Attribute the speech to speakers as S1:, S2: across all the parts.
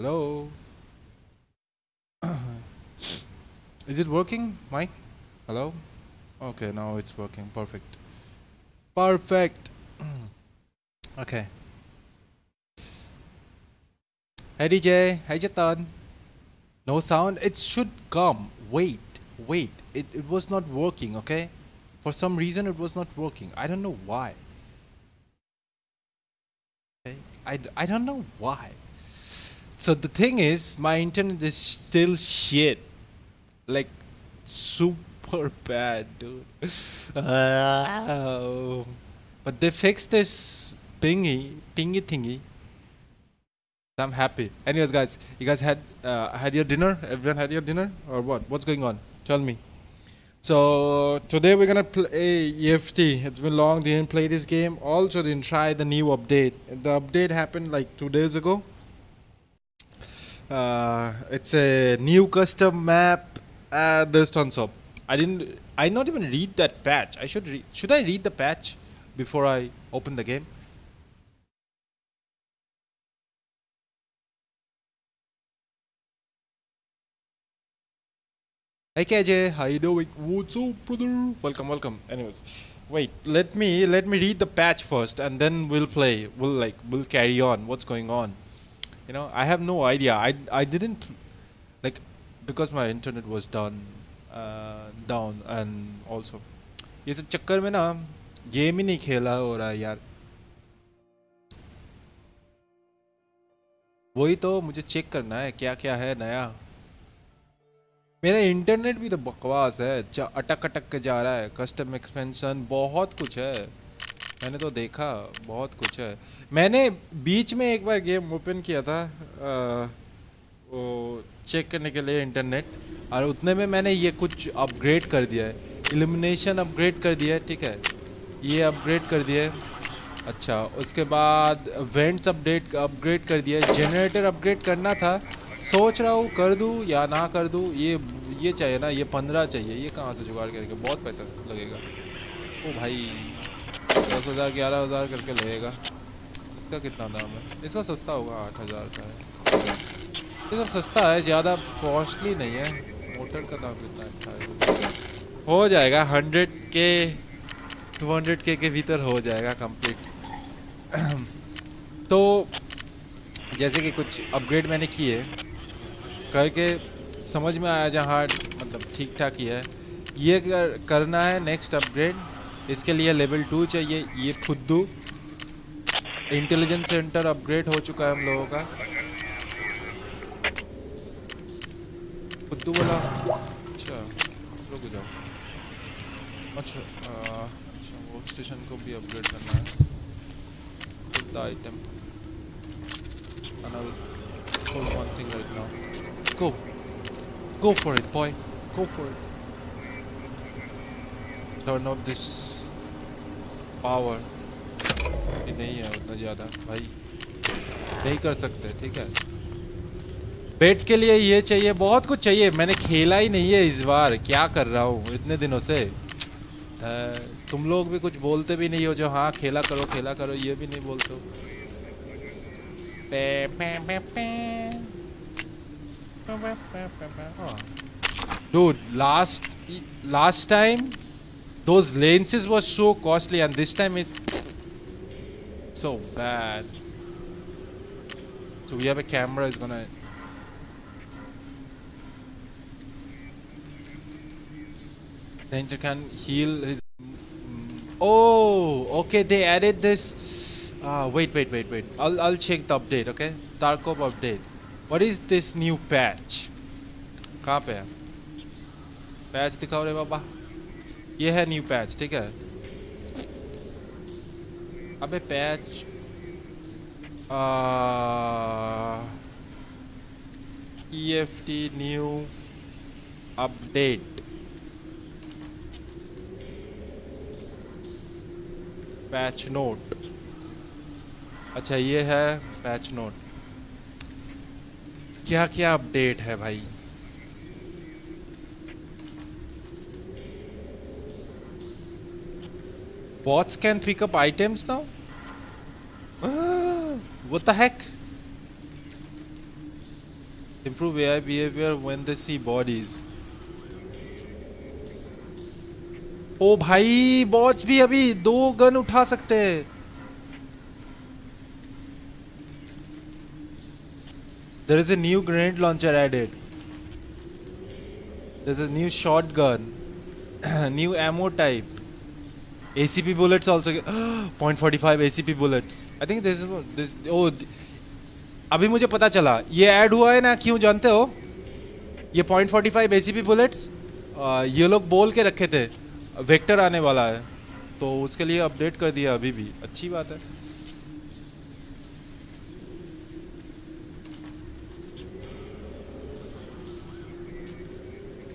S1: Hello? Is it working, Mike? Hello? Okay, now it's working. Perfect. Perfect. okay. Hey DJ, hey Jatan. No sound? It should come. Wait, wait. It, it was not working, okay? For some reason it was not working. I don't know why. Okay? I, I don't know why. So the thing is, my internet is still shit. Like, super bad, dude. Oh. but they fixed this pingy, pingy thingy. I'm happy. Anyways, guys, you guys had uh, had your dinner? Everyone had your dinner, or what? What's going on? Tell me. So today we're gonna play EFT. It's been long. Didn't play this game. Also didn't try the new update. The update happened like two days ago. Uh, it's a new custom map. Uh, there's tons of. I didn't. I not even read that patch. I should read. Should I read the patch before I open the game? Hey KJ, how you doing? What's up, brother? Welcome, welcome. Anyways, wait. Let me let me read the patch first, and then we'll play. We'll like we'll carry on. What's going on? You know, I have no idea. I I didn't like because my internet was done uh, down and also ये सब चक्कर में ना game ही नहीं खेला हो रहा यार। वही तो मुझे चेक करना है क्या क्या है नया। मेरा इंटरनेट भी तो बकवास है अटक अटक के जा रहा है कस्टम एक्सपेंशन बहुत कुछ है। मैंने तो देखा बहुत कुछ है। मैंने बीच में एक बार गेम ओपन किया था अ, वो चेक करने के लिए इंटरनेट और उतने में मैंने ये कुछ अपग्रेड कर दिया है। इल्यूमिनेशन अपग्रेड कर दिया है ठीक है? ये अपग्रेड कर दिया है। अच्छा उसके बाद वेंट्स अपडेट अपग्रेड कर दिया है। जनरेटर अपग्रेड करना था। सोच रहा हूँ कर दूँ या ना कर दूँ ये ये चाहिए ना ये पंद्रह चाहिए। ये कहाँ से जुगाड़ करेंगे? बहुत पैसा लगेगा। ओ भाई। दस हज़ार ग्यारह हज़ार करके लगेगा इसका कितना दाम है? इसका सस्ता होगा आठ हज़ार का। है ये सब सस्ता है ज़्यादा कॉस्टली नहीं है। मोटर का दाम कितना अच्छा है? हो जाएगा हंड्रेड के टू हंड्रेड के के भीतर हो जाएगा कंप्लीट तो जैसे कि कुछ अपग्रेड मैंने किए करके समझ में आया जहाँ मतलब ठीक ठाक ही है। ये कर, करना है नेक्स्ट अपग्रेड इसके लिए लेवल टू चाहिए ये खुद्दू इंटेलिजेंस सेंटर अपग्रेड हो चुका है हम लोगों का खुद्दू वाला अच्छा रुक जाओ अच्छा अच्छा वो स्टेशन को भी अपग्रेड करना है खुद्दा item I'll pull one thing right now. Go. Go for it, boy. Go for it. Turn off this power. ये नहीं है उतना ज़्यादा भाई। नहीं कर सकते ठीक है? बेट के लिए ये चाहिए बहुत कुछ चाहिए। मैंने खेला ही नहीं है इस बार क्या कर रहा हूँ इतने दिनों से? तुम लोग भी कुछ बोलते भी नहीं हो जो हाँ खेला करो खेला करो ये भी नहीं बोलते हो. Dude, last last time those lenses were so costly and this time it's so bad. So we have a camera is gonna Danger can heal his mm, Oh okay they added this Ah, wait, wait, wait, wait. I'll, I'll check the update, okay? Tarkov update. What is this new patch? कहाँ पे है patch दिखाओ रे बाबा ये है new patch ठीक है? अबे patch E F T new update patch note अच्छा ये है पैच नोट क्या क्या अपडेट है भाई? bots can pick up items now what the heck improve AI behavior when they see bodies. ओ भाई बॉट्स भी अभी दो गन उठा सकते हैं There is a new grenade launcher added. There's a new shotgun, new ammo type. ACP bullets also get 0.45 ACP bullets. I think this is this oh अभी मुझे पता चला ये ऐड हुआ है ना क्यों जानते हो ये 0.45 ACP bullets ये लोग बोल के रखे थे वेक्टर आने वाला है तो उसके लिए अपडेट कर दिया अभी भी अच्छी बात है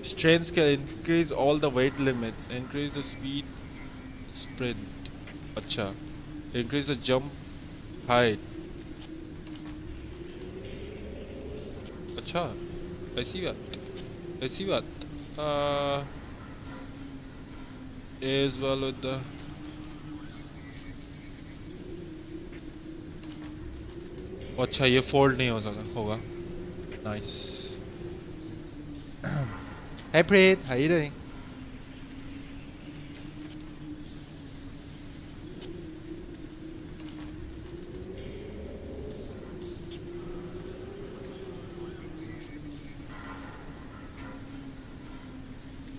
S1: Strength can increase all the weight limits, increase the speed, sprint. अच्छा, increase the jump height. अच्छा, ऐसी ऐसी बात. Uh, as well with the अच्छा ये फोल्ड नहीं हो सका होगा nice Hey Preet, how you?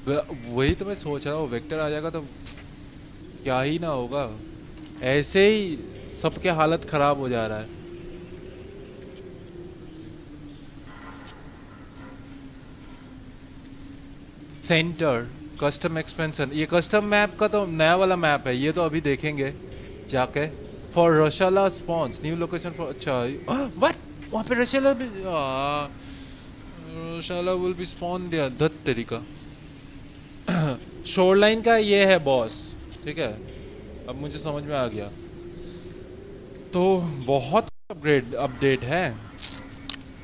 S1: वही तो मैं सोच रहा हूँ, वेक्टर आ जाएगा तो क्या ही ना होगा। ऐसे ही सबके हालत खराब हो जा रहा है। सेंटर कस्टम एक्सपेंशन ये कस्टम मैप का तो नया वाला मैप है, ये तो अभी देखेंगे जाके। फॉर रशाला स्पॉन्स न्यू लोकेशन फॉर अच्छा व्हाट वहाँ पे रशाला भी रशाला विल बी स्पॉन दिया, दत्त तरीका शोरलाइन का ये है बॉस ठीक है? अब मुझे समझ में आ गया. तो बहुत अपग्रेड अपडेट है.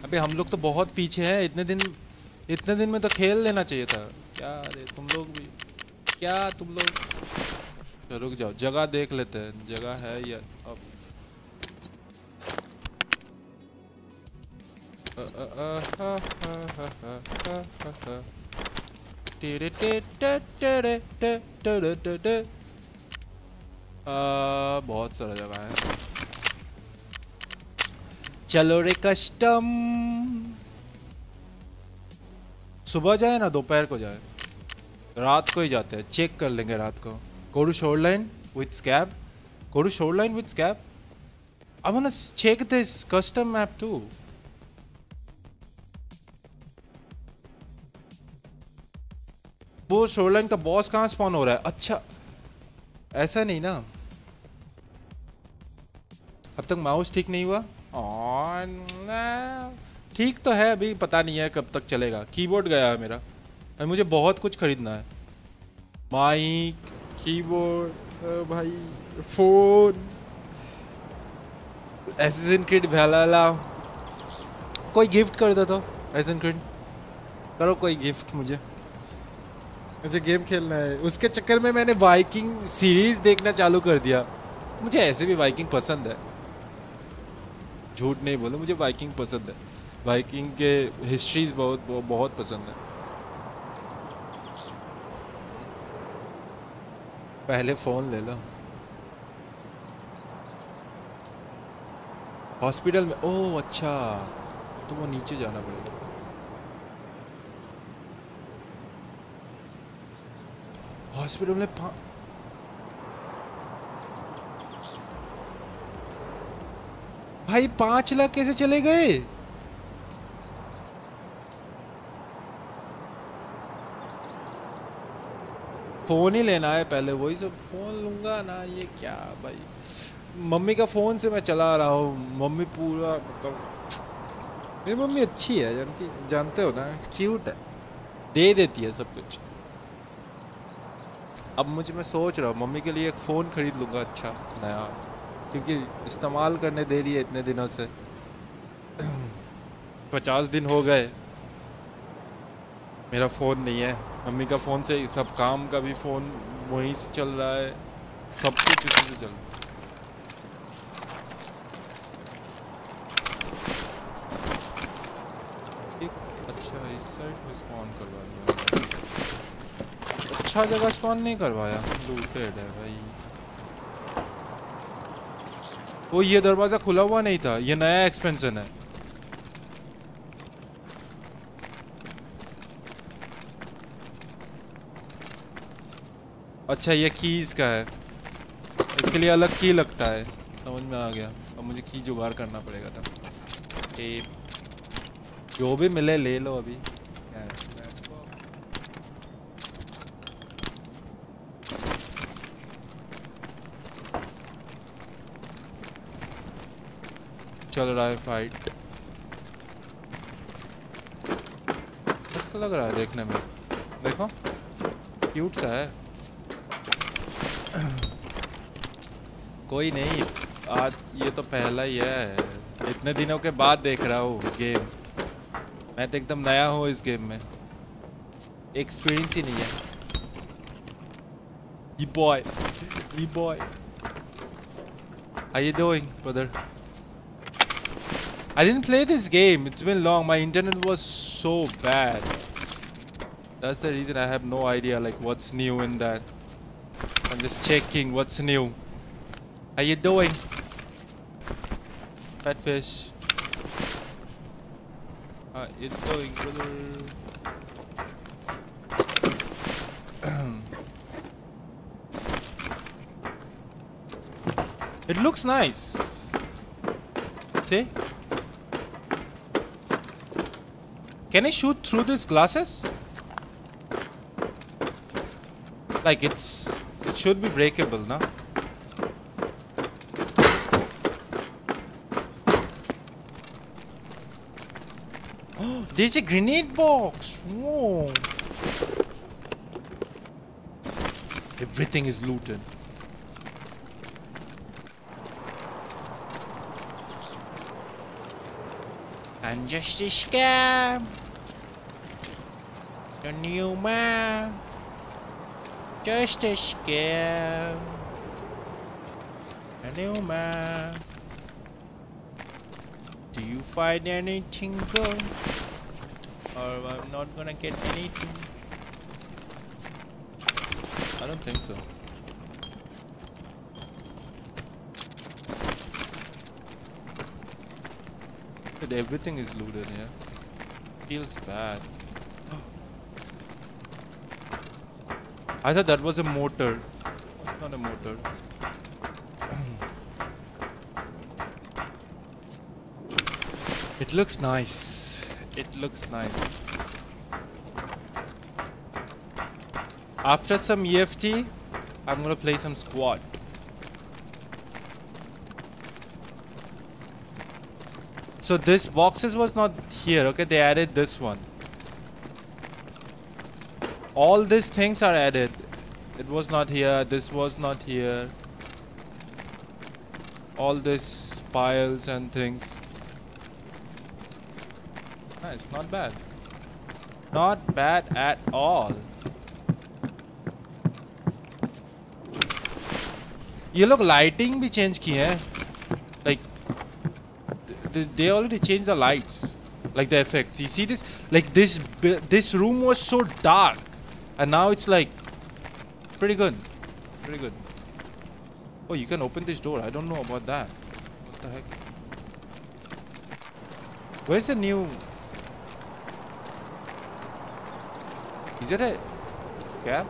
S1: अभी हम लोग तो बहुत पीछे हैं. इतने दिन इतने दिन में तो खेल लेना चाहिए था. क्या अरे तुम लोग भी क्या तुम लोग? रुक जाओ. जगह देख लेते हैं. जगह है या अब. आ, आ, आ, आ, आ, आ, आ, आ, आ, बहुत सारा जगह है। चलो रे कस्टम। सुबह जाए ना दोपहर को जाए। रात को ही जाते हैं चेक कर लेंगे रात को। कोरू शोर लाइन विथ स्कैब कोरू शोर लाइन विथ स्कैब अब want to check this custom map to वो शोरलाइन का बॉस कहाँ स्पॉन हो रहा है? अच्छा ऐसा नहीं ना। अब तक माउस ठीक नहीं हुआ? ऑन ठीक तो है अभी पता नहीं है कब तक चलेगा। कीबोर्ड गया है मेरा। अभी मुझे बहुत कुछ खरीदना है। माइक कीबोर्ड भाई फ़ोन एसिन क्रिड भैला कोई गिफ्ट कर दो तो। एसिन क्रिड करो कोई गिफ्ट मुझे। मुझे गेम खेलना है। उसके चक्कर में मैंने बाइकिंग सीरीज़ देखना चालू कर दिया। मुझे ऐसे भी बाइकिंग पसंद है। झूठ नहीं बोलो, मुझे बाइकिंग पसंद है। बाइकिंग के हिस्ट्रीज बहुत बहुत पसंद है। पहले फ़ोन ले लो। हॉस्पिटल में ओह अच्छा। तो वो नीचे जाना पड़ेगा। हॉस्पिटल में भाई, पाँच लाख कैसे चले गए? फ़ोन ही लेना है पहले, वही सब फ़ोन लूँगा ना, ये क्या भाई? मम्मी का फ़ोन से मैं चला रहा हूँ, मम्मी पूरा मतलब मेरी मम्मी अच्छी है, जानती जानते हो ना क्यूट है। दे देती है सब कुछ। अब मुझे, मैं सोच रहा हूँ, मम्मी के लिए एक फ़ोन ख़रीद लूँगा अच्छा नया, क्योंकि इस्तेमाल करने दे रही है इतने दिनों से। पचास दिन हो गए। मेरा फ़ोन नहीं है। मम्मी का फ़ोन से सब, काम का भी फ़ोन वहीं से चल रहा है। सब कुछ इसी से चल रहा है एक अच्छा इस साइड में स्पॉन करवा दिया अच्छा जगह स्पॉन नहीं करवाया। लूटेड है भाई। ओ ये दरवाज़ा खुला हुआ नहीं था, ये नया एक्सपेंशन है। अच्छा ये कीज का है। इसके लिए अलग की लगता है। समझ में आ गया। अब मुझे की जुगाड़ करना पड़ेगा था टेप जो भी मिले ले लो अभी। चल रहा है फाइट मस्त लग रहा है देखने में. देखो क्यूट सा है. कोई नहीं, आज ये तो पहला ही है. इतने दिनों के बाद देख रहा हूँ गेम मैं तो एकदम नया हूँ इस गेम में. एक्सपीरियंस ही नहीं है. ये बॉय ये boy How you doing? I didn't play this game. It's been long. My internet was so bad. That's the reason I have no idea like what's new in that. I'm just checking what's new. How you doing? Fat fish. How you doing, brother? it looks nice. See? Can I shoot through these glasses? Like it's it should be breakable, no? There's a grenade box. Whoa. Everything is looted. I'm just a scam. The new man. Just a scam. A new man. Do you find anything good? Or I'm not gonna get anything? I don't think so. But everything is looted here. Feels bad. I thought that was a motor. Not a motor. it looks nice. It looks nice. After some EFT, I'm gonna play some squad. So this boxes was not here, okay? They added this one. All these things are added. It was not here, this was not here. All these piles and things. Nice, not bad. Not bad at all. ये लोग lighting भी change की है like they already changed the lights like the effects you see this like this this room was so dark and now it's like pretty good. Pretty good. Oh you can open this door. I don't know about that. What the heck? Where's the new? Is it a scav?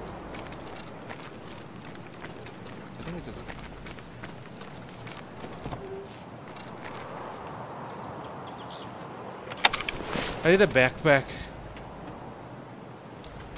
S1: I think it's a scav. I need a backpack.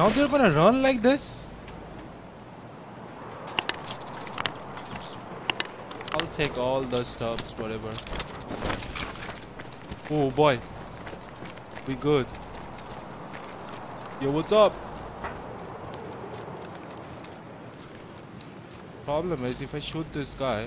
S1: Now they're gonna run like this? I'll take all the stuffs, whatever. Oh boy. We good. Yo, what's up? Problem is, if I shoot this guy,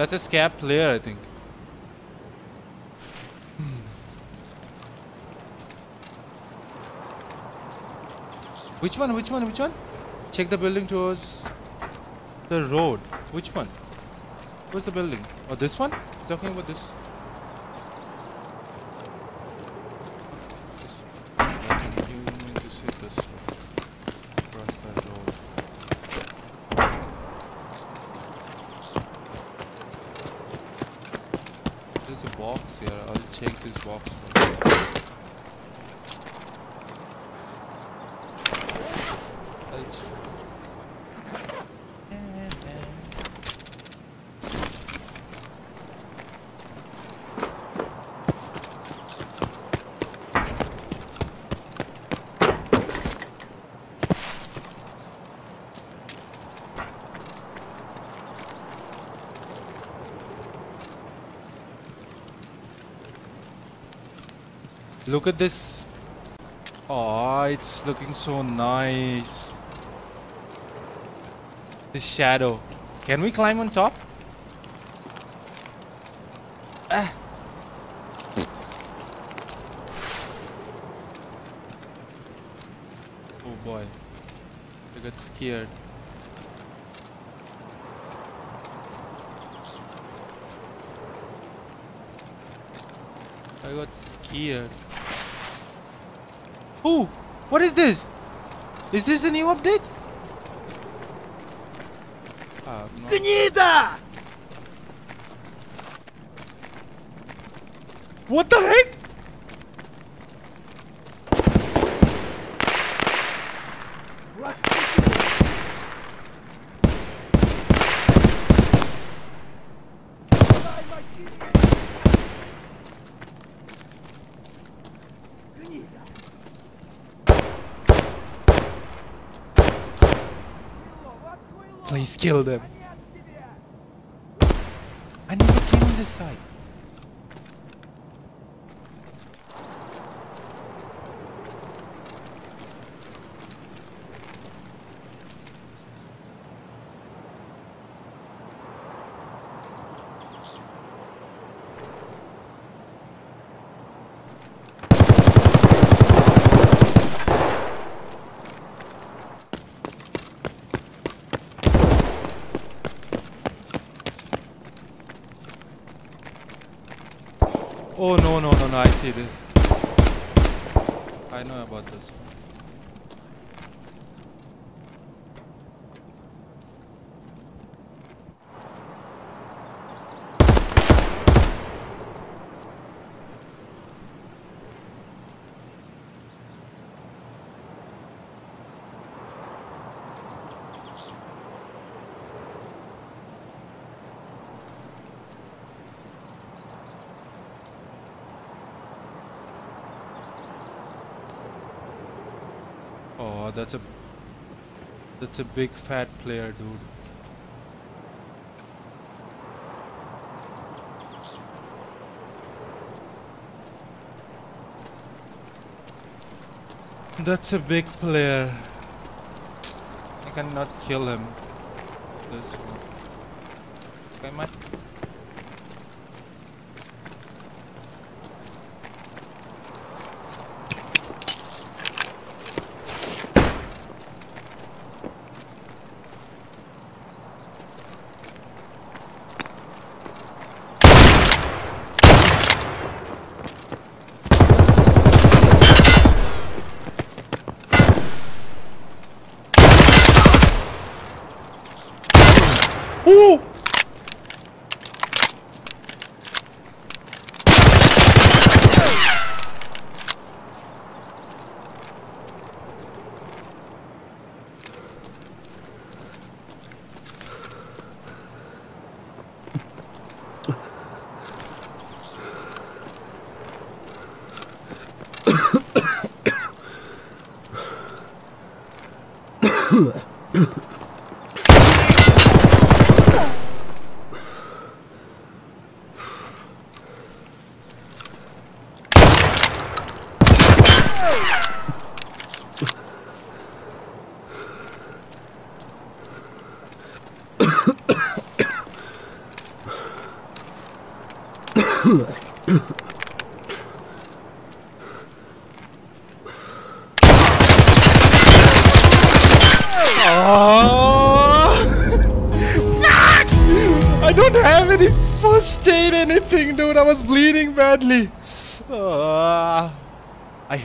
S1: That's a scav player, I think. Hmm. Which one? Which one? Which one? Check the building towards the road. Which one? Where's the building? Oh, this one? Talking about this. Look at this. Oh, it's looking so nice. This shadow. Can we climb on top? Ah. Oh boy. I got scared. I got scared. Oh, what is this? Is this the new update? Uh, no. What the heck? Please kill them. I never came on this side. Oh no I see this. I know about this one. That's a that's a big fat player, dude. That's a big player. I cannot kill him. This one. I might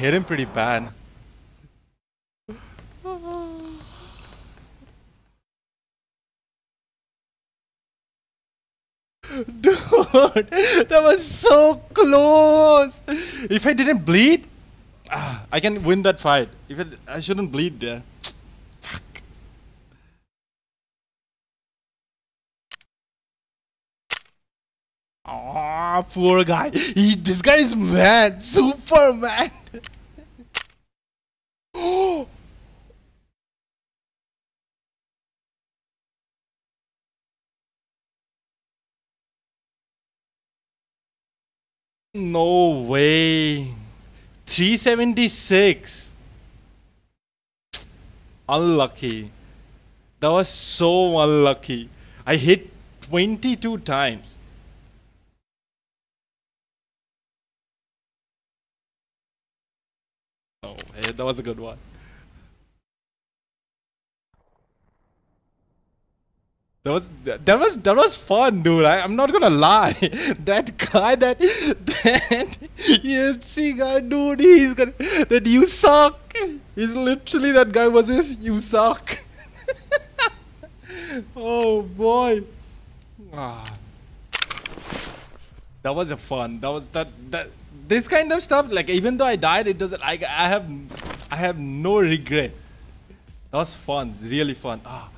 S1: hit him pretty bad. Dude, that was so close. If I didn't bleed, ah, I can win that fight. If it, I shouldn't bleed there. Fuck. Aw, poor guy. He, this guy is mad. Super mad. no way. 376. Unlucky. That was so unlucky. I hit 22 times. Oh, hey, that was a good one. That was that was that was fun, dude. I, I'm not gonna lie. that guy, that that UFC guy, dude, he's gonna that you suck. He's literally that guy was his you suck. oh boy. Ah. That was a fun. That was that that this kind of stuff. Like even though I died, it doesn't. Like I have I have no regret. That was fun. It's really fun. Ah.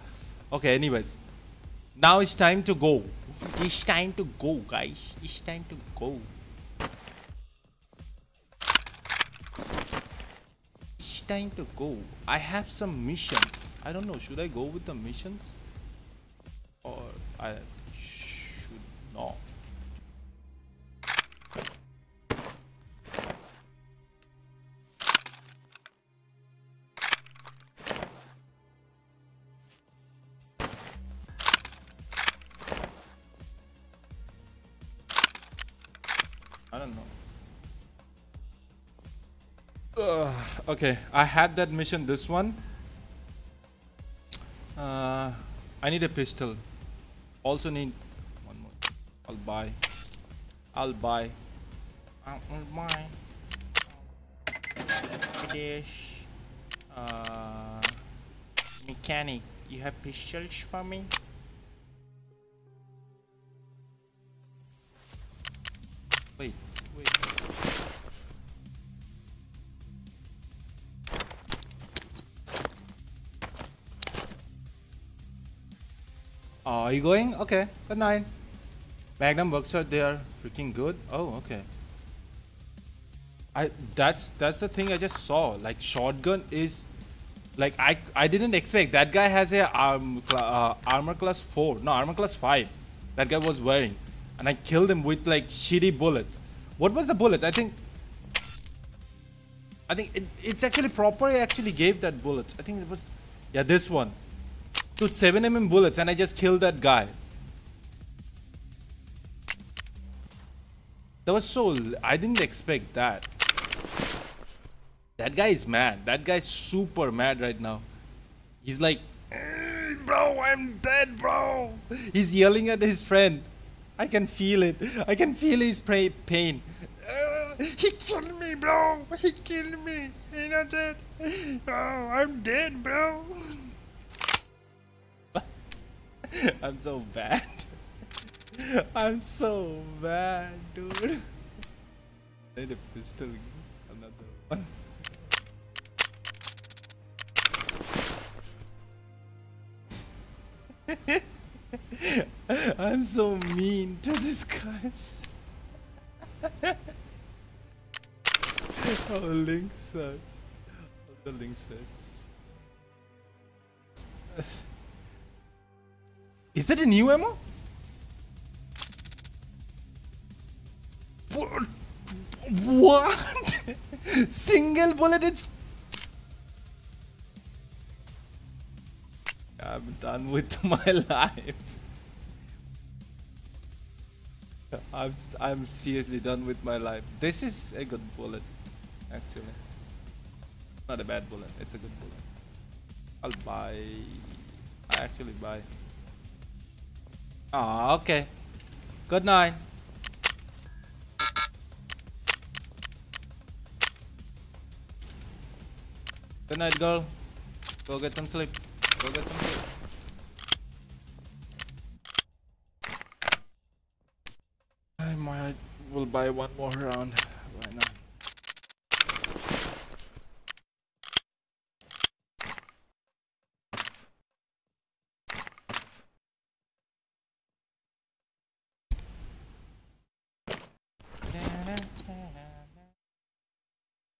S1: Okay. Anyways. Now it's time to go. It's time to go, guys. It's time to go. It's time to go. I have some missions. I don't know. Should I go with the missions? Or I should not. Okay, I had that mission. This one. Uh, I need a pistol. Also need one more. I'll buy. I'll buy. I'll buy. Uh, mechanic. You have pistols for me? Oh, are you going? Okay, good night. Magnum Buckshot, they are freaking good. Oh, okay. I that's that's the thing I just saw. Like shotgun is, like I I didn't expect that guy has a arm uh, armor class four, no armor class five. That guy was wearing, and I killed him with like shitty bullets. What was the bullets? I think. I think it, it's actually proper. I actually gave that bullets. I think it was, yeah, this one. Dude, 7 mm bullets, and I just killed that guy. That was so. I didn't expect that. That guy is mad. That guy's super mad right now. He's like, "Eh, bro, I'm dead, bro. He's yelling at his friend. I can feel it. I can feel his pain. Uh, he killed me, bro. He killed me. He's not dead. Bro, I'm dead, bro. I'm so bad. I'm so bad, dude. I need a pistol. Another one. I'm so mean to this guys. oh, Link sucks. Oh, the Link sucks. Is that a new ammo? What? Single bullet, it's. I'm done with my life. I'm, I'm seriously done with my life. This is a good bullet, actually. Not a bad bullet, it's a good bullet. I'll buy. I actually buy. Ah, okay. Good night. Good night, girl. Go get some sleep. Go get some sleep. I might will buy one more round right now.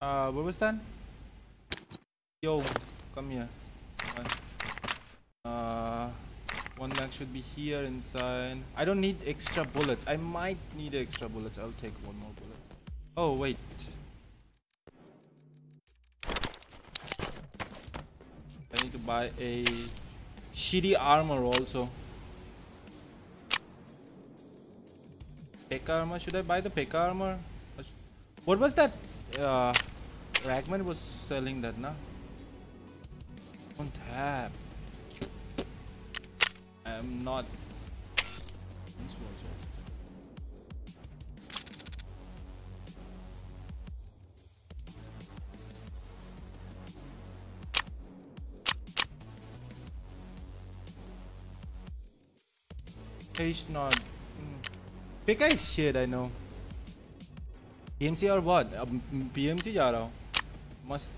S1: Uh, what was that? Yo, come here. Uh, one mag should be here inside. I don't need extra bullets. I might need extra bullets. I'll take one more bullet. Oh, wait. I need to buy a shitty armor also. PACA armor? Should I buy the PACA armor? What was that? Uh, Ragman was selling that, na? On tap. I am not. It's not. P.E.K.K.A is shit, I know. PMC और what? अब PMC जा रहा हूँ मस्त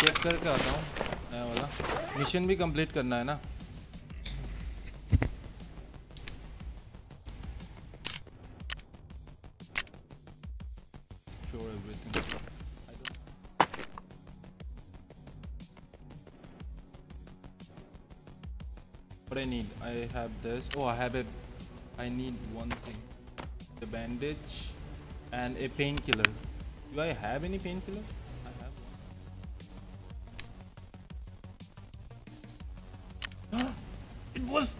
S1: check करके आता हूँ नया वाला मिशन भी कंप्लीट करना है ना Secure everything. I don't- What I need? I have this. Oh, I have a. I need one thing: the bandage and a painkiller. Do I have any painkiller? I have one. it was.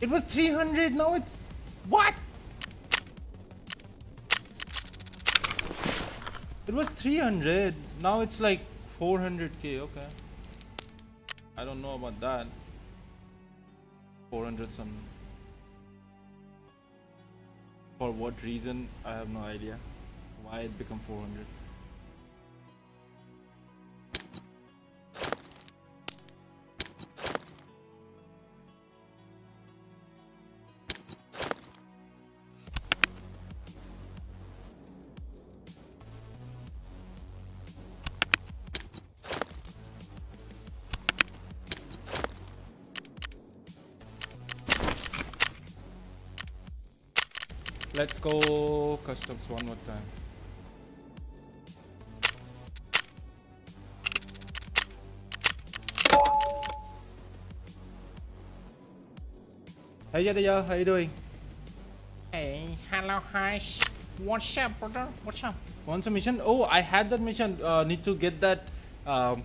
S1: It was 300. Now it's what? It was 300. Now it's like 400k. Okay. I don't know about that. 400 some. For what reason? I have no idea. Why it become 400? Let's go customs one more time. Hey Yadaya, how you doing?
S2: Hey, hello, Harsh. What's up, brother? What's up?
S1: Want some mission? Oh, I had that mission. Uh, need to get that um,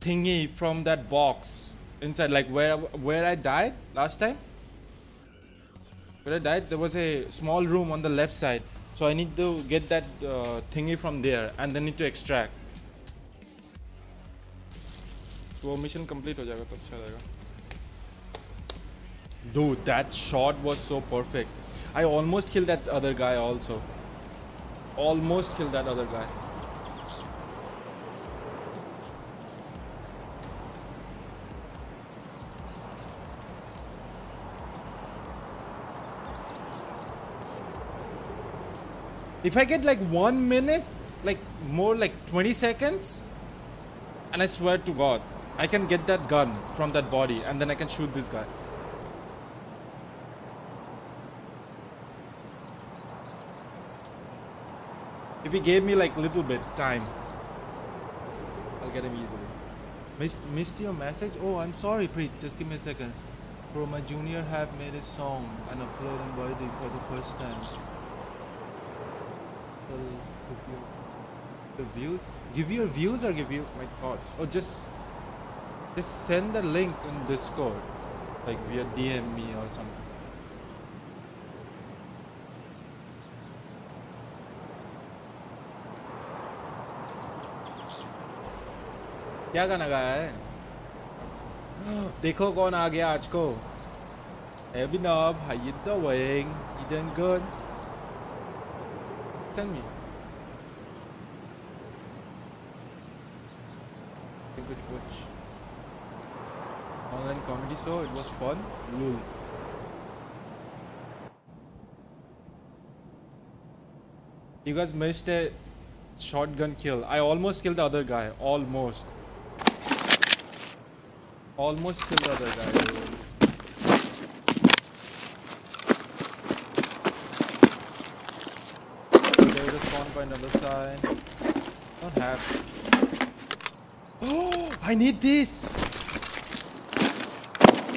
S1: thingy from that box inside, like where where I died last time. But I died, there was a small room on the left side. So I need to get that uh, thingy from there and then need to extract. So mission complete ho jayega, to acha jayega. Dude, that shot was so perfect. I almost killed that other guy also. Almost killed that other guy. If I get like one minute, like more like 20 seconds, and I swear to God, I can get that gun from that body and then I can shoot this guy. If he gave me like little bit time. I'll get him easily. Missed, missed your message? Oh, I'm sorry, Preet. Just give me a second. Bro, my junior have made a song and uploaded Buddy for the first time. Well, give you the views? Give your views or give you my thoughts? Or just just send the link in Discord, like via DM me or something. क्या गाना गाया है देखो कौन आ गया आज को Binob, how you doing? You doing good? Send me. Good watch. Online comedy show, it was fun. Lul. You guys missed a shotgun kill. I almost killed the other guy. Almost. Almost killed the other guy. dude. There is a spawn point on the side. Don't have. Oh, I need this.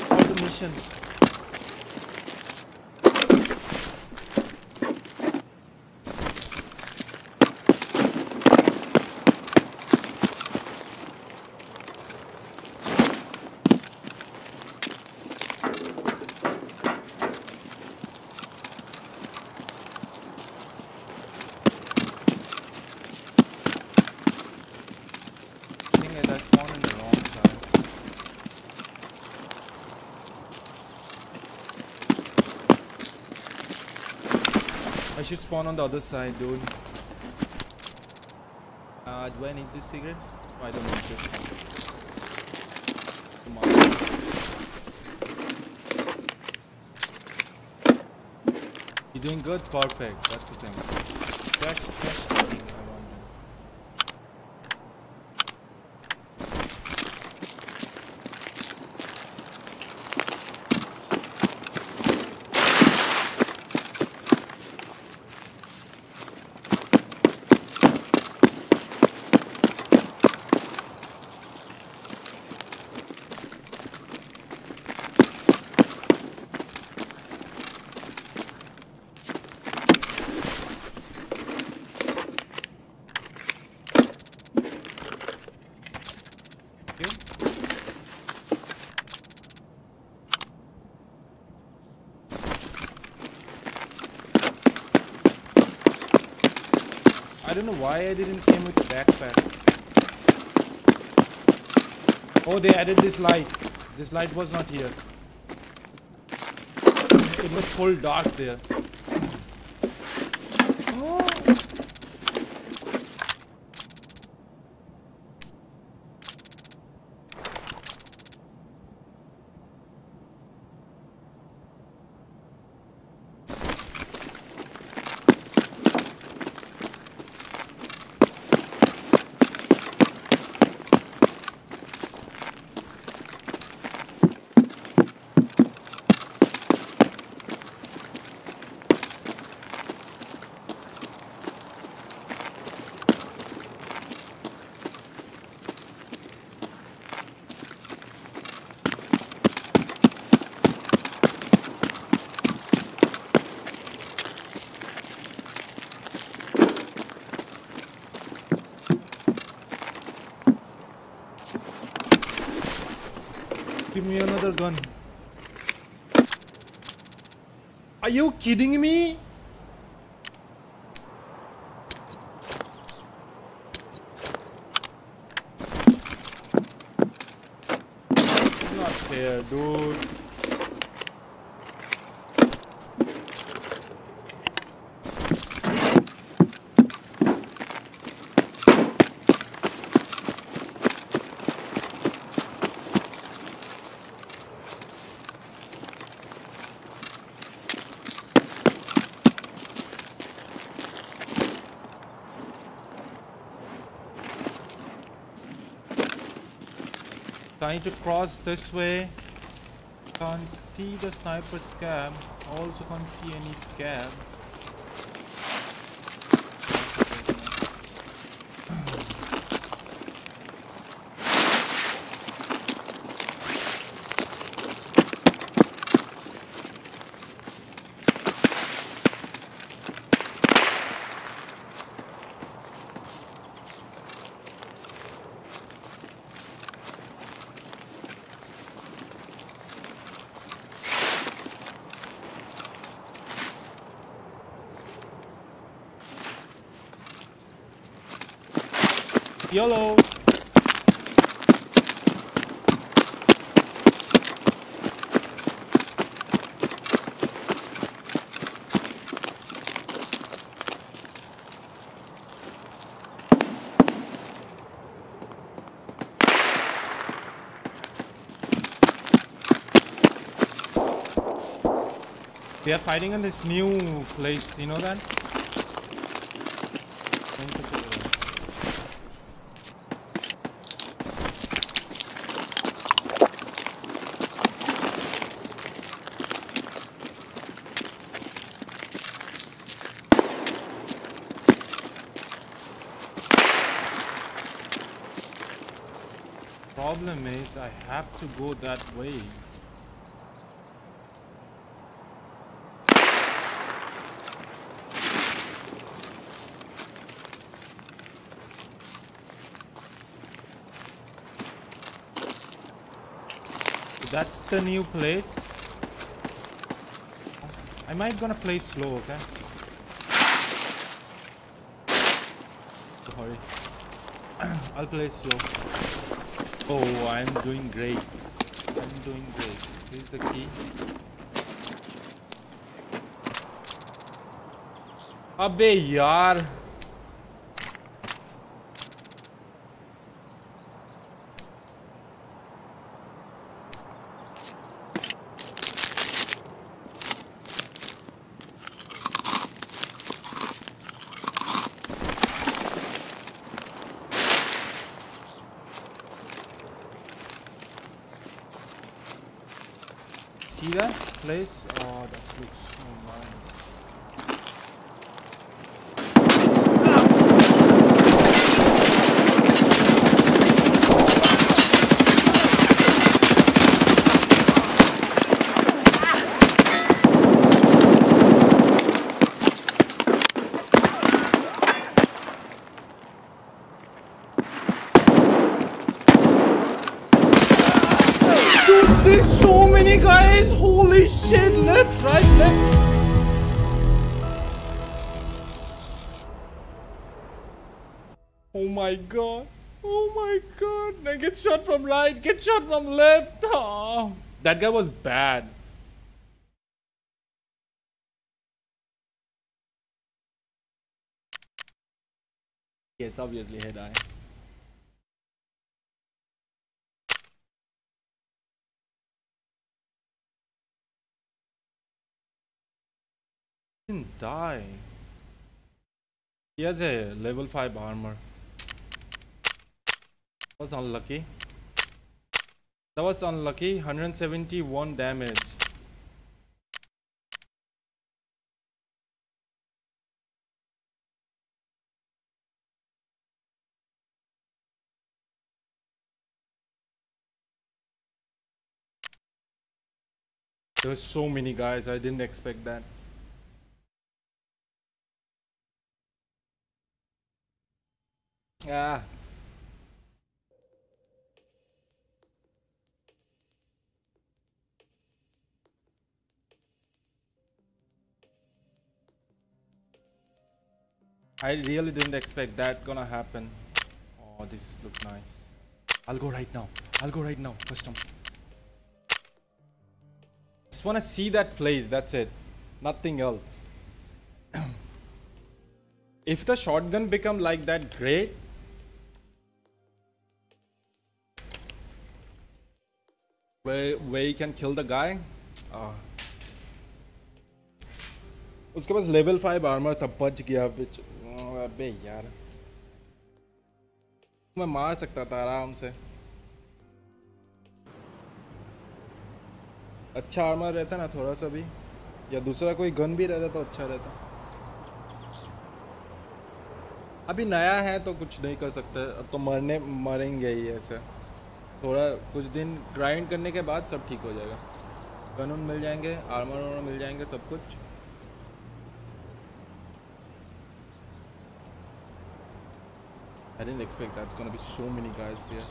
S1: For the mission. thing is I spawned on the wrong side. I should spawn on the other side, dude. Uh, do I need this cigarette? Oh, I don't need this. Come on. You doing good? Perfect. That's the thing. Crash, crash, why I didn't came with a backpack. Oh, they added this light. This light was not here. It was full dark there. Oh. Gun. Are you kidding me? Not fair, dude. Trying to cross this way. Can't see the sniper scav. Also can't see any scavs. YOLO! They are fighting in this new place, you know that? Problem is, I have to go that way. That's the new place. I might gonna play slow, okay? Hurry. I'll play slow. Oh, I'm doing great. I'm doing great. Here's the key. अबे यार that guy was bad. Yes, obviously head eye. didn't die. He has a level 5 armor. Was unlucky. That was unlucky. 171 damage. There were so many guys. I didn't expect that. Ah. I really didn't expect that gonna happen. Oh, this look nice. I'll go right now. I'll go right now. Custom. Just wanna see that place. That's it. Nothing else. if the shotgun become like that, great. Where where you can kill the guy. Ah. उसके पास level five armour था बच गया बिच अबे यार। मैं मार सकता था आराम से। अच्छा आर्मर रहता ना थोड़ा सा भी। या दूसरा कोई गन भी रहता तो अच्छा रहता। अभी नया है तो कुछ नहीं कर सकते। अब तो मरने, मरेंगे ही ऐसे। थोड़ा कुछ दिन ग्राइंड करने के बाद सब ठीक हो जाएगा। गन मिल जाएँगे आर्मर मिल जाएँगे सब कुछ। I didn't expect that's gonna be so many guys there.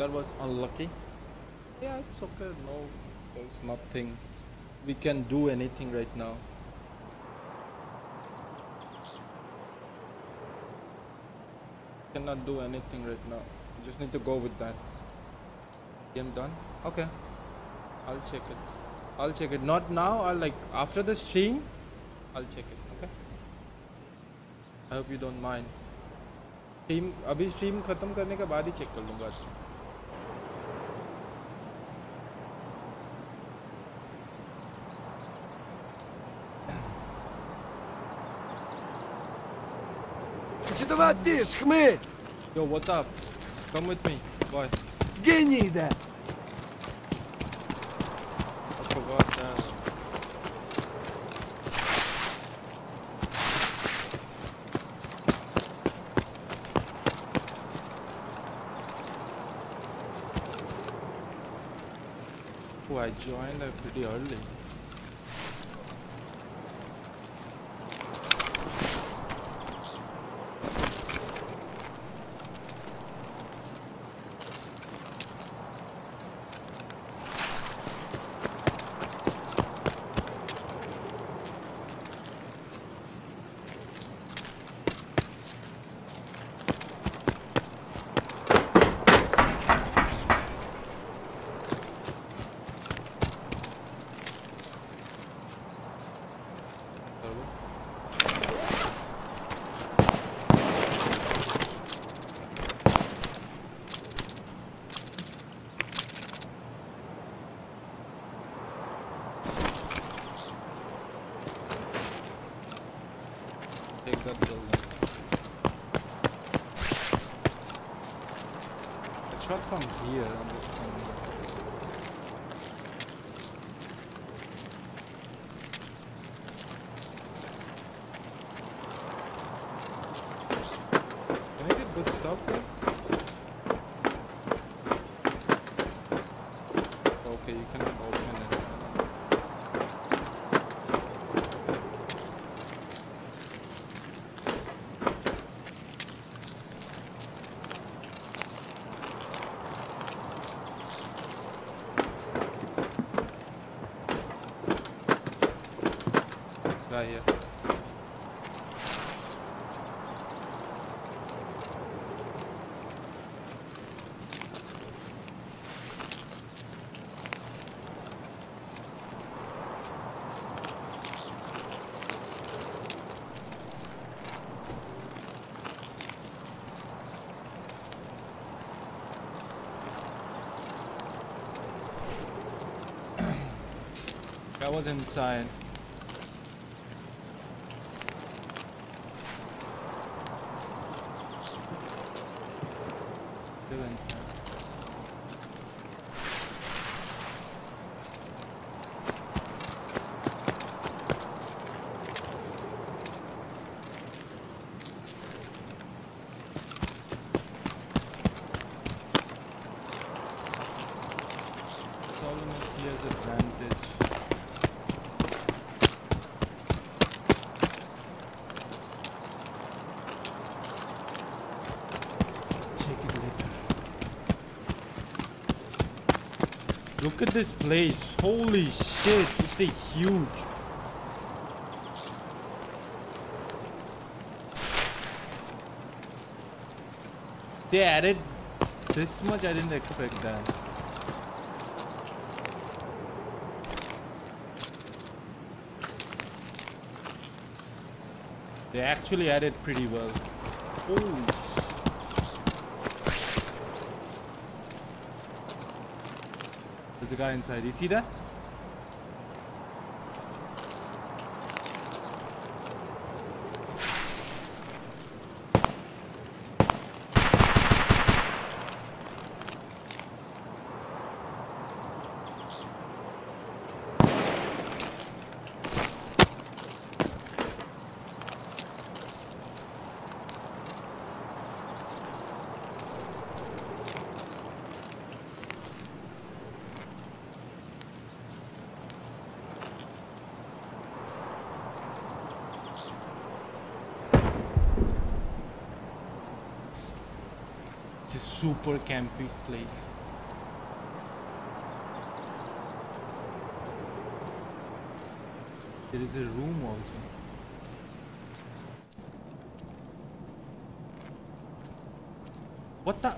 S1: that was unlucky. Yeah, it's okay. No, there's nothing. We can do anything right now. Cannot do anything right now. Just need to go with that. Game done. Okay. I'll check it. I'll check it. Not now. I'll like after the stream. I'll check it. Okay. I hope you don't mind. Stream अभी stream खत्म करने के बाद ही check कर लूँगा आज
S3: To ładniesz, chmy?
S1: Yo, what's up? Come with me. Boy,
S3: Genidę!
S1: I forgot that. Oh, I joined uh, pretty early. Terrible. Take that building. I shot from here on this corner. Can I get good stuff here? Okay, you cannot open it. Guy here. That was inside. Still inside. Problem is he has advantage. Check it later. Look at this place. Holy shit. It's a huge. They added this much. I didn't expect that. They actually added pretty well. Holy sh- There's a guy inside. You see that? Super campy place. There is a room also. What the?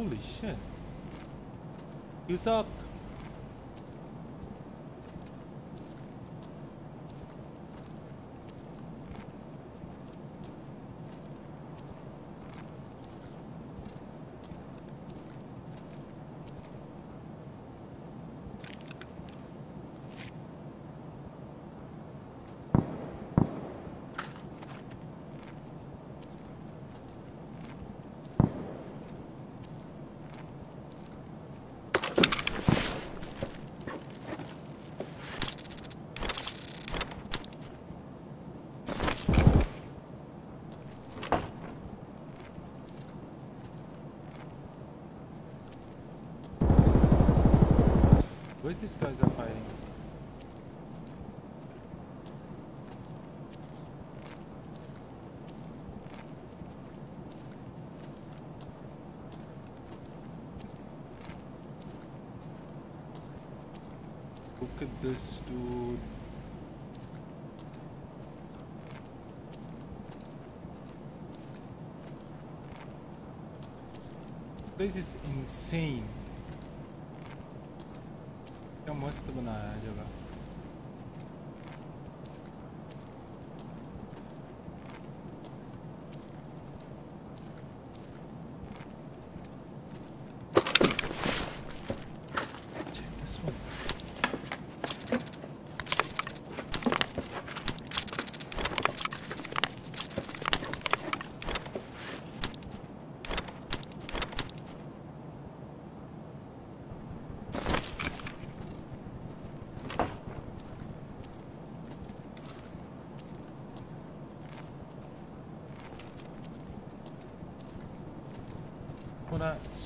S1: Holy shit. You suck. Where these guys are fighting? Look at this dude. This is insane. मस्त बनाया है जगह।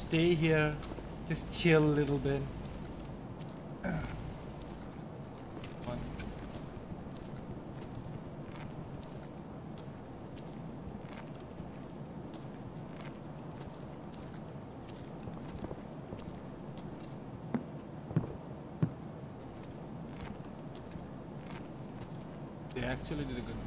S1: Stay here, just chill a little bit. They actually did a good work.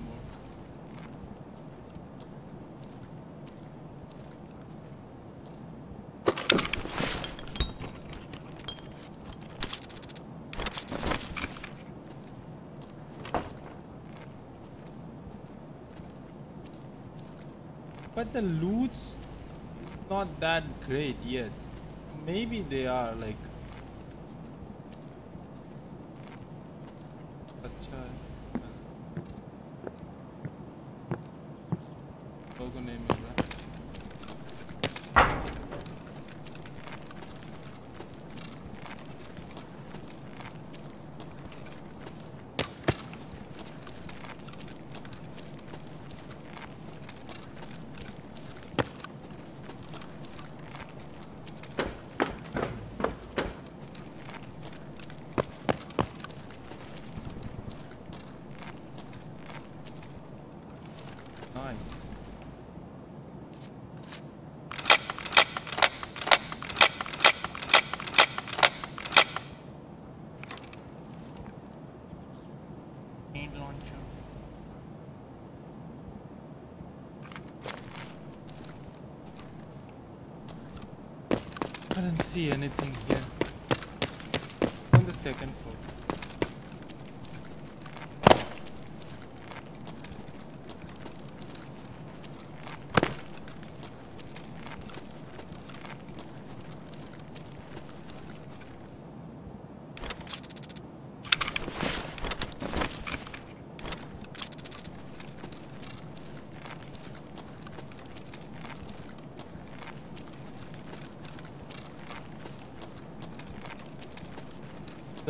S1: But the loots not that great yet. Maybe they are like. See anything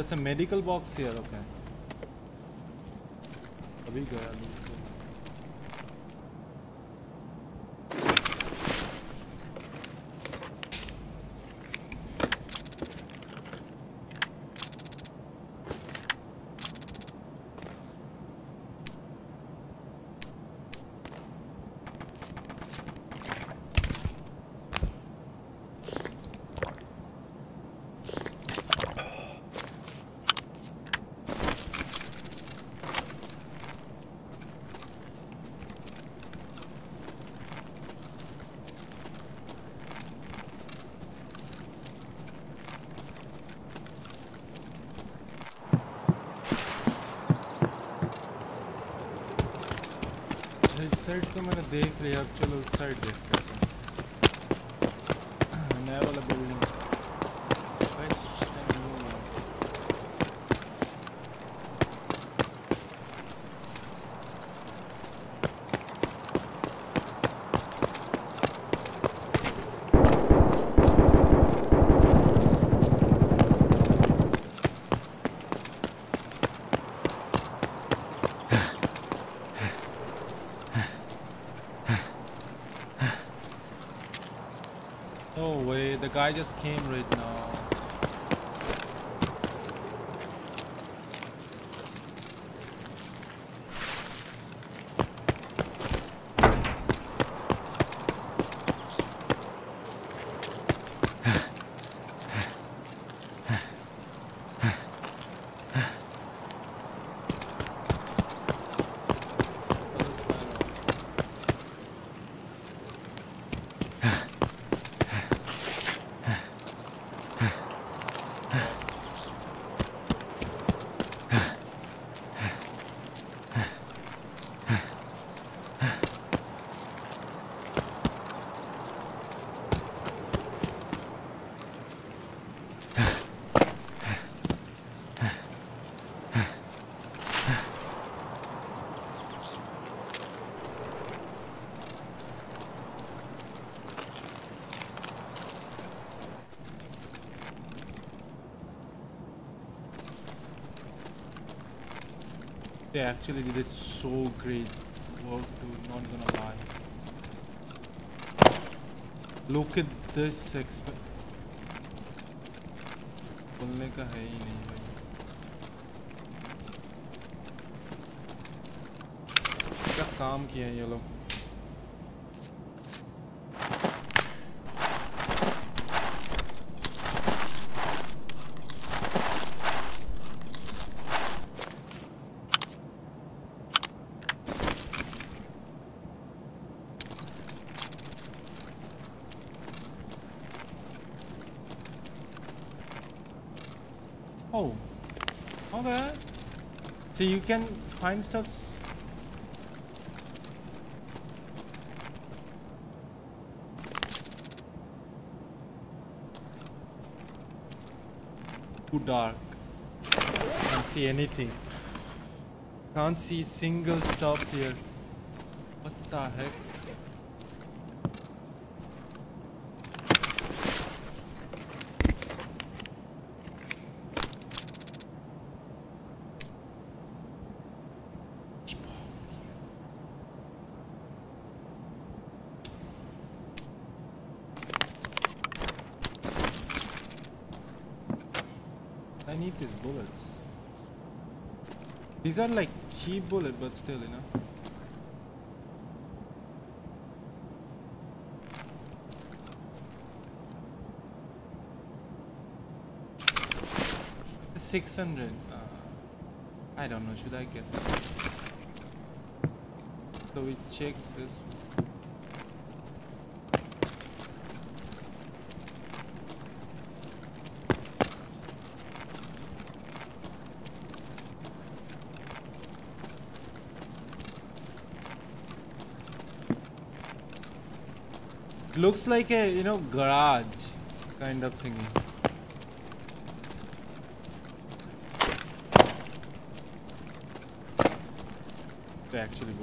S1: That's a medical box here, okay. अभी गया loot पे। अच्छा, इस side तो मैंने देख लिया अब चलो उस साइड देखते guy just came right now. Other side They actually did it so great work, dude, not gonna lie. Look at this exp बोलने का है ही नहीं भाई क्या काम किया है ये लोग So you can find stuff. Too dark. Can't see anything. Can't see single stop here. What the heck? I need these bullets. These are like cheap bullet, but still, you know. Six hundred. Uh, I don't know. Should I get? So we check this. Looks like a you know garage kind of thingy. Actually.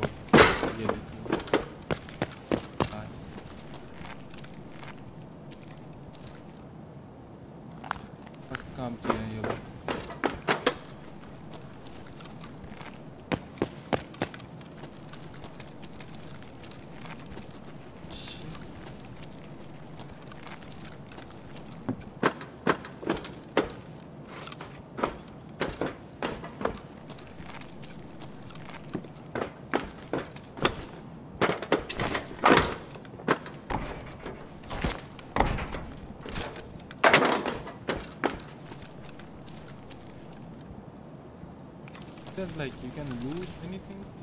S1: That like you can lose anything here?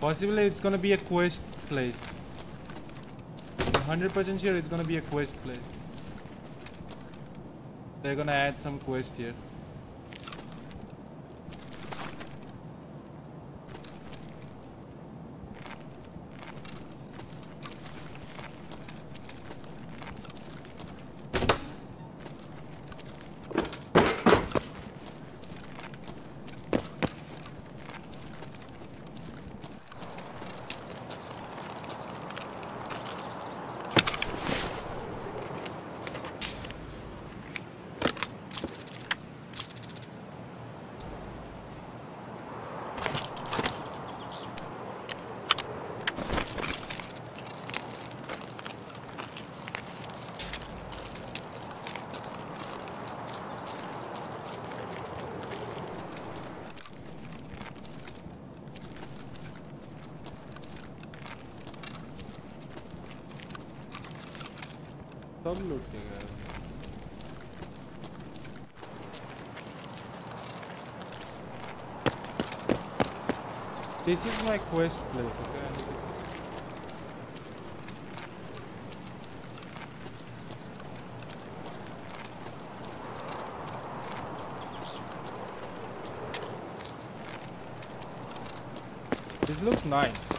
S1: Possibly it's gonna be a quest place. 100% sure it's gonna be a quest place. They're gonna add some quest here. This is my quest place, okay? This looks nice.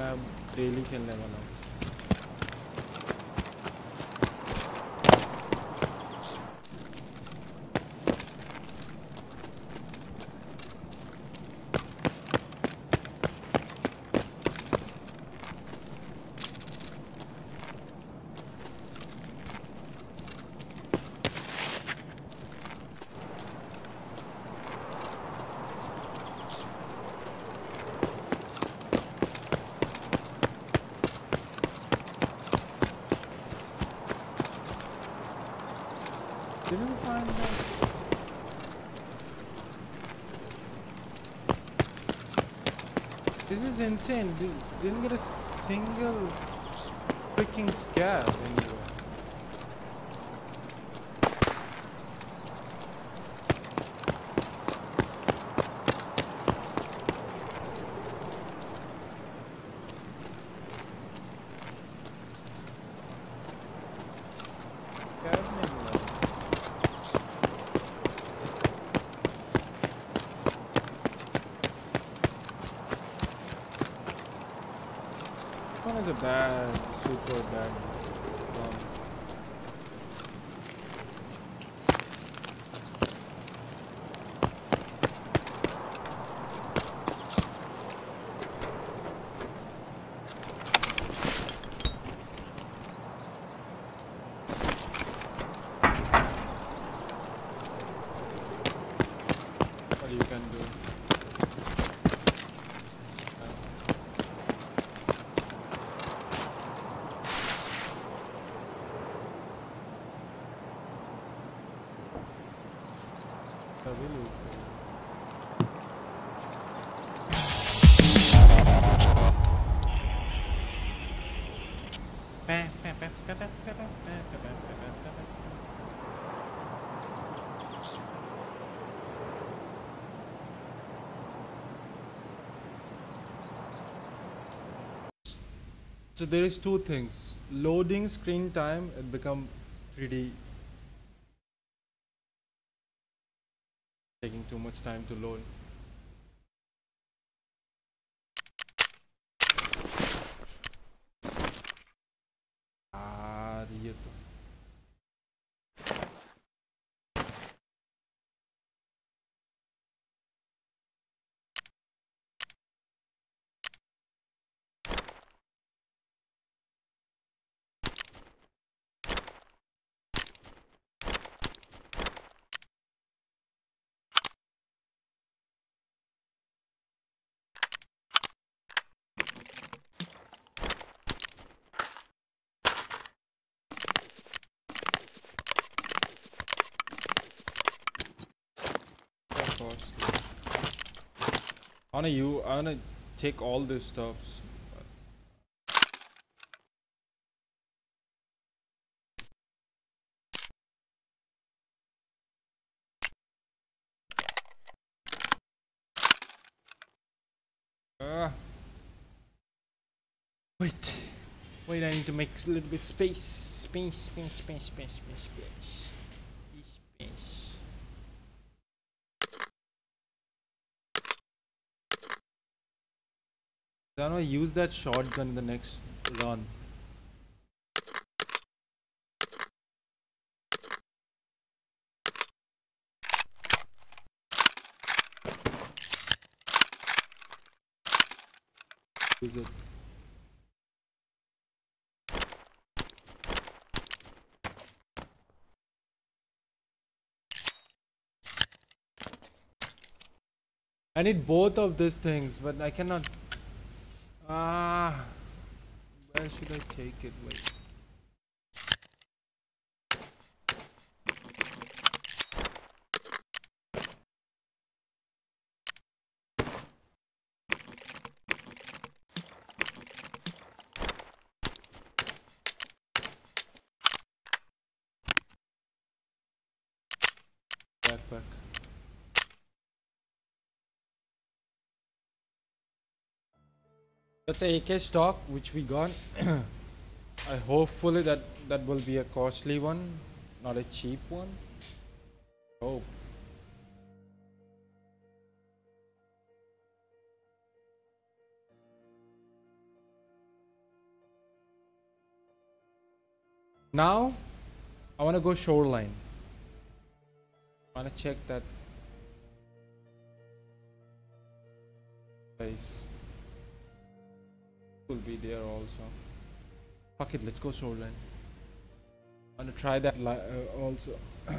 S1: मैं daily खेलने वाला हूँ। Insane. Di- Didn't get a single freaking. Scav So there is two things. Loading screen time it become pretty taking too much time to load. I'm gonna you I'm gonna take all these stops. Uh, wait, wait! I need to make a little bit space, space, space, space, space, space, space. Use that shotgun in the next run. Use it. I need both of these things, but I cannot. Ah, where should I take it? Wait. Backpack. That's a AK stock which we got. I hopefully that that will be a costly one, not a cheap one. Hope. Now, I want to go shoreline. I want to check that place will be there also. Fuck it, let's go shoreline. I want to try that uh, also.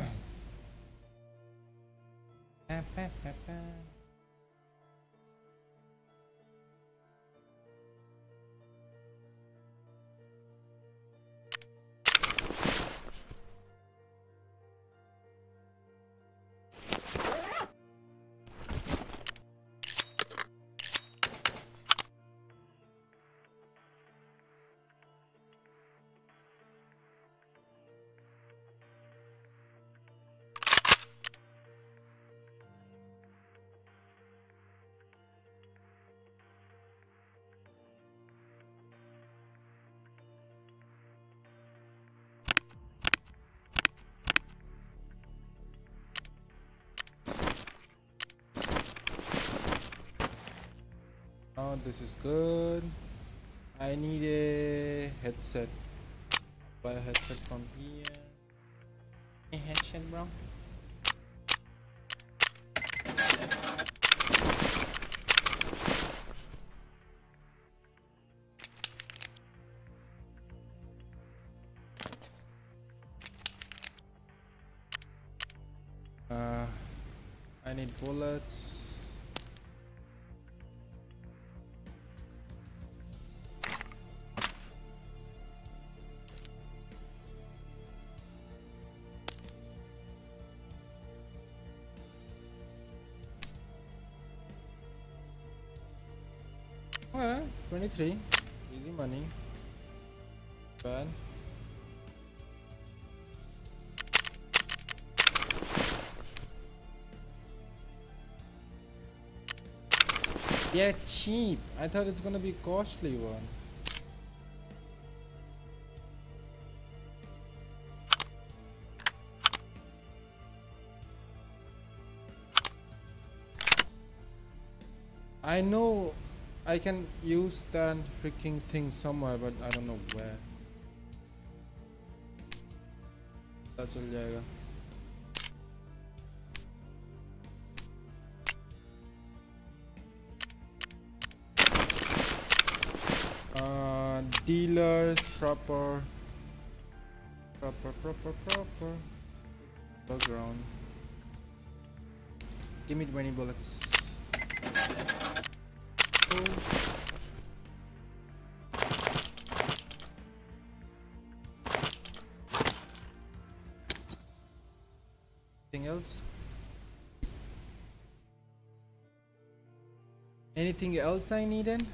S1: Oh, this is good. I need a headset. Buy a headset from here. A headset, bro. Uh, I need bullets. Okay, 23. Easy money. Bad. Yeah, cheap. I thought it's gonna be costly one. I know I can use that freaking thing somewhere, but I don't know where. पता चल जाएगा uh, dealers proper proper proper proper background give me 20 bullets Cool. anything else? Anything else I needed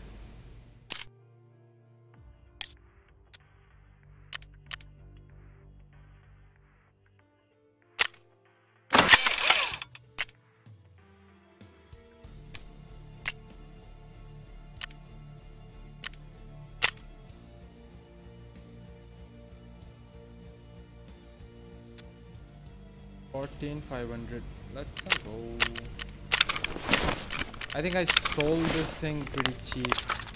S1: 14500 let's go. I think I sold this thing pretty cheap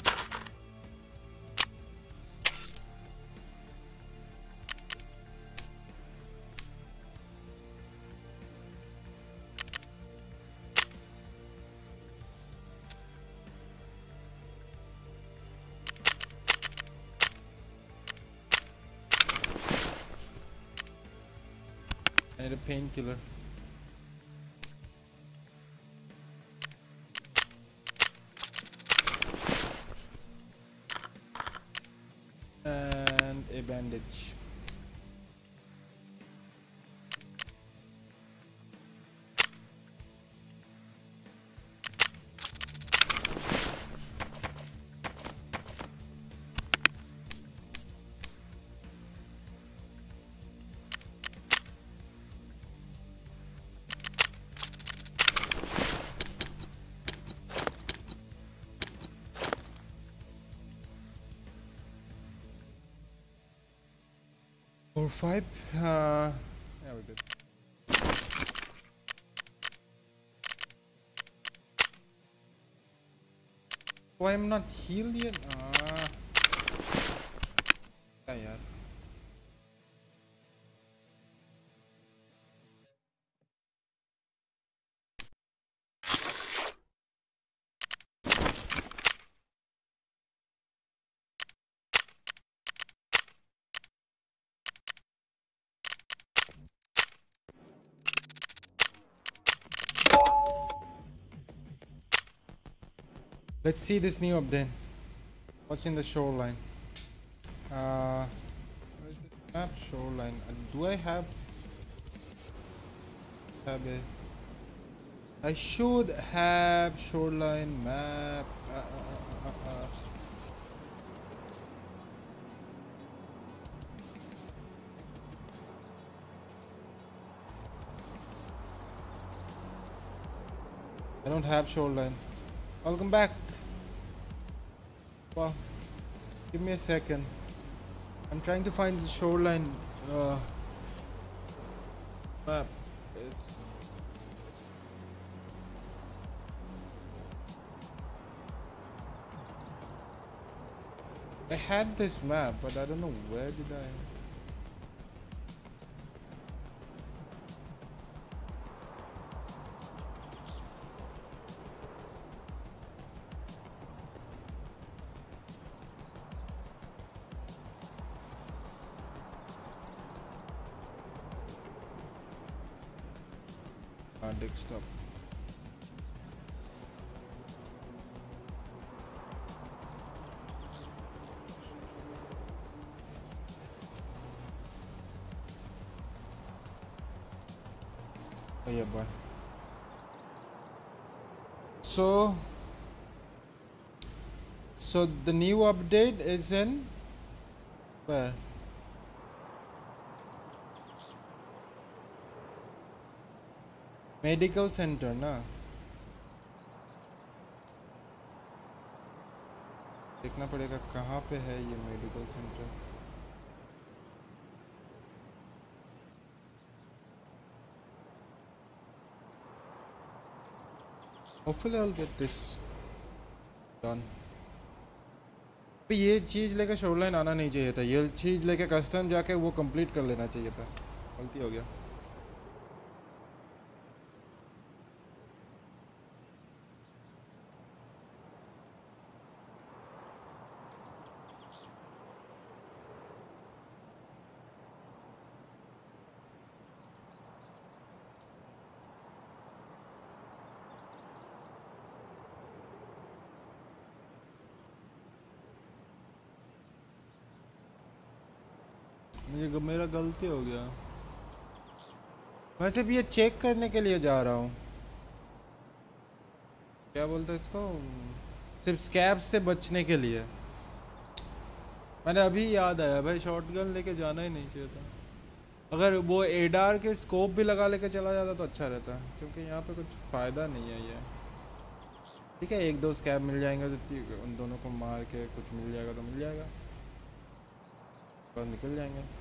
S1: a painkiller. Four five. Uh, yeah, we're good. Why I'm not healed yet? Ah. Let's see this new update. What's in the shoreline? Uh, where's this map? Shoreline. Uh, do I have? Have a? I should have shoreline map. Uh, uh, uh, uh. I don't have shoreline. Welcome back. Give me a second. I'm trying to find the shoreline uh, map. Is I had this map, but I don't know where did I. Uh. Oh yeah, boy. So, so the new update is in where? Medical center ना। देखना पड़ेगा कहाँ पे है ये medical center Hopefully I'll get this done. ये चीज़ लेकर shoreline आना नहीं चाहिए था। ये चीज़ लेकर कस्टम जाके वो कंप्लीट कर लेना चाहिए था। गलती हो गया मुझे ग- मेरा गलती हो गया। मैं सिर्फ़ ये चेक करने के लिए जा रहा हूँ। क्या बोलते इसको? सिर्फ़ स्कैब से बचने के लिए। मैंने अभी याद आया भाई शॉटगन लेके जाना ही नहीं चाहिए था। अगर वो एडार के स्कोप भी लगा लेके चला जाता तो अच्छा रहता, क्योंकि यहाँ पे कुछ फ़ायदा नहीं है ये। ठीक है, एक दो स्कैब मिल जाएँगे तो उन दोनों को मार के कुछ मिल जाएगा तो मिल जाएगा। और निकल जाएँगे।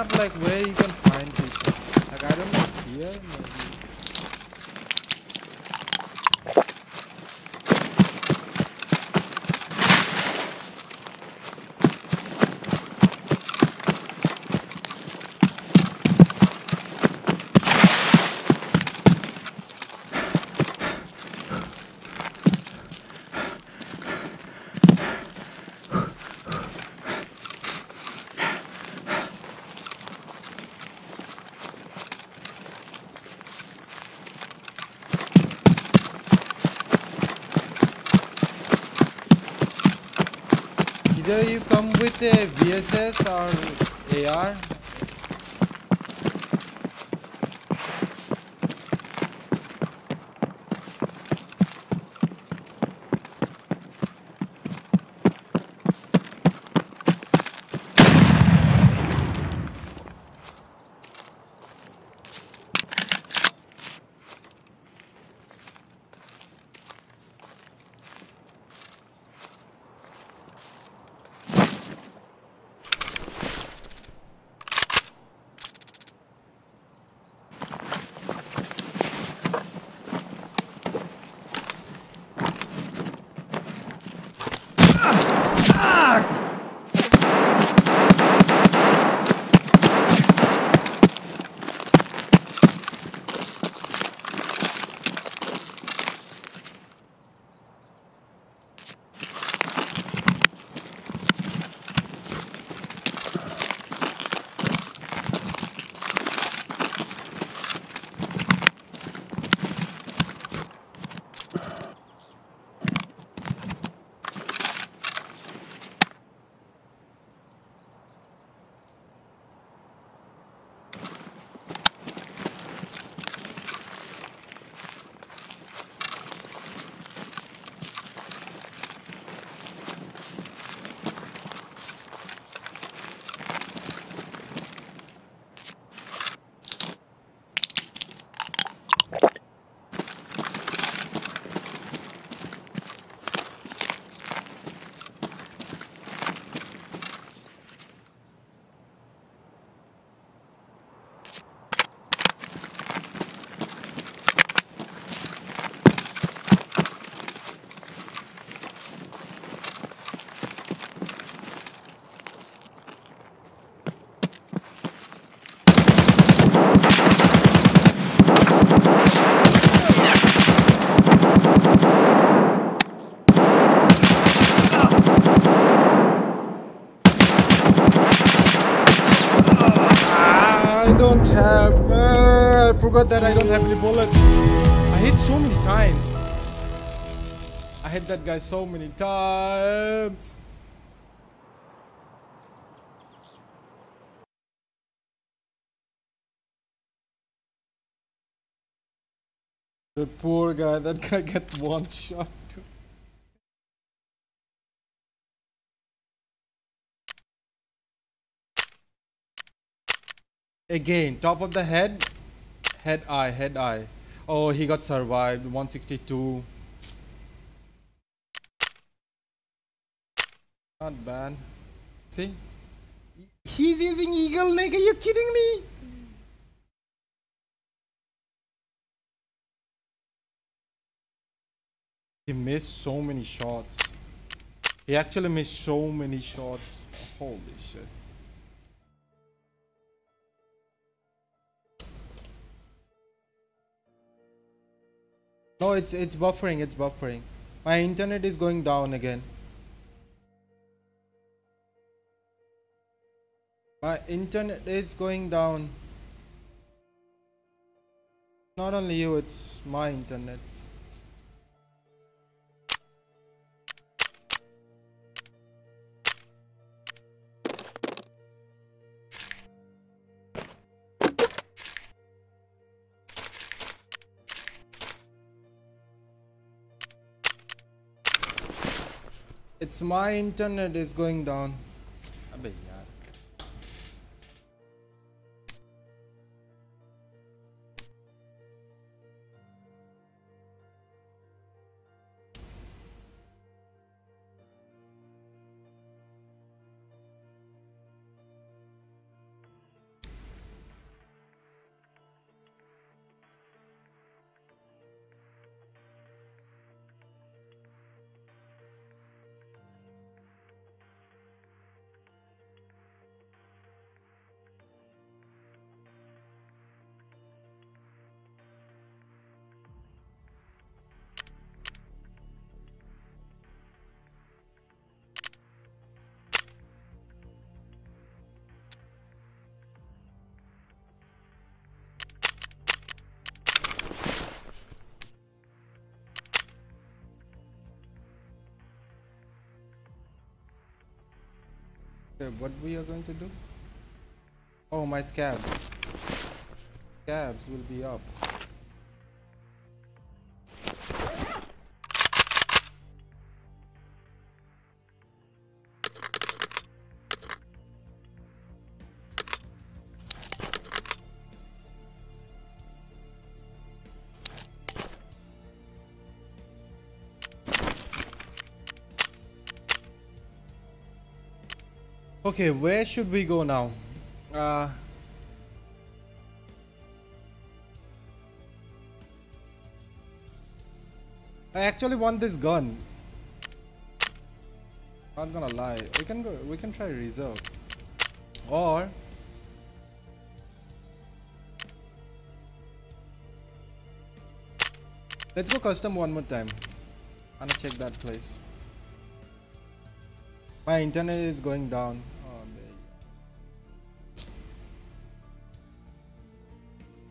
S1: of like where you can forgot that I don't have any bullets. I hit so many times. I hit that guy so many times. The poor guy, that guy got one shot. Again, top of the head, head eye, head eye. Oh, he got survived. 162. Not bad. See? He's using eagle leg. Are you kidding me? He missed so many shots. He actually missed so many shots. Holy shit. No, it's it's buffering, it's buffering. My internet is going down again. My internet is going down. Not only you, it's my internet. It's my internet is going down. Okay, what we are going to do? Oh, my scavs. Scavs will be up. Okay, where should we go now? Uh, I actually want this gun. Not gonna lie, we can go. We can try reserve, or let's go custom one more time. I'm gonna check that place. My internet is going down.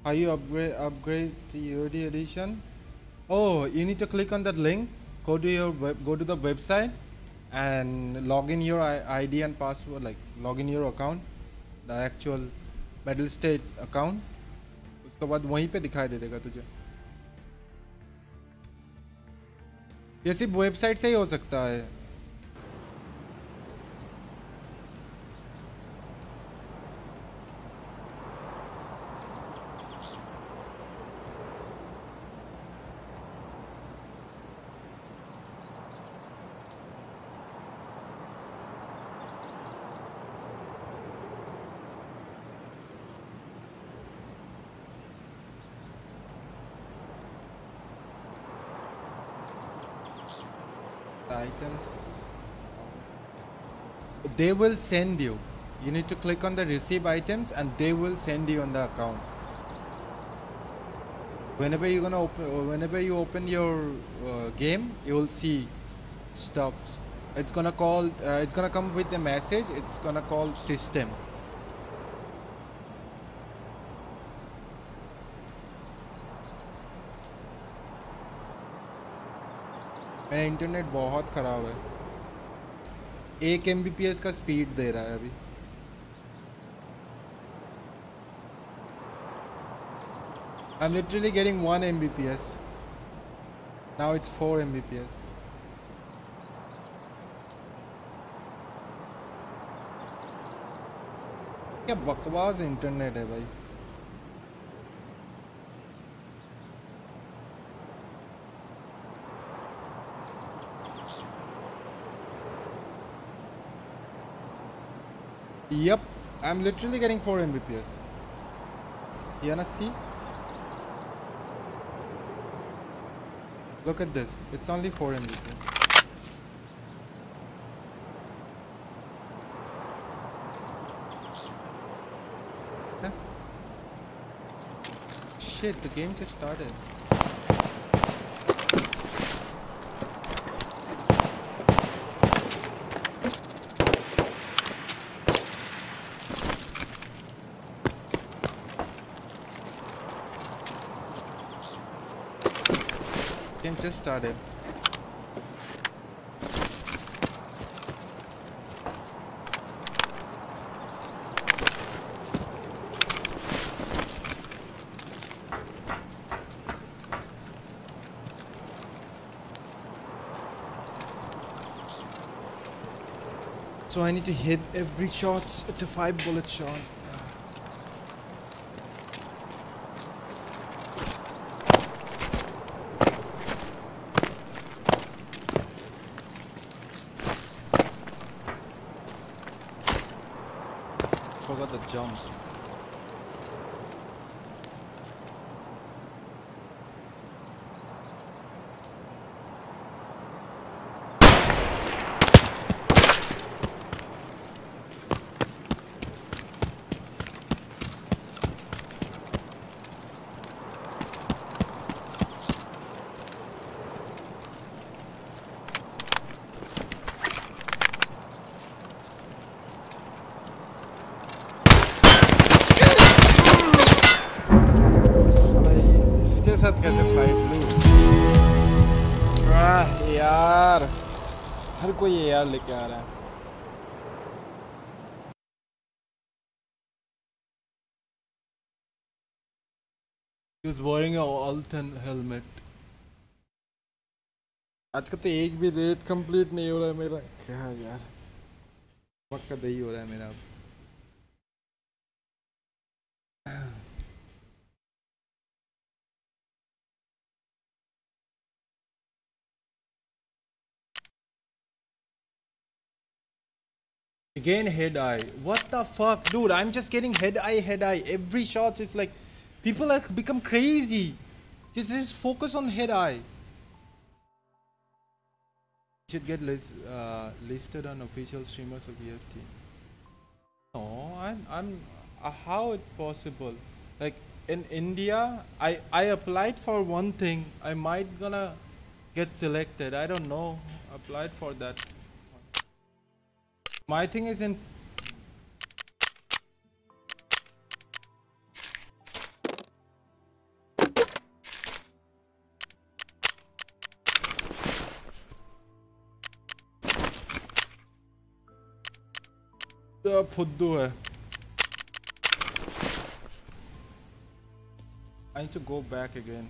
S1: Are you upgrade upgrade to UD edition? Oh, you need to click on that link. Go to your web, go to the website and log in your ID and password. Like log in your account, the actual Battle State account. उसके बाद वहीं पे दिखाई दे देगा तुझे ये सिर्फ़ website से ही हो सकता है they will send you you need to click on the receive items and they will send you on the account whenever you're gonna open whenever you open your uh, game you will see stuff it's gonna call uh, it's gonna come with a message it's gonna call system मेरा internet बहुत ख़राब है एक M का speed दे रहा है अभी। I am literally getting one M B P S now it's four M B P S क्या बकवास इंटरनेट है भाई। Yep, I'm literally getting 4 Mbps. You wanna see? Look at this. It's only 4 Mbps. Shit, the game just started. Game just started. So I need to hit every shot. It's a five bullet shot. यार लेके आ रहा है। He was wearing a Alton helmet. आज का तो एक भी rate complete नहीं हो रहा है मेरा। क्या यार? पक्का दही हो रहा है मेरा अब। Again head eye. What the fuck, dude? I'm just getting head eye, head eye. Every shot is like, people are become crazy. Just, just focus on head eye. Should get lis- uh, listed on official streamers of EFT. No, I'm, I'm. Uh, how it possible? Like in India, I I applied for one thing. I might gonna get selected. I don't know. Applied for that. My thing is in तो फुद्दू है I need to go back again.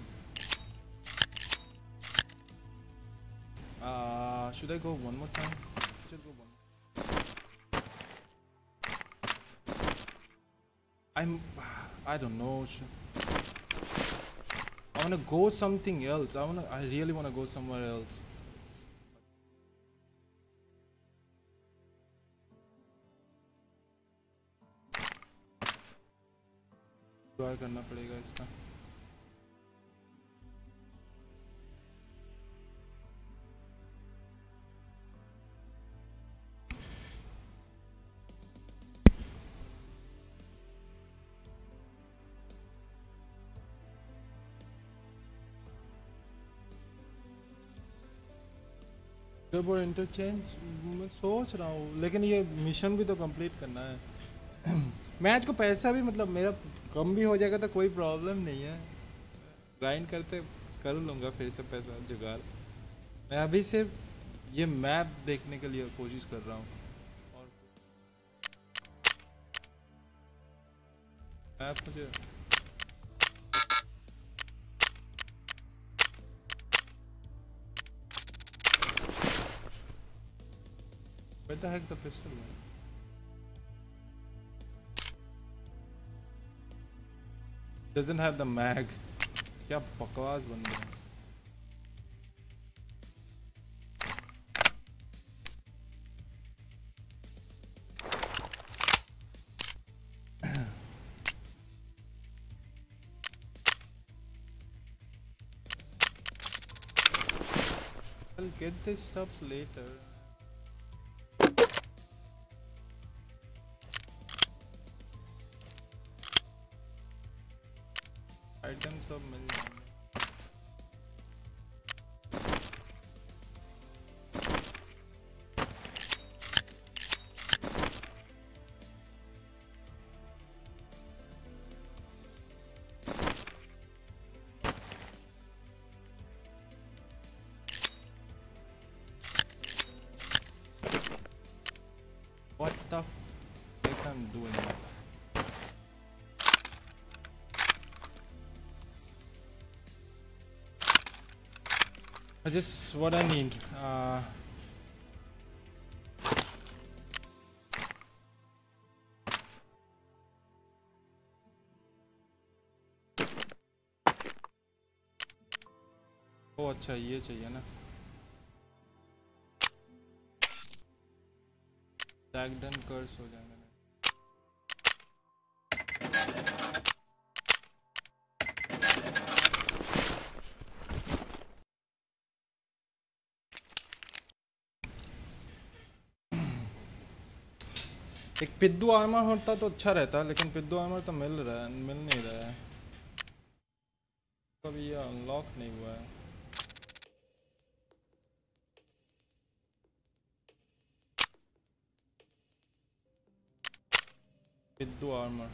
S1: Uh, should I go one more time? I'm. I don't know. sh- I wanna go something else. I wanna. I really wanna go somewhere else. द्वार करना पड़ेगा इसका जब interchange मैं सोच रहा हूँ, लेकिन ये मिशन भी तो कंप्लीट करना है। मैच को पैसा भी मतलब मेरा कम भी हो जाएगा तो कोई प्रॉब्लम नहीं है। ग्राइंड करते, कर लूँगा फिर से पैसा जुगाड़। मैं अभी से ये मैप देखने के लिए कोशिश कर रहा हूँ। और मैप मुझे Where the heck the pistol went? Doesn't have the mag. क्या बकवास बन गया I'll get these stuffs later. That's just what I need. Uh, और अच्छा ये चाहिए ना बैकडन कर्स हो जाएगा एक पिद्दू आर्मर होता तो अच्छा रहता, लेकिन पिद्दू आर्मर तो मिल रहा है मिल नहीं रहा है। कभी ये अनलॉक नहीं हुआ है। पिद्दू armour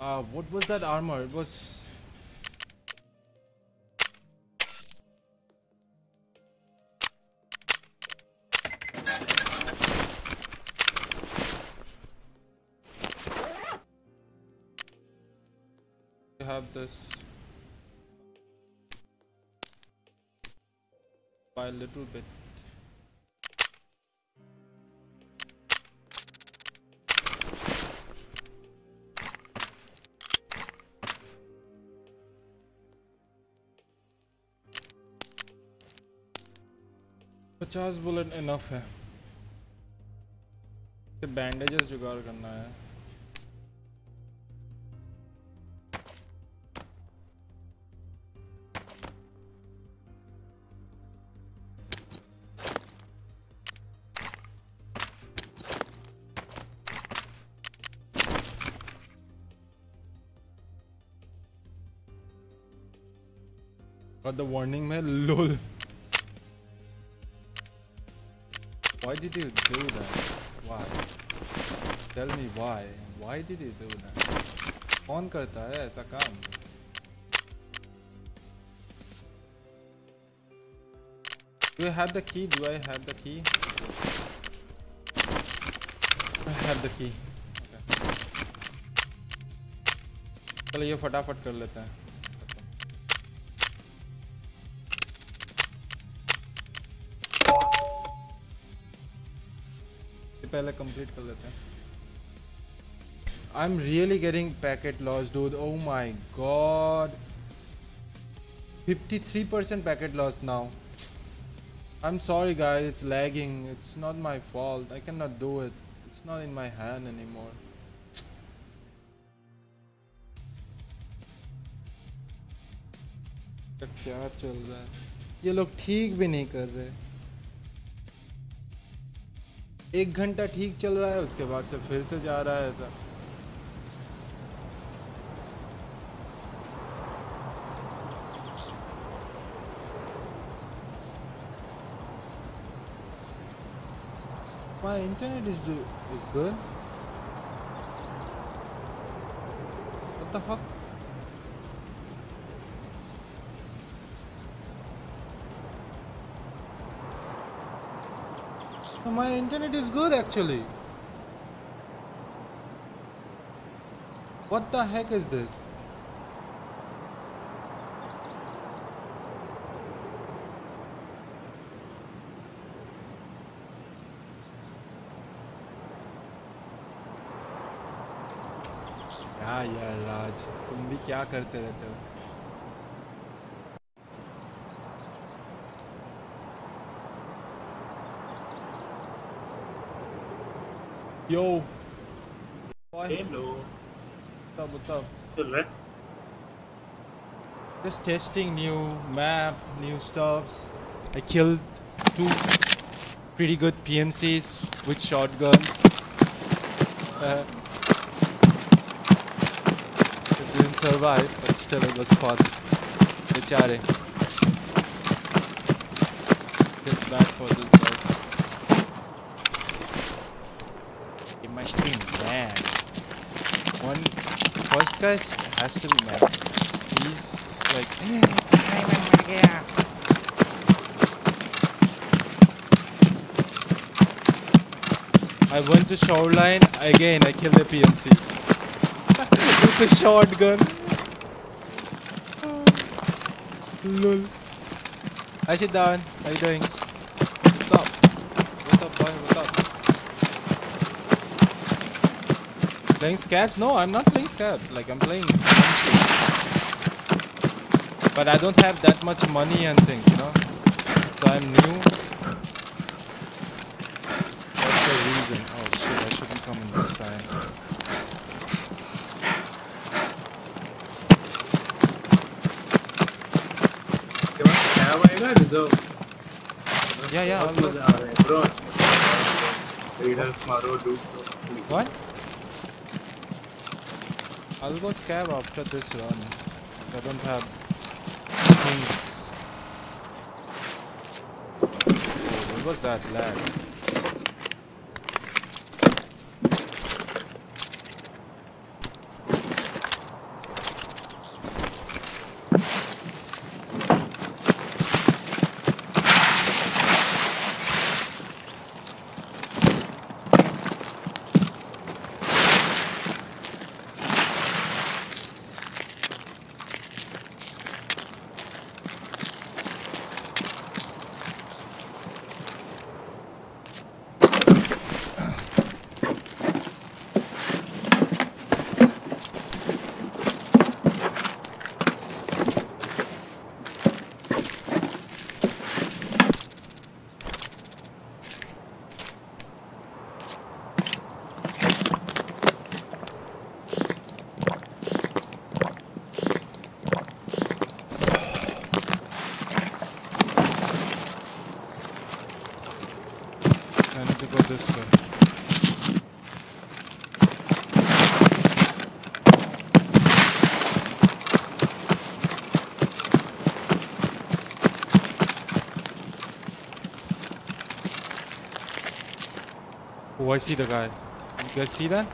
S1: what was that armour it it this by a little bit पचास बुलेट इनफ है बैंडेजेस जुगाड़ करना है The warning में lol Why did you do that? Why? Tell me why. Why did you do that? कौन करता है ऐसा काम Do I have the key? Do I have the key? I have the key. Okay. चलो ये फटाफट कर लेते हैं पहले कंप्लीट कर लेते हैं I am really getting packet loss dude oh my god 53% packet loss now I'm sorry guys it's lagging it's not my fault I cannot do it it's not in my hand anymore क्या चल रहा है ये लोग ठीक भी नहीं कर रहे एक घंटा ठीक चल रहा है उसके बाद से फिर से जा रहा है ऐसा My internet is do is good. What the fuck? My internet is good actually. What the heck is this? यार राज तुम भी क्या करते रहते हो Yo. Boy.
S4: Hello.
S1: What's up, what's up?
S4: Still red?
S1: Just testing new map, new stuffs. I killed two pretty good PMCs with shotguns. Uh, it didn't survive, but still it was fun. Bechare. Get back for this. First guy has to be mad. He's like I went to shoreline again. I killed the PMC with a shotgun. Lol. Hi, sit down. How you doing? What's up? What's up, boy? What's up? Playing scavs? No, I'm not playing scavs. Like, I'm playing... But I don't have that much money and things, you know? So I'm new. That's the reason. Oh shit, I shouldn't come in this side. Yeah, yeah. What? I'll go scav after this run. I don't have things. What was that lag? I need to go this way. Oh, I see the guy. You guys see that?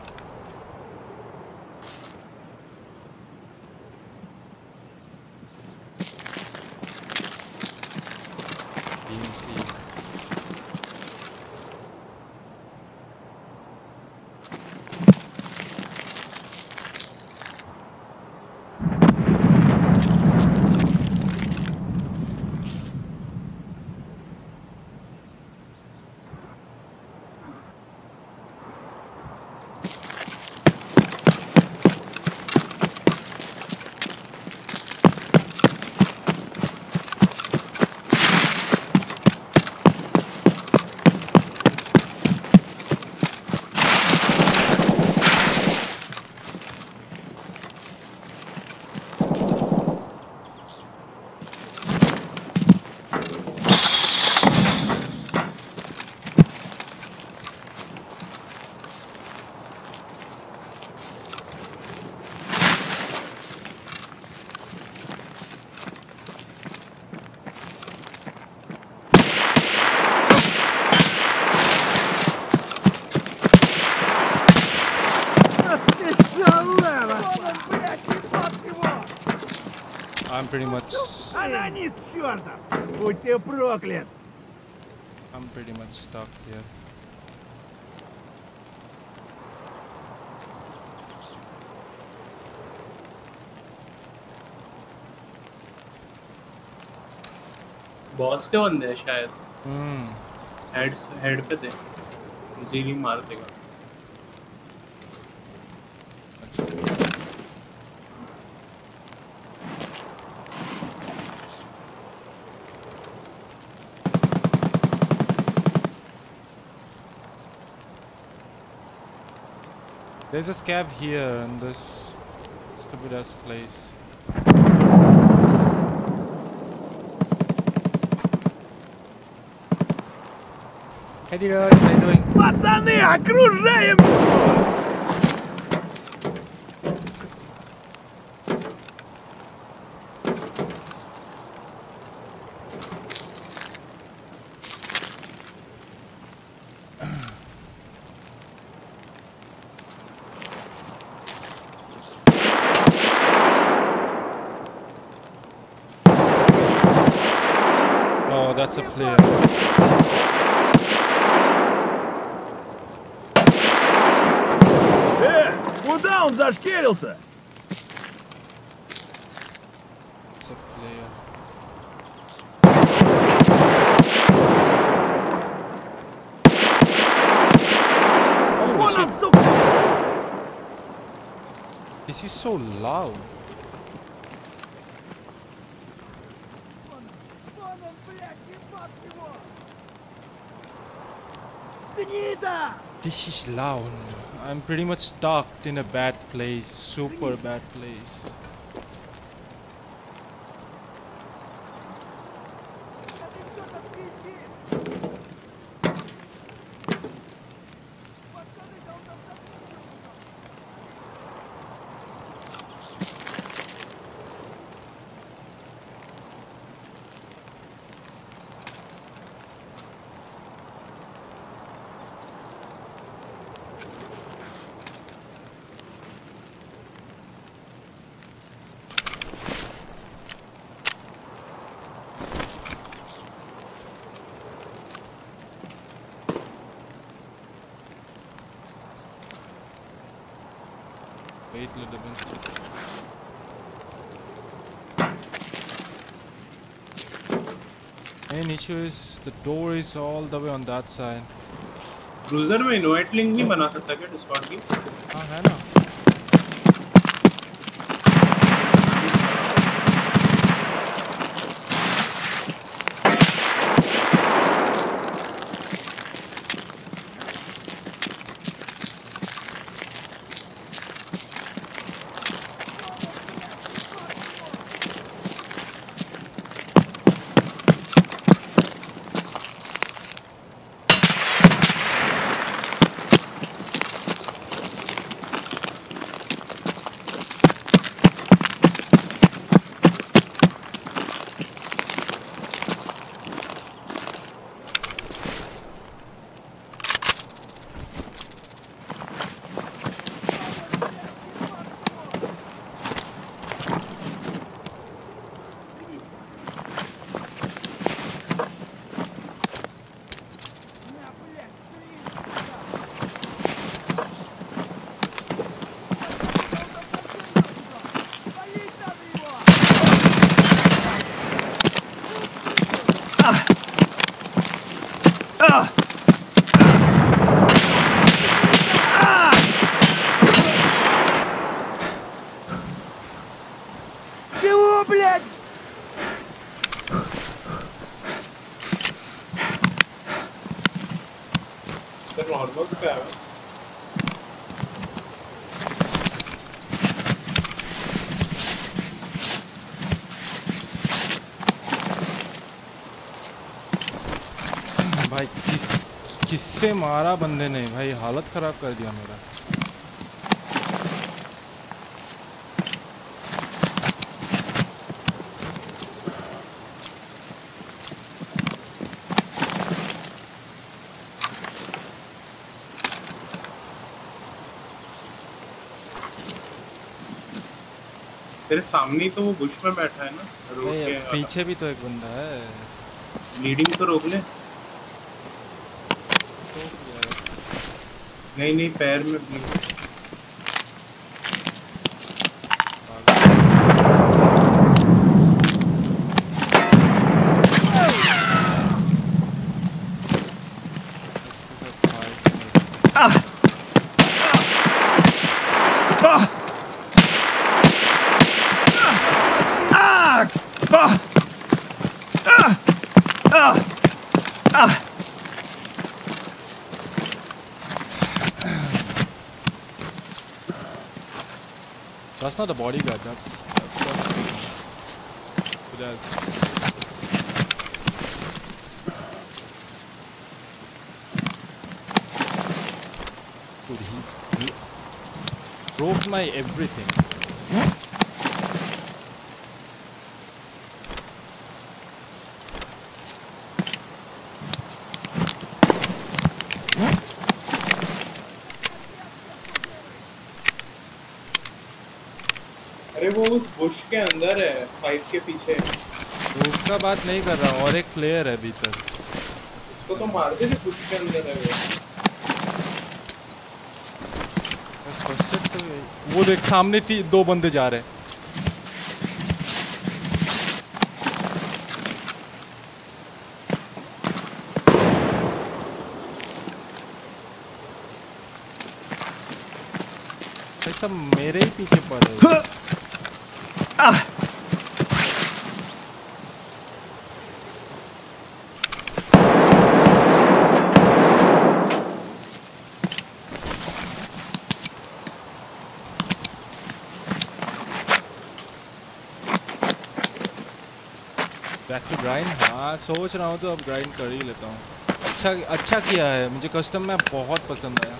S1: I'm pretty much
S3: Анонит чертов! Будь ты проклят!
S1: I'm pretty much stuck here.
S4: Boss के बंदे हैं शायद
S1: Hmm.
S4: Head head पे थे जीरी मार देगा
S1: There's a scav here in this stupid ass place. Hey, how you doing?
S3: What's on
S1: there? I that's a player.
S3: Э, куда он зашкерился?
S1: It's a player. Holy
S3: Вон
S1: shit,
S3: он, сука!
S1: this is so loud. This is loud. I'm pretty much stuck in a bad place. Super bad place. Wait a little bit. Main issue is the door is all the way on that side.
S4: Bruiser में invite link नहीं बना सकता क्या Discord की
S1: हाँ है ना किससे मारा बंदे ने भाई हालत खराब कर दिया मेरा।
S4: तेरे सामने तो वो बुश में बैठा है ना
S1: पीछे भी तो एक बंदा है।
S4: लीडिंग तो रोक ले
S1: तो यार,
S4: नहीं नहीं पैर में
S1: not the bodyguard. That's that's what it. Dude, he, he broke my everything.
S4: के अंदर है पाइप के पीछे।
S1: उसका बात नहीं कर रहा और एक प्लेयर है भीतर
S4: उसको तो मार दे बुश के अंदर है वो।
S1: तो वो देख सामने ती, दो बंदे जा रहे हैं। सब मेरे ही पीछे पड़ रहे हैं बैक टू ग्राइंड हाँ सोच रहा हूँ तो अब ग्राइंड कर ही लेता हूँ। अच्छा अच्छा किया है। मुझे कस्टम मैप बहुत पसंद आया।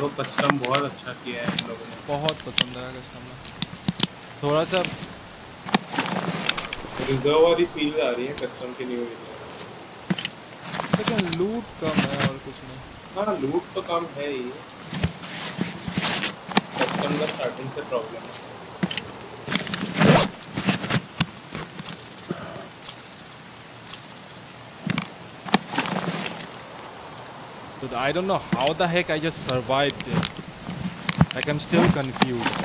S4: वो कस्टम बहुत अच्छा किया है इन लोगों ने।
S1: बहुत पसंद आया कस्टम मैप थोड़ा सा
S4: रिज़र्व वाली फील आ रही है कस्टम की न्यू
S1: लेकिन लूट कम है और कुछ नहीं।
S4: हाँ लूट तो कम है ही। कस्टम का स्टार्टिंग से प्रॉब्लम है।
S1: Dude, I don't know how the heck I just survived it. Like I'm still confused.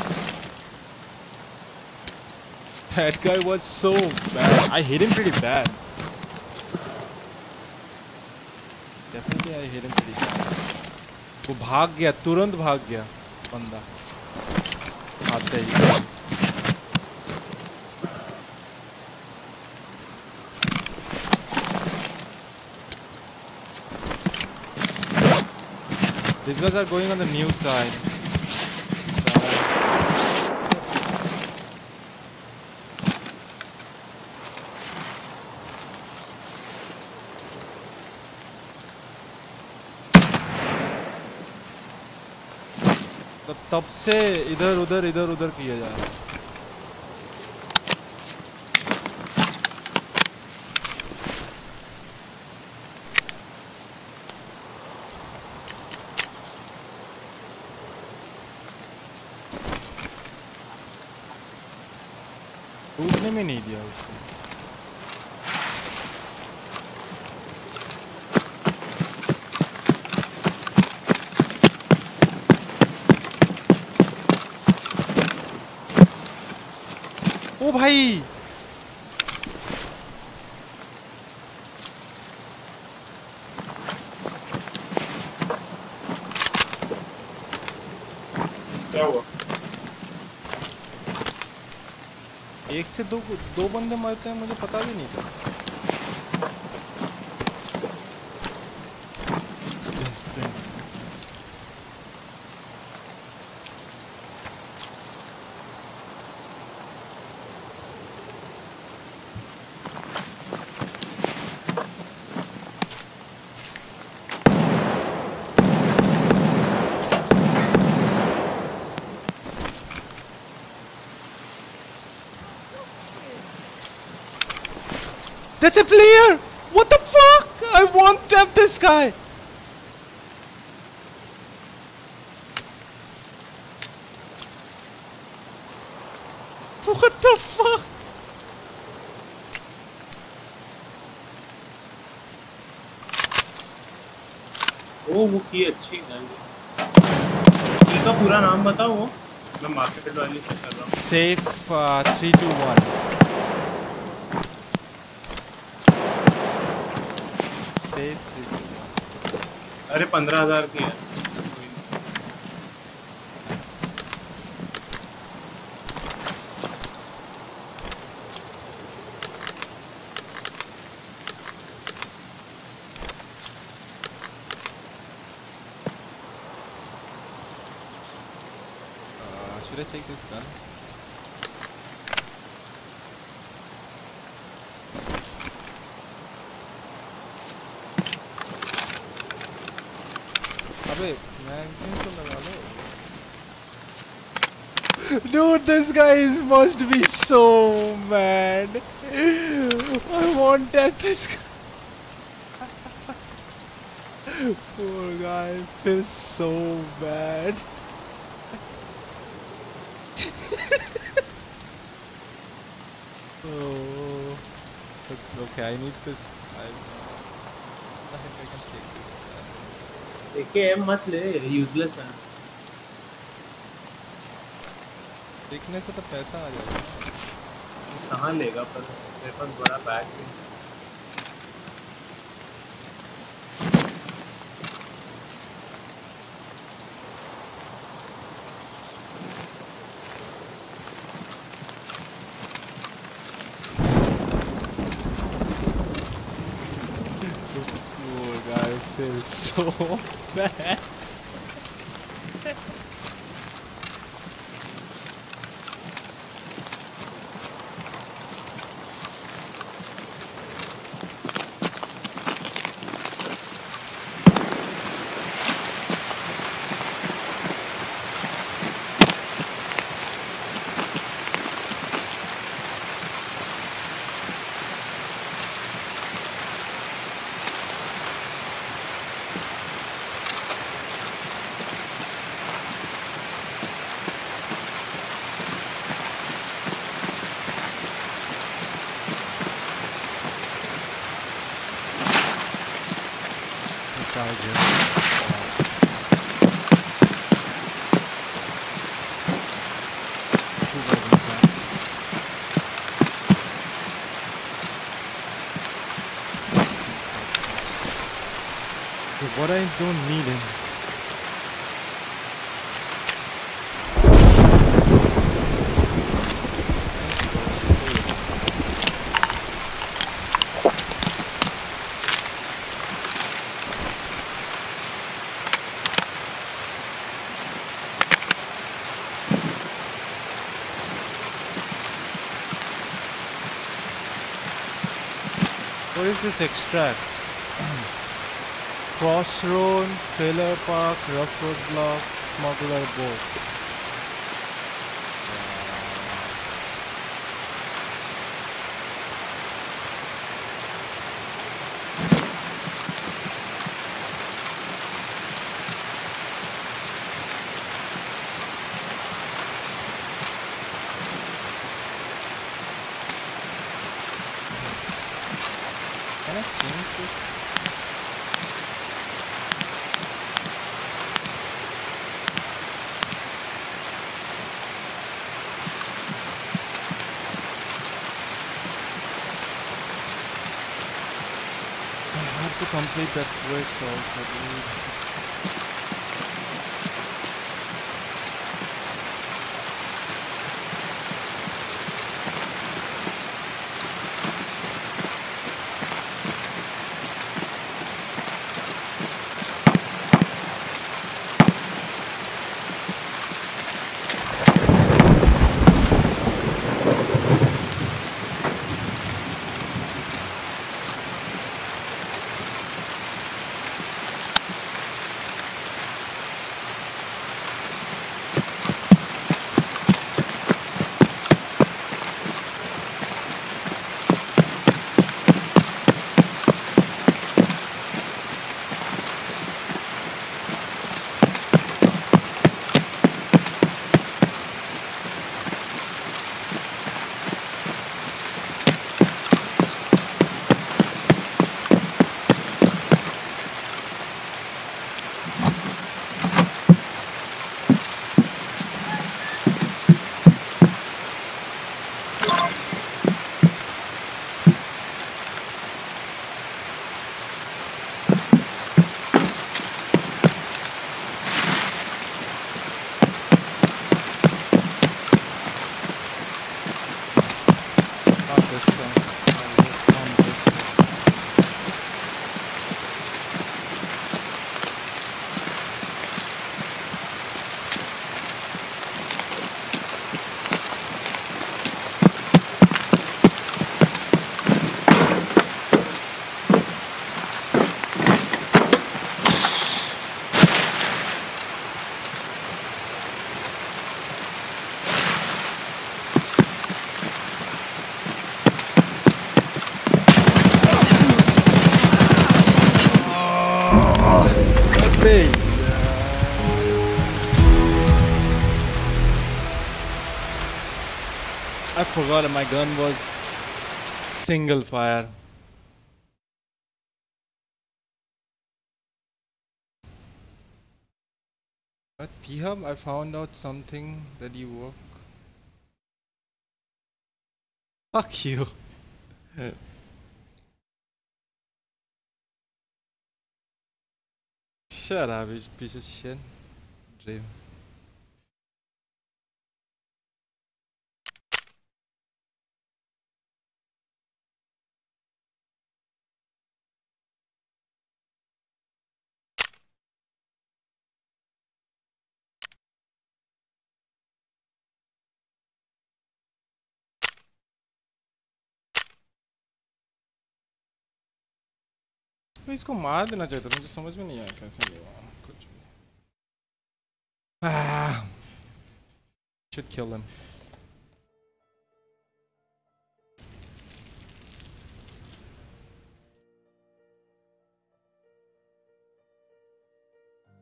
S1: That guy was so bad. I hit him pretty bad. Definitely I hit him pretty bad. वो भाग गया तुरंत भाग गया बंदा आते ही These guys are going on the new side. तो तब से इधर उधर इधर उधर किया जा रहा है टूटने में नहीं दिया उसको ओ भाई
S4: क्या हुआ
S1: एक से दो बंदे मरते हैं मुझे पता भी नहीं था। player! What the fuck? I want tap this guy! What the fuck?
S4: ओ वो की अच्छी गन की का पूरा नाम बताओ वो मैं मार्केट वाली से कर रहा हूँ
S1: Safe uh, 3, 2,
S4: अरे पंद्रह हज़ार की है।
S1: This guy is must be so mad. I want that this guy. Poor guy feels so bad. oh. Okay, I need this. I, think I can take this.
S4: Take care, mat le, useless है.
S1: देखने से तो पैसा आ जाएगा
S4: कहाँ लेगा पर मेरे पास बड़ा बैग भी है।
S1: Poor guy feels so bad. I don't need in What is this extract? Crossroad, trailer park, rough road block, smuggler boat. Can I change this? I have to complete Forgot my gun was single fire. But P-Hub, I found out something that you work. Fuck you. Shut up, you piece of shit. Dream. तो इसको मार देना चाहिए था, मुझे समझ में नहीं आया कैसे हुआ। कुछ भी। should kill him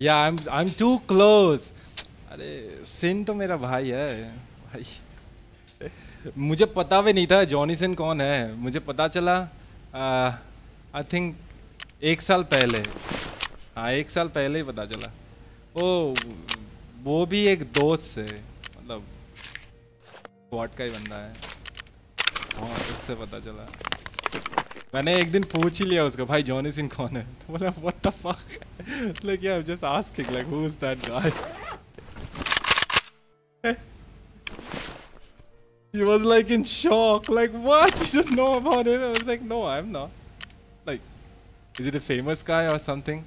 S1: yeah, I'm I'm too close अरे सिन तो मेरा भाई है। भाई। मुझे पता भी नहीं था जॉनी सिन कौन है। मुझे पता चला आई थिंक एक साल पहले। हाँ एक साल पहले ही पता चला। ओ वो भी एक दोस्त से मतलब स्क्वाड का ही बंदा है। हाँ उससे पता चला। मैंने एक दिन पूछ ही लिया उसको भाई जॉनी सिंह कौन है? तो बोला what the fuck like yeah just asking like who is that guy He was like in shock, like what? You don't know about it? I was like, no, I'm not. Is it a famous guy or something?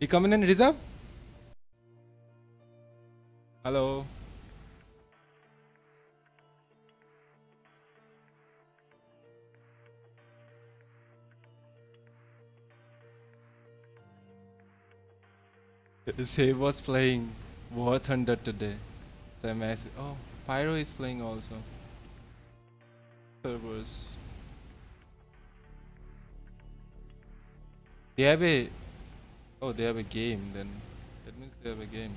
S1: You coming in, Riza? Hello. Save was playing War Thunder today. So I'm asking, oh, Pyro is playing also. Servers. They have a, oh, they have a game then. That means they have a game.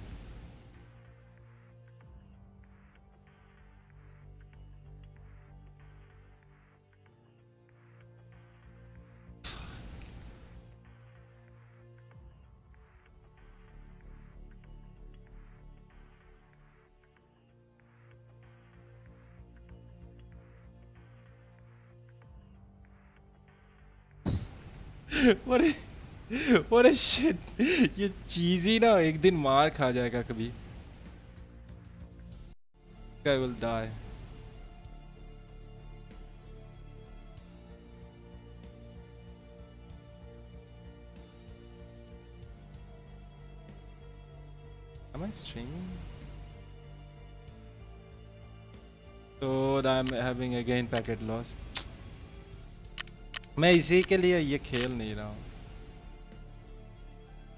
S1: what a, what a shit. ये चीजी ना एक दिन मार खा जाएगा कभी. Guy will die. Am I streaming? So I'm having again packet loss. मैं इसी के लिए ये खेल नहीं रहा हूँ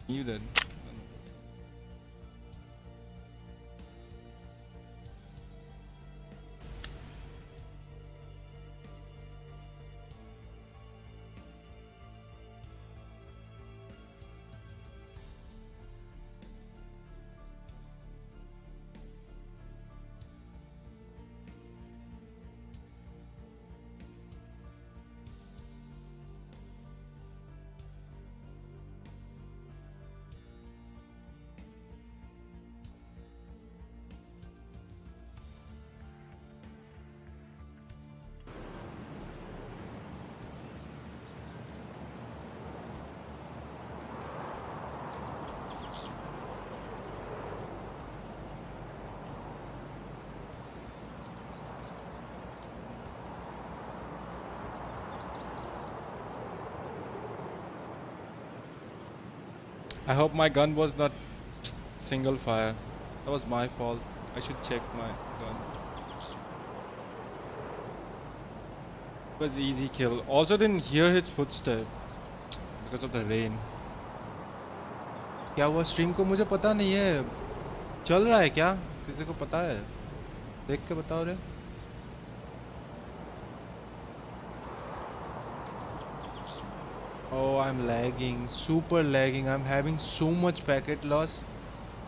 S1: You did. I hope my gun was not single fire. That was my fault. I should check my gun. It was easy kill. Also didn't hear his footstep because of the rain. क्या हुआ stream को मुझे पता नहीं है चल रहा है क्या किसी को पता है देख के बताओ रे Oh, I'm lagging, super lagging. I'm having so much packet loss.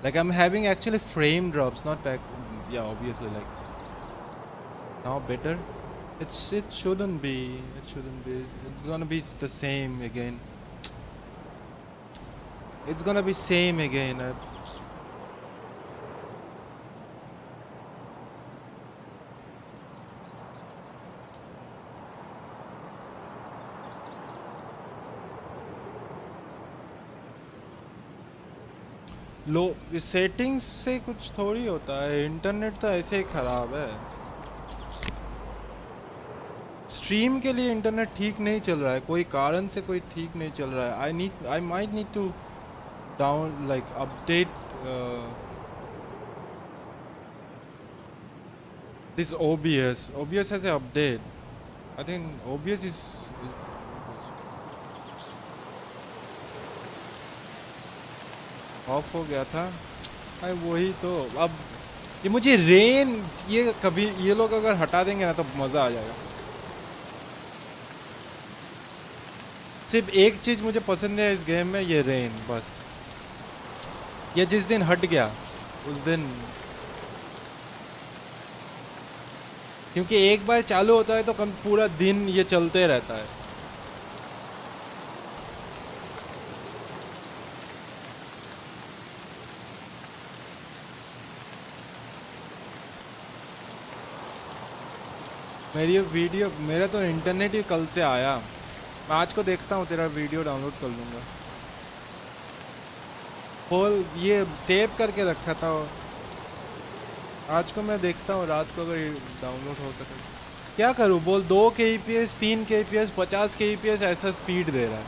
S1: Like I'm having actually frame drops, not pack. Yeah, obviously, like now better. It's it shouldn't be. It shouldn't be. It's gonna be the same again. It's gonna be same again. I, low settings से कुछ थोड़ी होता है internet तो ऐसे ही ख़राब है stream के लिए इंटरनेट ठीक नहीं चल रहा है कोई कारण से कोई ठीक नहीं चल रहा है I need I might need to down like update this OBS. OBS has an update. I think OBS. Off हो गया था। अरे वही तो अब ये मुझे रेन ये कभी, ये लोग अगर हटा देंगे ना तो मज़ा आ जाएगा। सिर्फ़ एक चीज़ मुझे पसंद है इस गेम में, ये रेन बस। ये जिस दिन हट गया, उस दिन। क्योंकि एक बार चालू होता है तो कम, पूरा दिन ये चलते रहता है। मेरी वीडियो मेरा तो इंटरनेट ही कल से आया। मैं आज को देखता हूँ तेरा वीडियो डाउनलोड कर लूँगा। होल ये सेव करके रखा था आज को मैं देखता हूँ रात को अगर डाउनलोड हो सके। क्या करूँ? बोल दो के ई पी एस तीन के ई पी एस पचास के ई पी एस ऐसा स्पीड दे रहा है।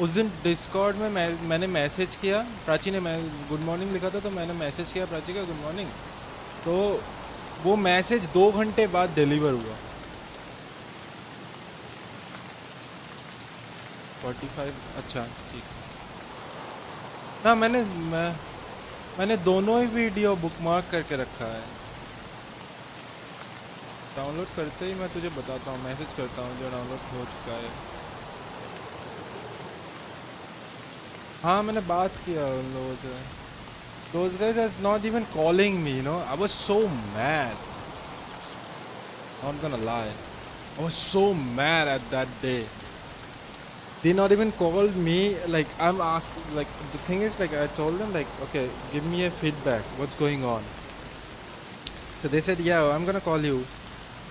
S1: उस दिन डिस्कॉर्ड में मैं, मैंने मैसेज किया प्राची ने मैं गुड मॉर्निंग लिखा था तो मैंने मैसेज किया प्राची का गुड मॉर्निंग तो वो मैसेज दो घंटे बाद डिलीवर हुआ। फोर्टी फाइव अच्छा ठीक। ना, मैंने, मैं, मैंने दोनों ही वीडियो बुकमार्क करके रखा है। डाउनलोड करते ही मैं तुझे बताता हूँ, मैसेज करता हूँ, जो डाउनलोड हो चुका है। हाँ मैंने बात किया उन लोगों से। Those guys are not even calling me you know. I was so mad. Not gonna lie. I was so mad at that day. They not even called me like I'm asked like the thing is like I told them like okay give me a feedback what's going on? So they said yeah I'm gonna call you.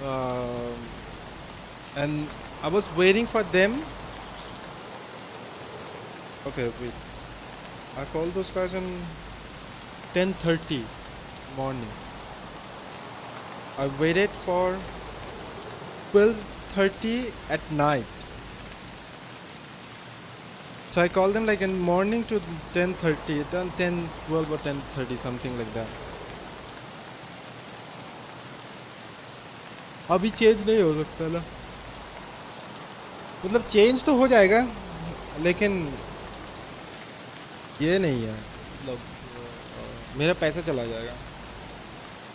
S1: Um, and I was waiting for them. Okay wait. I called those guys in 10:30 morning I waited for 12:30 at night so I called them like in morning to 10:30 then 10 12 or 10:30 something like that अभी change नहीं हो सकता ना मतलब change तो हो जाएगा लेकिन ये नहीं है मतलब अ, मेरा पैसा चला जाएगा।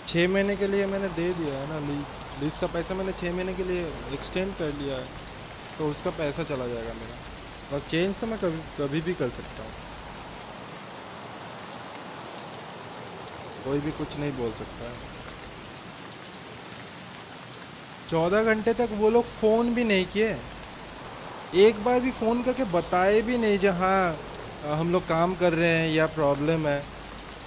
S1: छः महीने के लिए मैंने दे दिया है ना लीज लीज का पैसा मैंने छः महीने के लिए एक्सटेंड कर लिया है तो उसका पैसा चला जाएगा मेरा। और चेंज तो मैं कभी कभी भी कर सकता हूँ। कोई भी कुछ नहीं बोल सकता है। चौदह घंटे तक वो लोग फ़ोन भी नहीं किए। एक बार भी फ़ोन करके बताए भी नहीं जो हाँ हम लोग काम कर रहे हैं या प्रॉब्लम है।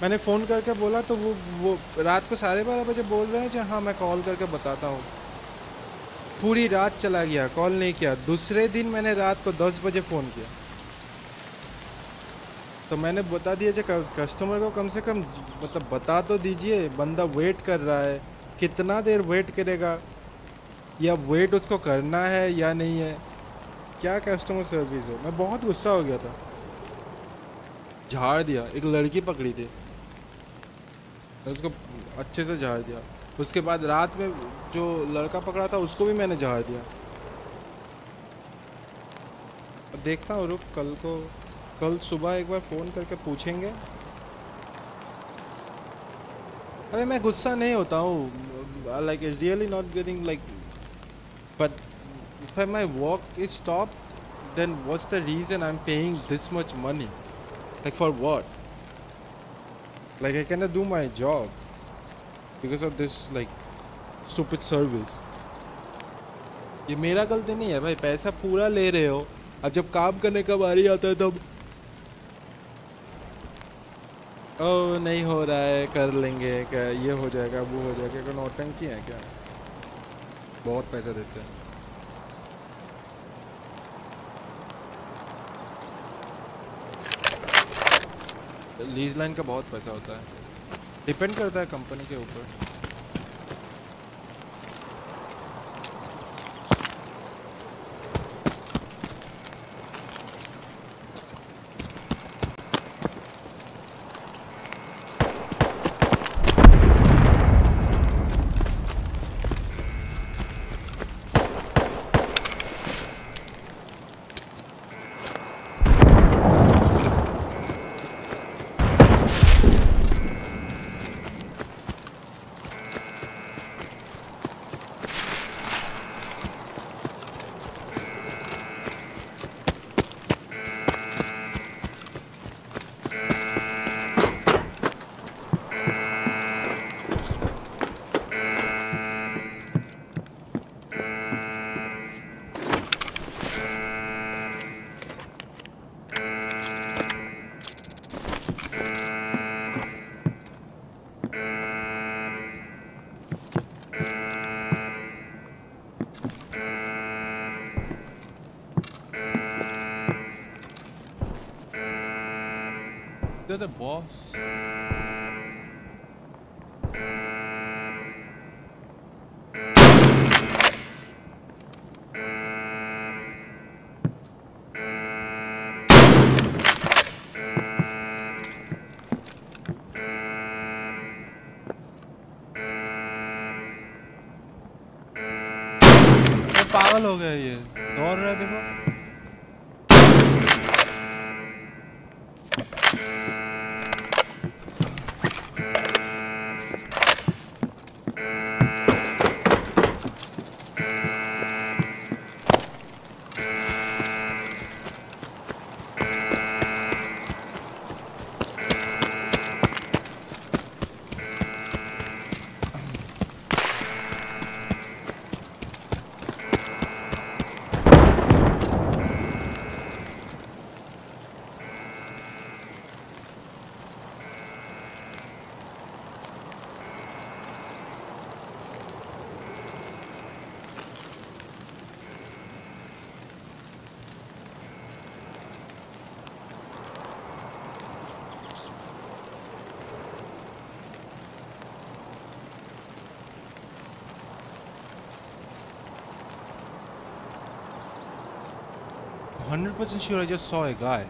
S1: मैंने फ़ोन करके बोला तो वो वो रात को साढ़े बारह बजे बोल रहे हैं जो हाँ मैं कॉल करके बताता हूँ। पूरी रात चला गया, कॉल नहीं किया। दूसरे दिन मैंने रात को दस बजे फ़ोन किया। तो मैंने बता दिया जो कस्टमर को कम से कम मतलब बता तो दीजिए, बंदा वेट कर रहा है, कितना देर वेट करेगा? या वेट उसको करना है या नहीं है? क्या कस्टमर सर्विस है? मैं बहुत गुस्सा हो गया था। झाड़ दिया, एक लड़की पकड़ी थी। उसको अच्छे से झाड़ दिया। उसके बाद रात में जो लड़का पकड़ा था, उसको भी मैंने झाड़ दिया। देखता हूँ, रुक, कल को, कल सुबह एक बार फ़ोन करके पूछेंगे। अरे, मैं गुस्सा नहीं होता हूँ। Like really not getting like but if I my my is stop then what's the reason I am paying this much money like for what? Like i cannot do my job because of this like stupid service. ये मेरा गलती नहीं है भाई पैसा पूरा ले रहे हो। अब जब काम करने का बारी आता है तब ओ नहीं हो रहा है कर लेंगे क्या ये हो जाएगा वो हो जाएगा क्या नौटंकी है क्या? बहुत पैसा देते हैं। लीज लाइन का बहुत पैसा होता है। डिपेंड करता है कंपनी के ऊपर। Boss. पागल हो गया ये दौड़ रहा है देखो Hundred percent sure I just saw a guy.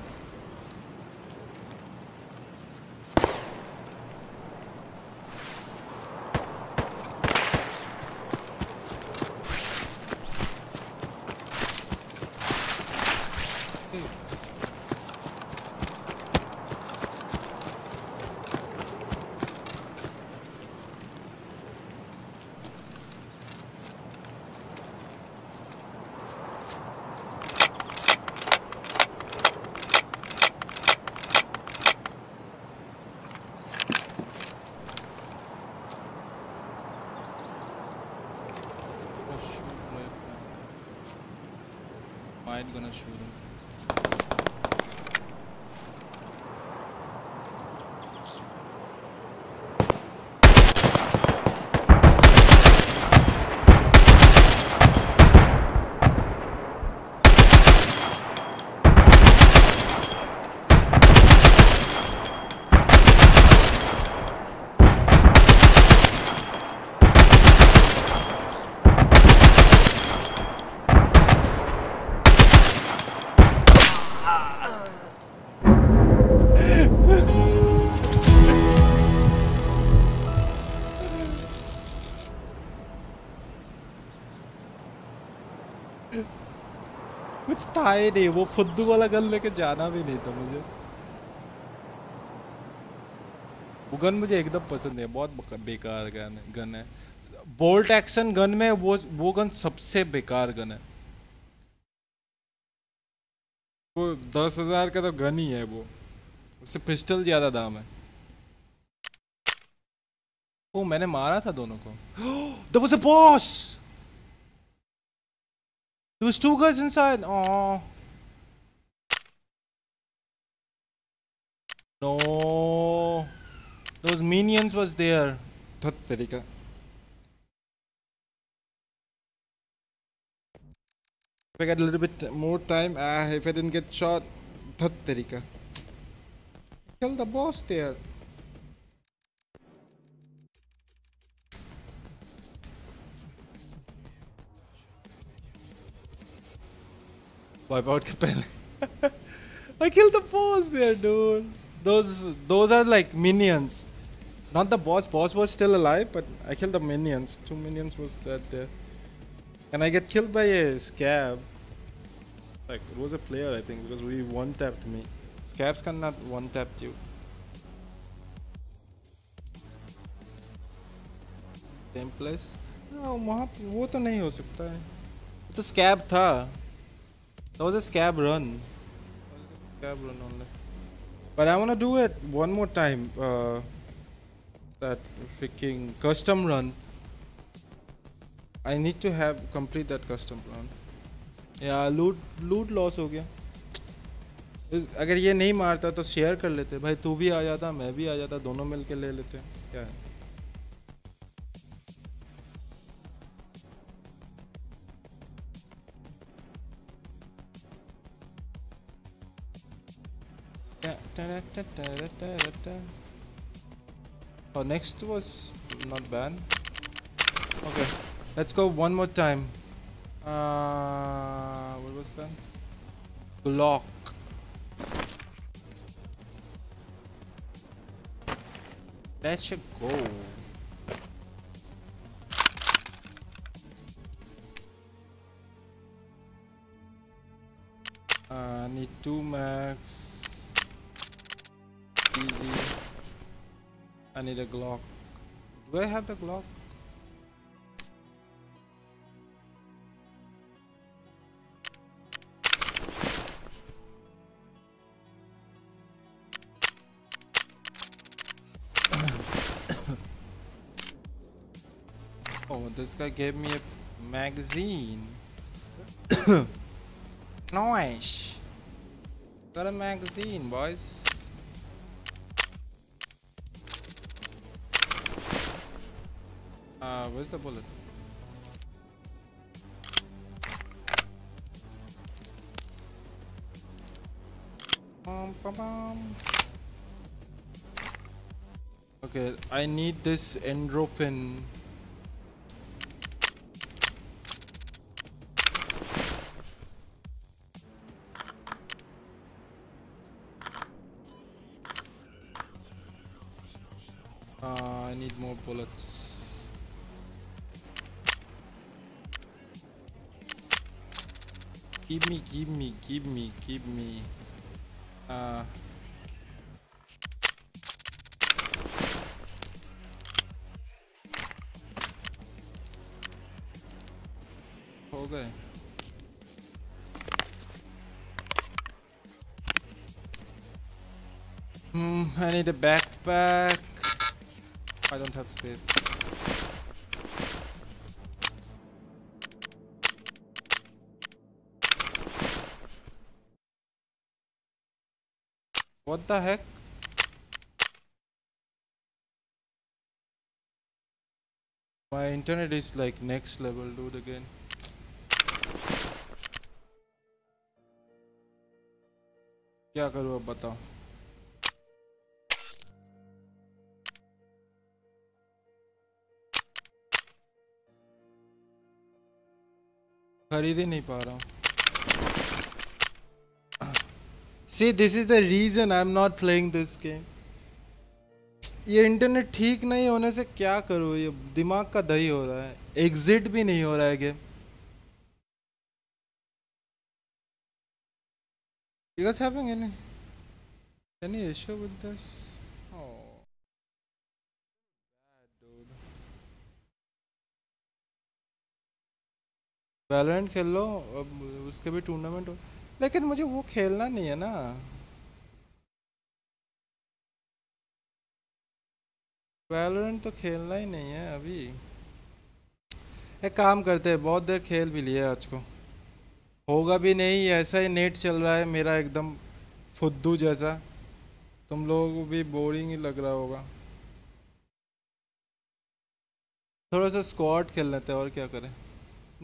S1: ही नहीं, वो फुद्दू वाला गन लेके जाना भी नहीं था मुझे। वो गन मुझे एकदम पसंद है, बहुत बेकार गन है गन है। बोल्ट एक्शन गन में वो वो गन सबसे बेकार गन है। वो दस हज़ार का तो गन ही है वो। उससे पिस्टल ज़्यादा दाम है। ओ, मैंने मारा था दोनों को। a boss! There was two guys inside. Oh. No. Those minions was there. Tatarika. If I get a little bit more time, uh, if I didn't get shot, Tatarika. Kill the boss there. Wipe out Capelli. I killed the boss there, dude. Those those are like minions. Not the boss. Boss was still alive, but I killed the minions. Two minions was dead there. And I get killed by a scav. Like, it was a player, I think, because we one-tapped me. Scavs cannot one-tap you. Same place वहाँ वो तो नहीं हो सकता है तो scav था That was a scab run. A scab run only. But I wanna do it one more time. Uh, that freaking custom run. I need to have complete that custom run. Yeah, loot loot loss हो गया. अगर ये नहीं मारता तो share कर लेते भाई तू भी आ जाता मैं भी आ जाता दोनों मिल के ले लेते क्या है Oh, next was not bad. Okay, let's go one more time. Uh, what was that? Glock. That should go. Uh, I need two max. Easy. I need a Glock. Do I have the Glock? oh, this guy gave me a magazine. nice. Got a magazine, boys. Where's the bullet? Bum, bum, bum. Okay, I need this endorphin. Uh, I need more bullets. Give me, give me, give me, give me. Uh, हो गए Hmm, I need a backpack. I don't have space. What the heck? My internet is like next level, dude, again. क्या करूँ अब बताओ खरीद ही नहीं पा रहा हूँ see this is the reason I am not playing this game ये इंटरनेट ठीक नहीं होने से क्या करो? ये दिमाग का दही हो रहा है। एग्जिट भी नहीं हो रहा है गेम एनी oh. खेल लो। उसके भी टूर्नामेंट हो। लेकिन मुझे वो खेलना नहीं है ना। वैलोरेंट तो खेलना ही नहीं है अभी। एक काम करते हैं, बहुत देर खेल भी लिया आज को। होगा भी नहीं, ऐसा ही नेट चल रहा है, मेरा एकदम फुद्दू जैसा। तुम लोगों को भी बोरिंग ही लग रहा होगा। थोड़ा सा स्क्वाड खेल लेते हैं, और क्या करें?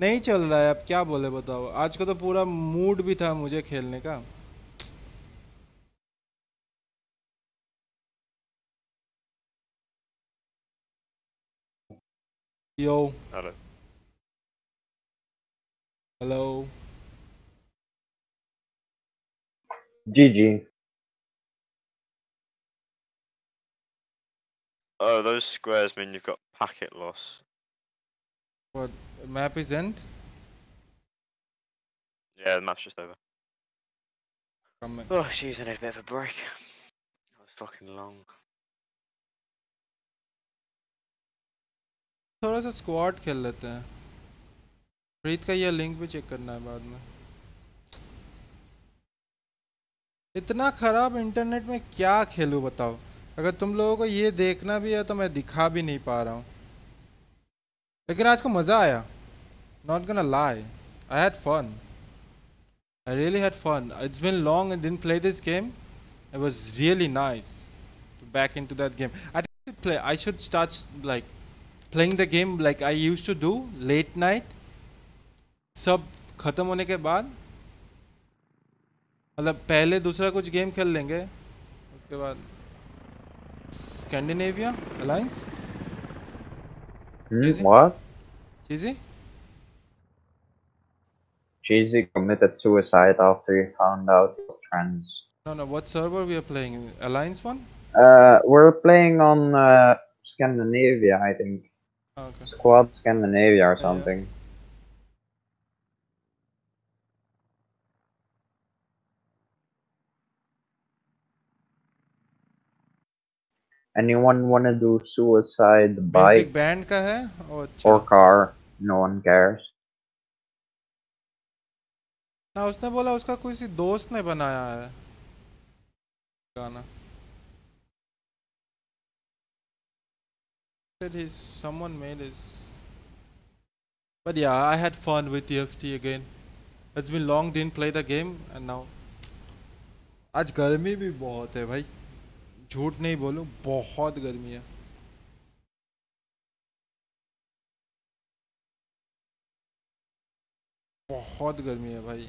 S1: नहीं चल रहा है अब क्या बोले बताओ आज को तो पूरा मूड भी था मुझे खेलने का yo
S5: Hello.
S1: Hello
S6: GG.
S5: Oh, those squares mean you've got packet loss.
S1: what map is end
S5: Yeah, the map's just over.
S1: Come
S5: Oh, jeez, I need a bit of a break. That was fucking long.
S1: थोड़ा सा squad खेल लेते हैं प्रीत का ये link भी check करना है बाद में इतना खराब इंटरनेट में क्या खेलूं बताओ अगर तुम लोगों को ये देखना भी है तो मैं दिखा भी नहीं पा रहा हूँ लेकिन आज को मज़ा आया not gonna lie I had fun I really had fun it's been long and didn't play this game it was really nice to back into that game I think I should play I should start like playing the game like I used to do late night सब खत्म होने के बाद मतलब पहले दूसरा कुछ game खेल लेंगे उसके बाद Scandinavia alliance Easy.
S6: What?
S1: Cheesy
S6: Cheesy committed suicide after he found out he was trans.
S1: No, no. What server we are playing? Alliance one?
S6: Uh, we're playing on uh, Scandinavia, I think.
S1: Oh, okay.
S6: Squad Scandinavia or
S1: Yeah.
S6: Anyone want to do suicide bike?
S1: band ka hai? Oh,
S6: or car? No one cares.
S1: ना उसने बोला उसका किसी दोस्त ने बनाया है गाना said his someone made his but yeah i had fun with EFT again it's been long didn't play the game and now आज गर्मी भी बहुत है भाई झूठ नहीं बोलूँ, बहुत गर्मी है। बहुत गर्मी है भाई।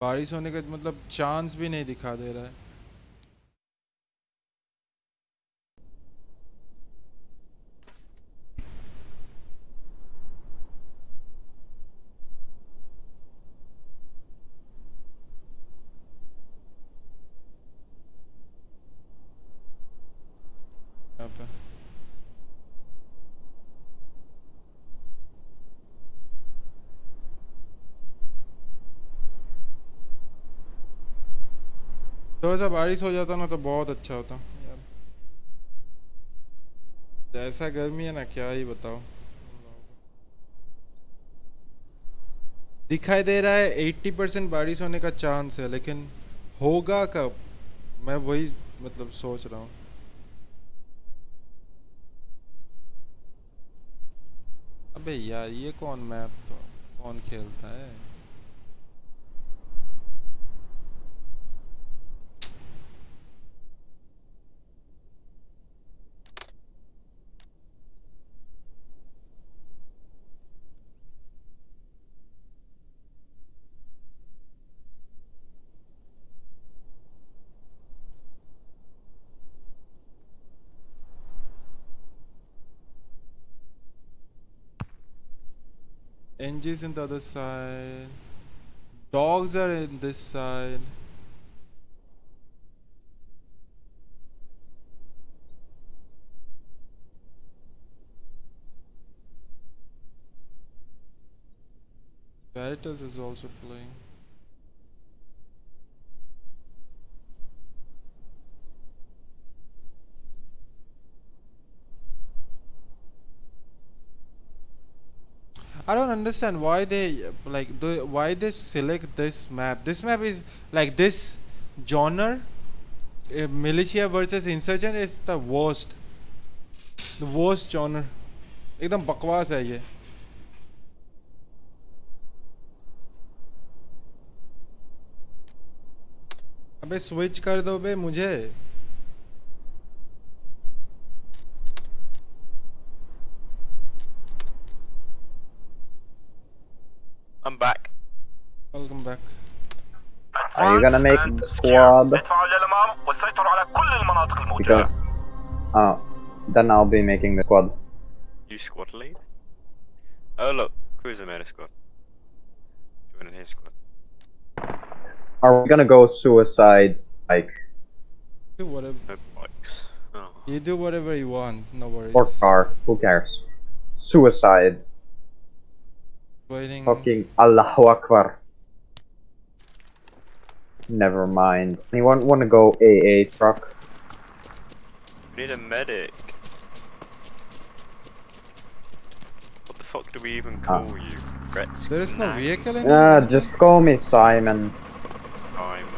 S1: बारिश होने का मतलब चांस भी नहीं दिखा दे रहा है यहाँ पे थोड़ा सा बारिश हो जाता ना तो बहुत अच्छा होता। जैसा गर्मी है ना क्या ही बताओ। दिखाई दे रहा है 80 परसेंट बारिश होने का चांस है लेकिन होगा कब? मैं वही मतलब सोच रहा हूँ। अबे यार ये कौन मैप तो कौन खेलता है? NG's in the other side. Dogs are in this side. Veritas is also playing. I don't understand why they uh, like the why they select this map. This map is like this genre. Uh, militia versus insurgent is the worst. The worst genre. एकदम बकवास है ये अबे switch कर दो बे मुझे عندك
S6: Are you gonna make squad?
S3: Because على
S6: Oh, then I'll be making the squad.
S5: You squad lead? Oh look, KruZar made a squad. Joining his squad.
S6: Are we gonna go suicide like?
S1: Do whatever.
S5: Bikes. Oh.
S1: You do whatever you want. No worries.
S6: Or car. Who cares? Suicide.
S1: Waiting.
S6: Fucking Allahu Akbar. Never mind. Anyone wanna go AA truck?
S5: We need a medic. What the fuck do we even
S6: Ah.
S5: call you? Rex?
S1: there is no
S5: Knack?
S1: vehicle in
S6: Ah,
S1: there
S6: just call me Simon.
S5: Simon.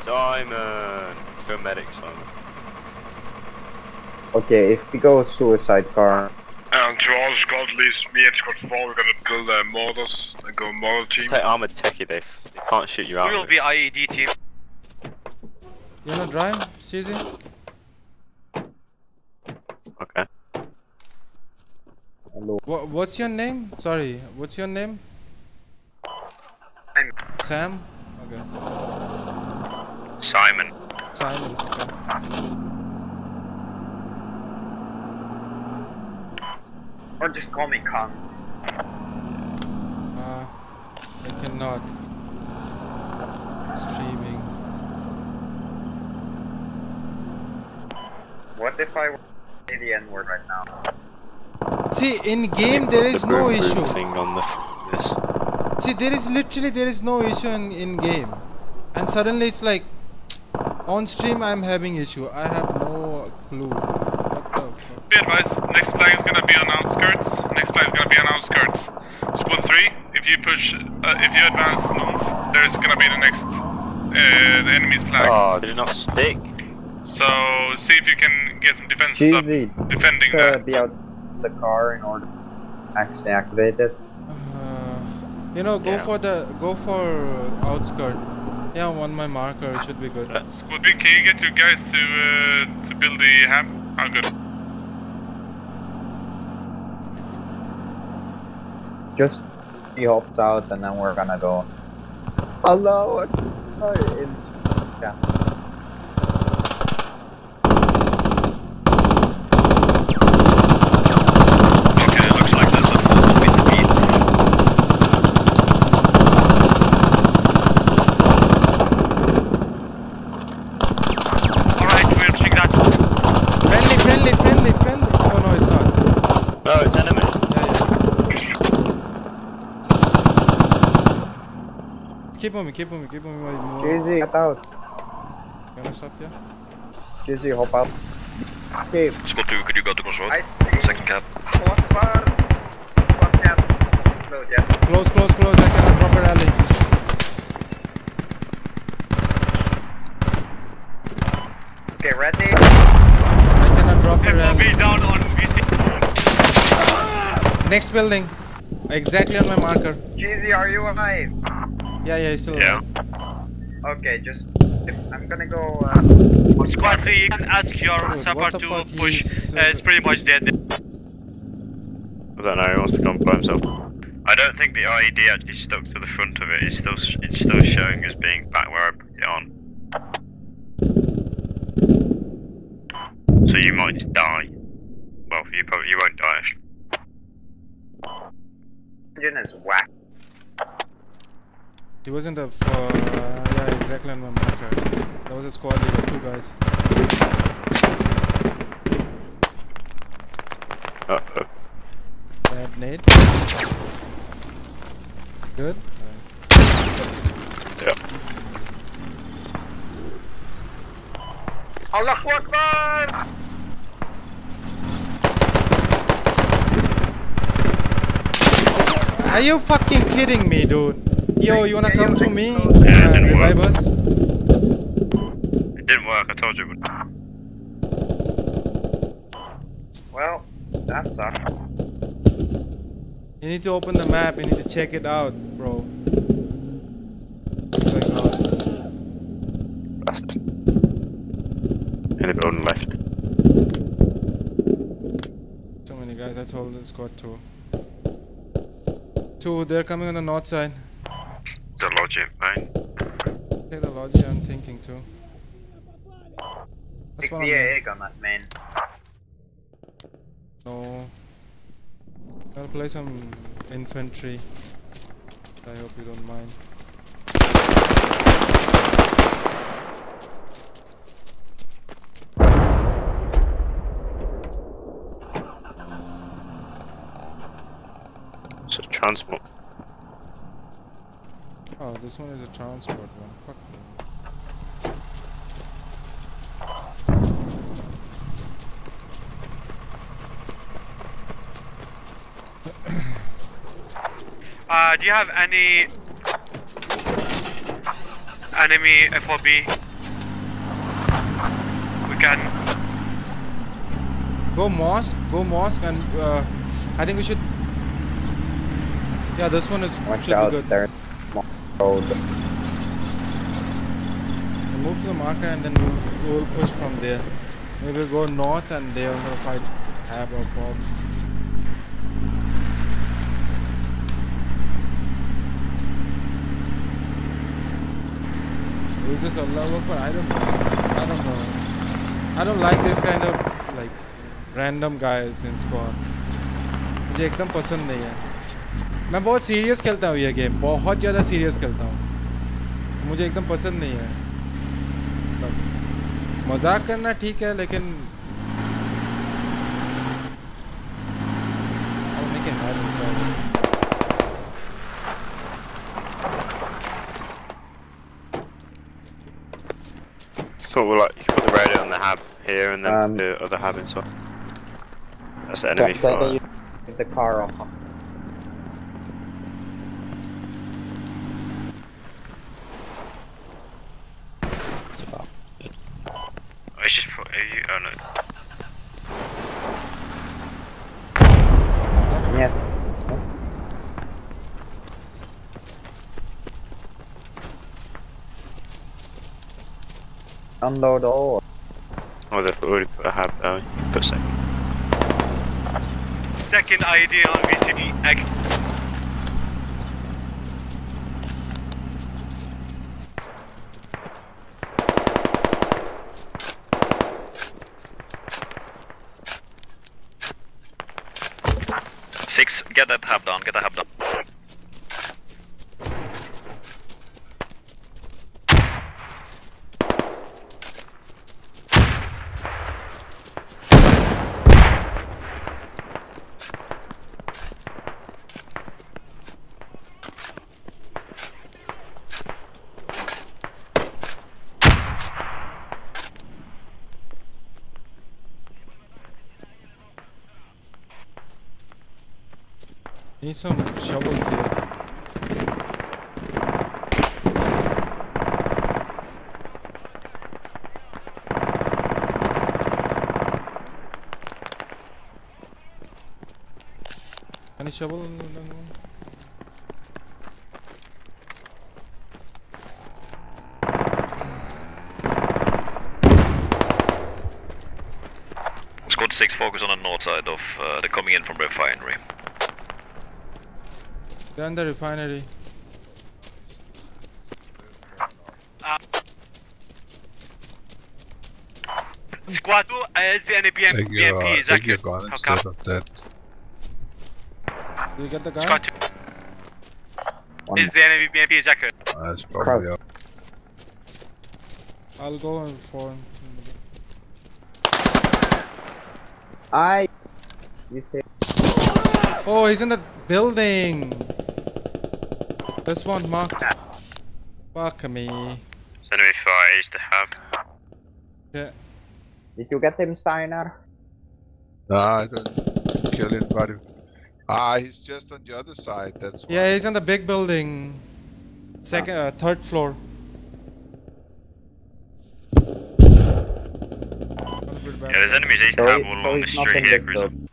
S5: Simon! Go medic, Simon.
S6: Okay, if we go suicide car,
S7: And to all squad leads, me and squad 4, we're gonna build uh, mortars and go model team.
S5: Play armored techie, they, they can't shoot you out.
S8: We will be. IED team.
S1: you wanna drive CZ
S5: Okay.
S6: hello.
S1: What, what's your name? Sorry, what's your name? Sam. Okay.
S5: Simon.
S1: Simon. Okay.
S6: Or just call me Kong.
S1: Uh, I cannot. Streaming.
S6: What if I say the N word right now?
S1: See, in game there is
S5: The
S1: no
S5: boom boom
S1: issue.
S5: Thing on the f- this.
S1: See, there is literally there is no issue in, in game, and suddenly it's like on stream I'm having issue. I have no clue. What the fuck?
S8: Be advised, next flag is gonna be on outskirts. Next flag is gonna be on outskirts. Squad 3, if you push, uh, if you advance north, there's gonna be the next, uh, the enemy's flag.
S5: Oh, did it not stick?
S8: So, see if you can get some defenses up, defending
S6: Uh,
S8: that.
S6: be out the car in order to actually activate it.
S1: Uh, you know, go
S5: Yeah.
S1: for the go for outskirt. Yeah, on my marker it should be good.
S8: Squad B, can you get your guys to, uh, to build the hab? Oh, good.
S6: Just he hops out and then we're gonna go. Hello. In, oh, yeah.
S5: Okay, it looks like there's a full with me.
S8: Alright, we're pushing that.
S1: Friendly, friendly, friendly, friendly. Oh no, it's not.
S5: No, it's enemy.
S1: Yeah, yeah. Keep moving, keep moving, keep moving. More.
S6: Cheesy, get out.
S1: Can I stop here?
S6: Cheesy, hop out. Okay.
S5: Squad 2, could you go to crossroad?
S6: I see.
S5: Second cab.
S6: What part? What can? Load, yeah.
S1: Close, close, close. I cannot drop a rally.
S6: Okay, ready?
S1: I cannot drop a rally.
S8: down on VC.
S1: Next building. Exactly on my marker.
S6: Cheesy, are you alive?
S1: Yeah, yeah, he's still
S5: Yeah.
S1: alive.
S6: Okay, just. I'm gonna go. Uh,
S8: Squad 3, you can ask your
S1: Dude,
S8: support to push.
S1: he's,
S8: Uh, it's pretty much dead.
S5: I don't know, he wants to come by himself. I don't think the IED actually stuck to the front of it. It's still it's still showing as being back where I put it on. So you might just die. Well, you probably you won't die. Actually.
S6: engine is whack.
S1: He was in the. f- Uh, yeah, exactly on my marker. That was a squad leader, two guys.
S5: Uh oh.
S1: Bad nade. Good. Nice.
S5: Yeah.
S6: Allahu Akbar!
S1: Are you fucking kidding me, dude? Yo, you wanna come to me?
S6: so?
S5: Yeah, it
S1: Uh,
S5: didn't
S1: revive
S5: work.
S1: us?
S5: It didn't work. I told you. it would.
S6: Well, that sucks.
S1: You need to open the map, you need to check it out, bro. What's going on?
S5: Bastard. In the building left.
S1: Too many guys, I told the squad two. Two, they're coming on the north side.
S5: The lodging, right?
S1: Take the logic, I'm thinking too. That's
S6: Take the egg on that man.
S1: So, I'll play some infantry. I hope you don't mind.
S5: So transport.
S1: Oh, this one is a transport one. Fuck me.
S8: Uh, do you have any enemy FOB? We can.
S1: Go mosque, go mosque, and uh, I think we should. Yeah, this one is
S6: Watch
S1: should
S6: out,
S1: be good.
S6: there's
S1: out. Move to the marker and then we'll, we'll push from there. Maybe we'll go north and there we gonna fight Ab or Fob. Is this a lover? But I don't know. I don't know. I don't like this kind of like random guys in squad. मुझे एकदम पसंद नहीं है मैं बहुत serious खेलता हूँ ये गेम बहुत ज़्यादा सीरियस खेलता हूँ मुझे एकदम पसंद नहीं है मतलब मज़ाक करना ठीक है लेकिन.
S5: So we'll like you can put the radio on the hab here and then
S6: Um,
S5: the other hab inside. That's the enemy
S6: can
S5: fire.
S6: you the car off?
S5: It's just put. Are you, oh no.
S6: Yes. Unload all.
S5: Oh, they've already put a hab down. Put second.
S9: Second ID on VCD. Ac-
S10: Six, get that hab down, get the hab down.
S1: Need some shovels here. Any shovel?
S10: Squad 6, focus on the north side of, uh, coming in from refinery.
S1: They're in the refinery.
S9: Squad 2 is the enemy
S7: Take your,
S9: BMP.
S7: uh,
S9: Is
S7: take your gun
S9: How
S7: instead
S9: come?
S7: of that.
S1: Did you get the guy?
S9: Squad 2
S6: One.
S9: is the enemy BMP. Is accurate.
S7: Uh, that's probably up.
S1: I'll go in for him.
S6: I. You say.
S1: Oh, he's in the building. This one marked. Fuck me.
S5: It's enemy fire. Is the hab.
S1: Yeah.
S6: Did you get him, Steiner?
S7: Nah, I don't kill anybody. Ah, he's just on the other side. That's why.
S1: Yeah, he's on the big building. Second, uh, third floor.
S5: Yeah, there's enemies east
S6: So
S5: hab all along
S6: the
S5: street here,
S6: this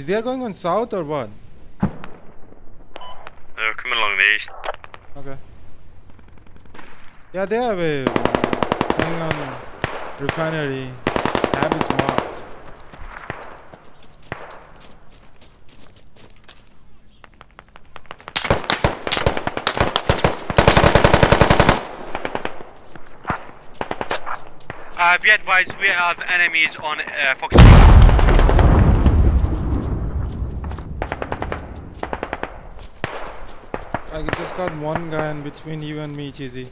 S1: Is they going on south or what?
S5: They're coming along the east.
S1: Okay. Yeah, they have a thing on refinery. Tab is marked.
S9: Uh, be advised, we have enemies on uh, Fox.
S1: I just got one guy in between you and me, Cheesy.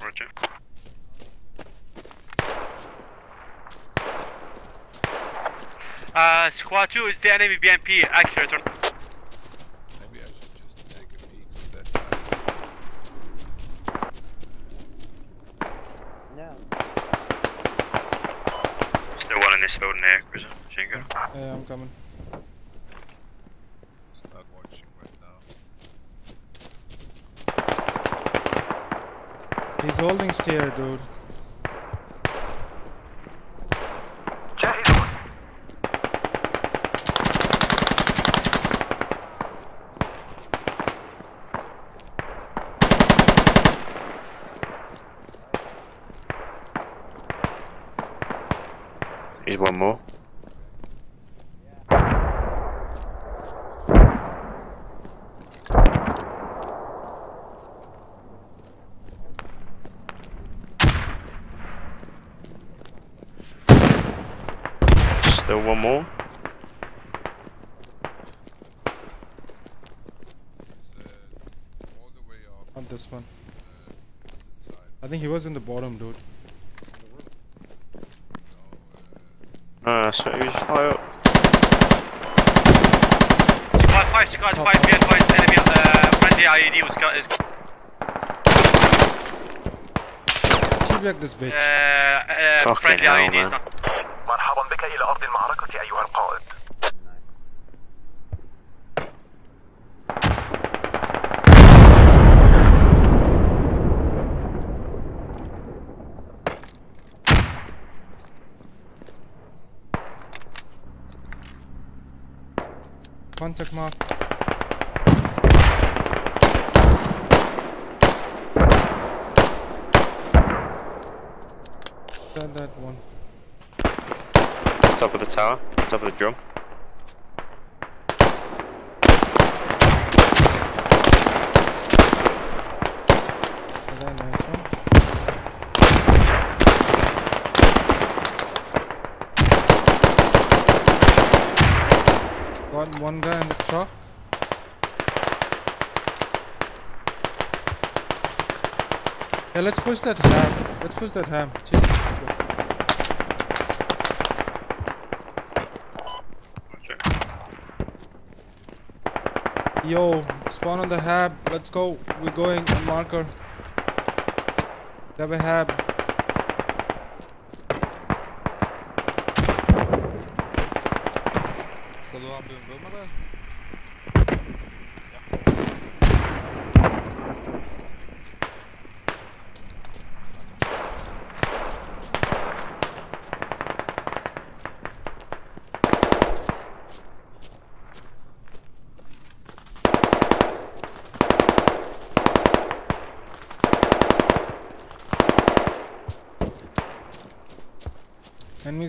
S5: Roger.
S9: Uh, squad 2 is the enemy BMP. Accurate. Or...
S7: Maybe I should just take a peek at that guy.
S6: Yeah.
S5: Still one in this building here, KruZar. Shingo.
S1: Yeah, I'm coming.
S7: He's not watching
S1: He's dude.
S5: One more.
S1: Not this one. I think he was in the bottom, dude.
S5: Uh, so he was high up.
S9: Squad 5, squad 5, be advised, enemy, uh, friendly IED was got, is,
S1: Teabag this bitch.
S9: uh, uh,
S5: Fucking
S9: friendly
S5: hell,
S9: IED is not.
S1: Contact mark. That, that one.
S5: Top of the tower. Top of the drum.
S1: Okay, nice one. Got one guy in the truck. Yeah, let's push that ham. Let's push that ham. Yo, spawn on the hab. Let's go. We're going on marker. Grab a hab.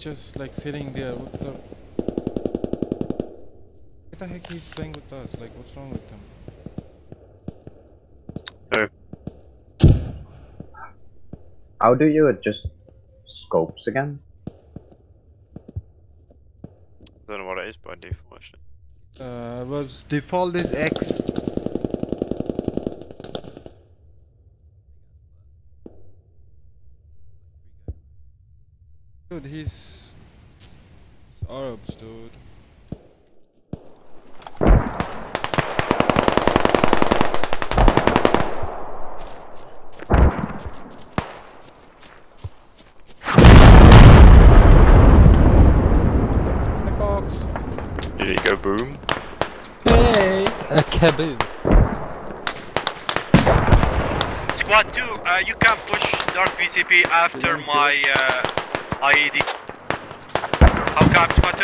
S1: just like sitting there. What the? What the heck? He's playing with us. Like, what's wrong with him?
S6: How do you adjust scopes again?
S5: I don't know what it is by default actually.
S1: Uh, was default is X. Dude, he's, he's Arabs, dude. Hey, Fox.
S5: Did he go boom?
S11: Hey! A kaboom.
S9: Squad 2, uh, you can push Dark VCP after my uh, IED. How come, Squad 2?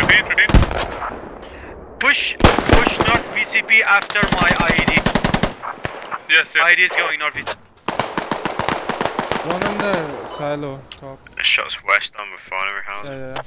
S8: Repeat, repeat.
S9: Push, push North VCP after my IED.
S8: Yes, yes.
S9: IED is going North VCP.
S1: One in the silo top.
S5: The shots west on refinery house.
S1: Yeah, yeah. yeah.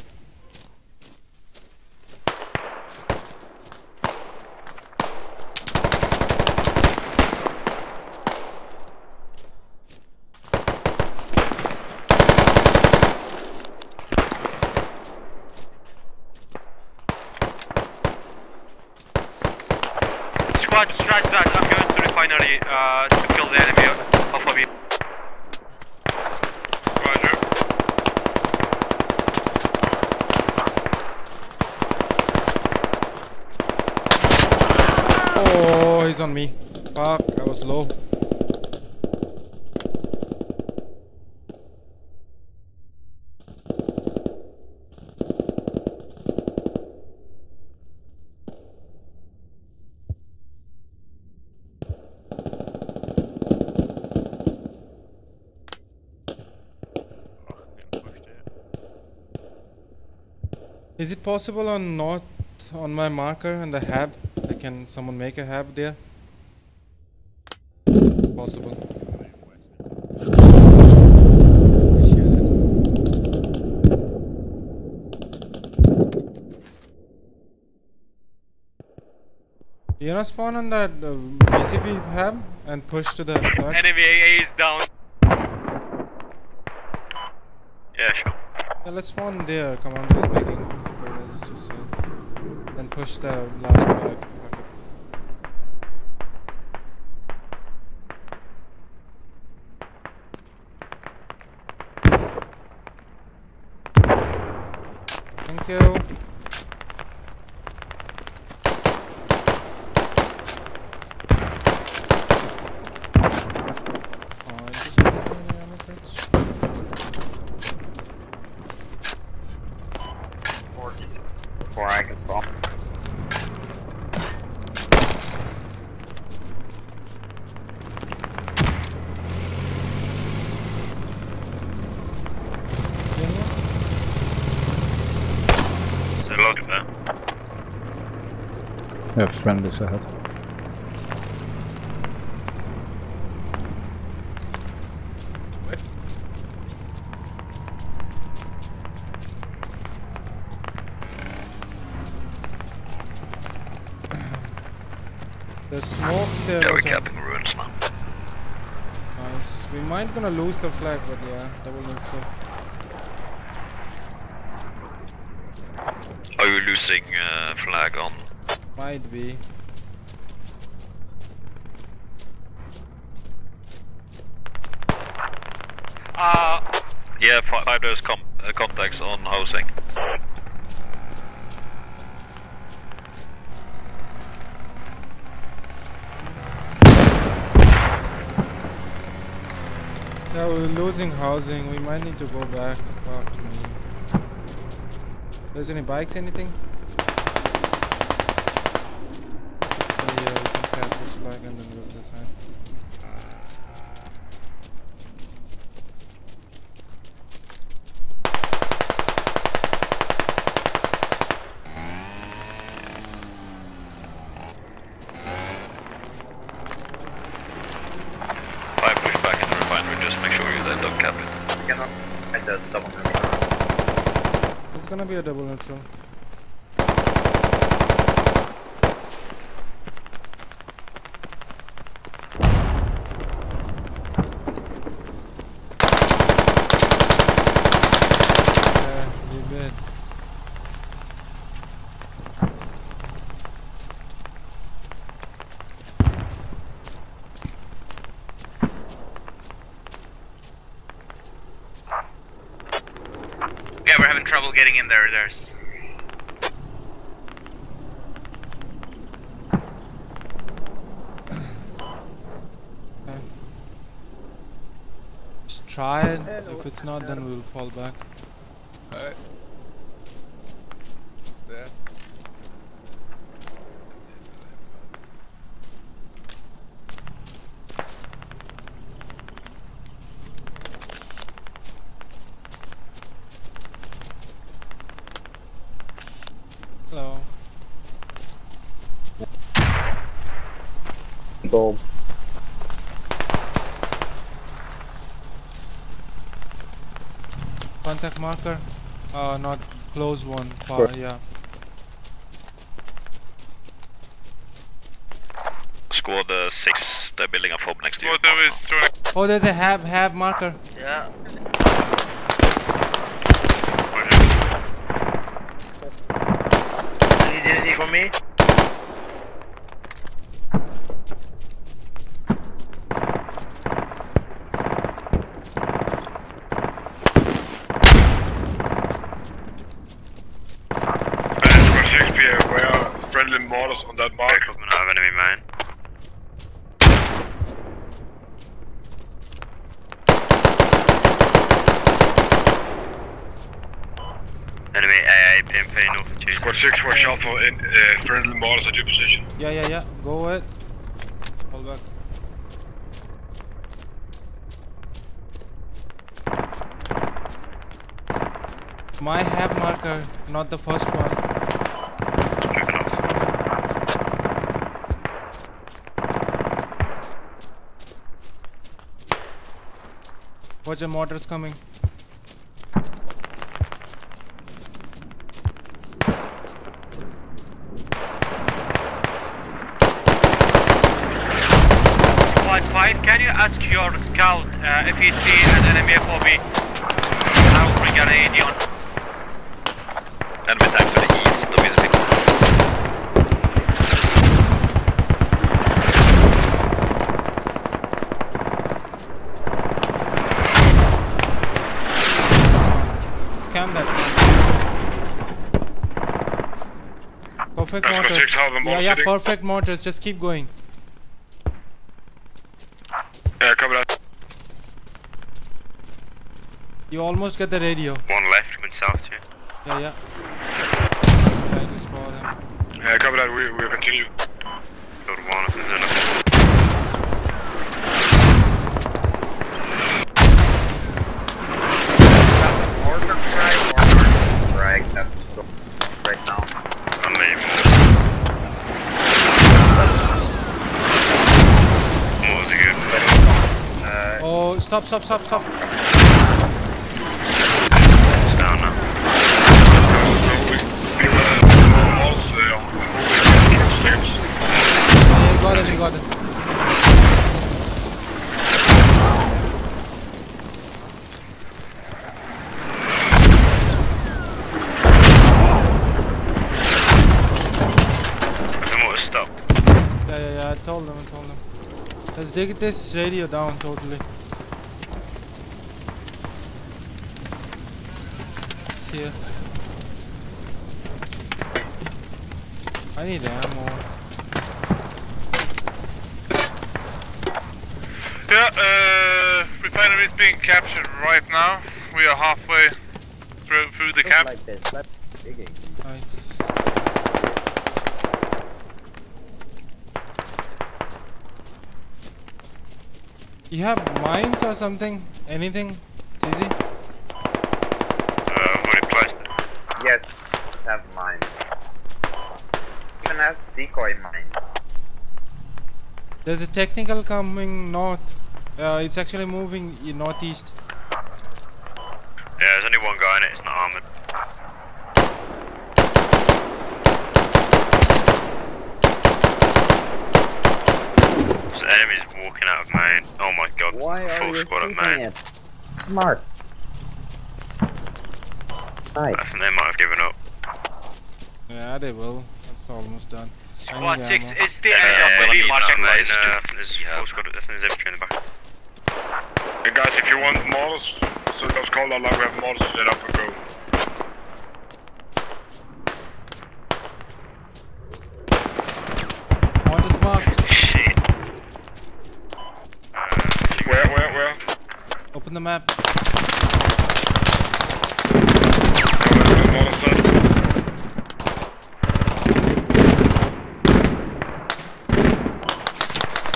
S9: Squad, scratch that. I'm going to refinery uh, to kill the enemy off of me.
S1: Oh, he's on me. Fuck, I was low. Is it possible on north on my marker and the hab? Can someone make a hab there? Possible. You know, spawn on that uh, VCP hab and push to the flag.
S9: Enemy AA is down.
S10: Yeah, sure.
S1: Yeah, let's spawn there. Commander is making. Just said. Then push the last flag. Okay. Thank you. Oh, I just don't have any ammo packs.
S6: Before I can fall.
S5: So loaded there.
S11: Yeah, friendlies ahead.
S1: The smokes there.
S10: Yeah, we're
S1: also-
S10: capping ruins now.
S1: Nice. We might gonna lose the flag, but yeah, double neutral.
S10: Are you losing uh, flag on?
S1: Might be.
S9: Uh,
S10: Yeah, fi- five those com uh, contacts on housing.
S1: Yeah, we're losing housing. We might need to go back. Fuck me. There's any bikes, anything? So yeah, we can cap this flag and then we'll decide.
S10: Five push back in the refinery, just make sure you they don't cap it.
S6: Cannot. I just double neutral.
S1: It's gonna be a double neutral. Yeah, you bet.
S12: Yeah, we're having trouble getting in there. There's.
S1: Just try it. If it's not, then we'll fall back.
S13: Alright. There.
S1: Hello.
S6: Gold.
S1: Contact marker. Uh, not close one. Far,
S6: Sure.
S1: yeah.
S10: Squad uh, 6, they're building a fob next to you.
S8: What there is.
S1: Oh, there's a have have marker.
S9: yeah.
S12: Need anything from me?
S7: Uh, Squad 6 be aware, friendly mortars that mark.
S5: Back up and have enemy mine. Enemy AA BMP north of Tuesday.
S7: Squad 6, watch out for in, uh, friendly mortars at your position.
S1: Yeah, yeah, yeah. Go ahead. Fall back. My have marker, not the first one. Watch the mortars coming.
S9: 5, can you ask your scout uh, if he sees an enemy FOB? I'll bring an AD on.
S7: 6,000
S1: Yeah, yeah, perfect mortars. Just keep going.
S7: Yeah, cover that.
S1: You almost get the radio.
S5: One left, went south too.
S1: Yeah, yeah. Trying to spot him.
S7: Yeah, cover that. We, we continue.
S1: Stop, stop, stop, stop. Got it, you got it.
S5: Stopped.
S1: Yeah, yeah, yeah. I told them, I told them. Let's dig this radio down totally.
S8: Right now. We are halfway through through the camp.
S6: like this. Let's digging.
S1: Nice. You have mines or something? Anything? Easy?
S5: Uh, I've placed it.
S6: Yes, just have mine. Even have decoy mine.
S1: There's a technical coming north. Uh, it's actually moving i- northeast.
S5: Yeah, there's only one guy in it, it's not armoured. So enemies walking out of main. Oh my god,
S6: Why are
S5: full
S6: you
S5: squad at
S6: shooting
S5: main.
S6: it? Smart. Hi.
S5: I think they might have given up.
S1: Yeah, they will. That's almost done. I
S9: Squad 6,
S1: ammo.
S9: is the
S5: Yeah,
S9: end
S5: yeah,
S9: of
S5: yeah,
S9: the
S5: yeah,
S9: real market?
S5: main,
S10: supplies
S5: uh,
S10: too.
S5: I think there's full squad, I think there's infantry in the back.
S7: Hey guys, if you want mortars, so those call out like we have mortars set up and go.
S1: Mortars marked.
S5: Shit.
S7: Where, where, where?
S1: Open the map.
S7: Mortar set.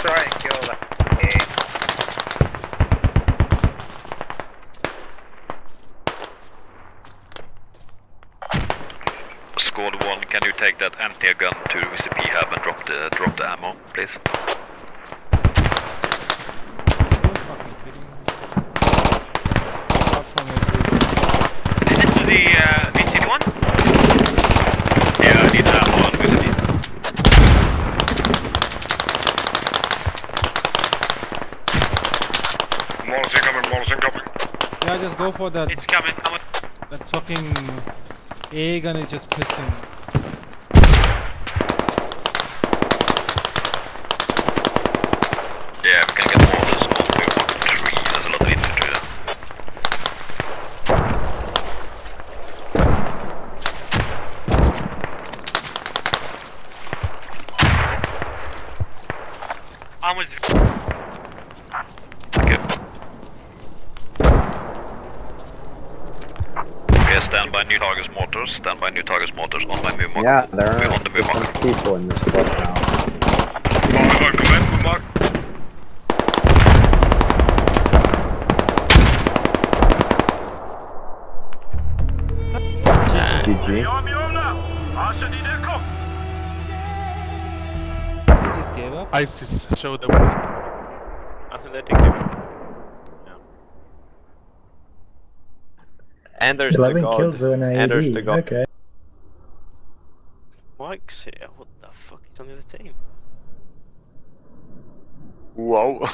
S6: Try and kill that. Okay.
S10: Squad 1, can you take that anti gun to VCP hub and drop the drop the ammo, please?
S1: You're fucking kidding me. Drop from your tree.
S9: Is it to the uh, VCP one?
S10: Yeah, I need ammo on VCP.
S7: Mortars incoming, mortars incoming.
S1: Yeah, just go for that.
S9: It's coming.
S1: That fucking A gun is just pissing.
S10: Yeah, we can get mortars on the tree. There's a lot of infantry there.
S9: almost.
S10: Okay, stand by new targets mortars. Stand by new targets mortars on my move marker.
S6: Yeah, there
S10: We're
S6: are
S10: on the move marker.
S6: different people in this spot now.
S7: Mark, command, mark.
S6: GG.
S1: He just gave up.
S14: ISIS showed the way.
S5: I think they did give up.
S15: Anders the
S16: 11
S15: god.
S16: kills on
S15: Anders the god.
S16: Okay.
S5: Mike's here. What the fuck? He's on the other team.
S7: Wow.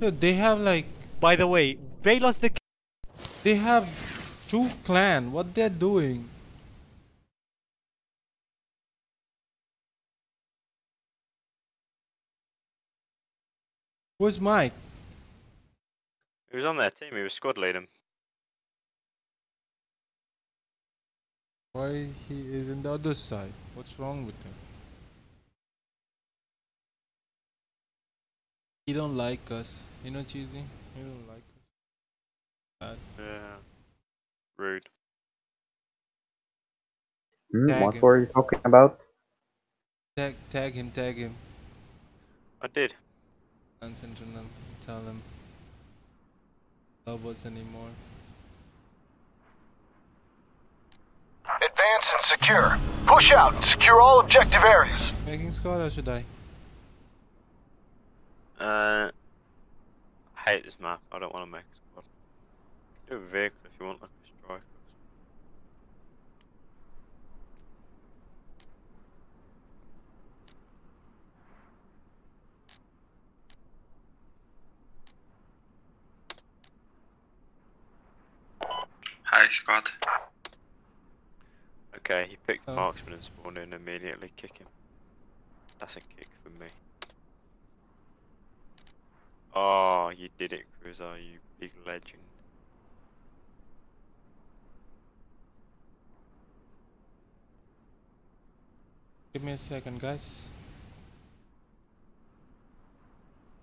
S1: Dude, they have like.
S9: By the way, they lost the.
S1: They have two clan. What they're doing? Where's Mike?
S5: He was on their team. He was squad leading.
S1: Why he is in the other side? What's wrong with him? He don't like us. You know, cheesy. He don't like us. Bad.
S5: Yeah. Rude.
S6: Hmm,
S1: tag
S6: what
S1: him.
S6: were you talking about?
S1: Tag, tag him, tag him.
S5: I did.
S1: Answer to them. Tell him. Love us anymore.
S17: Advance and secure. Push out and secure all objective areas.
S1: Making squad or should I?
S5: Uh, I hate this map. I don't want to make a squad. Do a vehicle if you want, like a strike.
S10: Hi, squad.
S5: Okay, he picked
S1: Oh.
S5: marksman and spawned in immediately. Kick him. That's a kick for me. Oh, you did it, KruZar, you big legend.
S1: Give me a second, guys.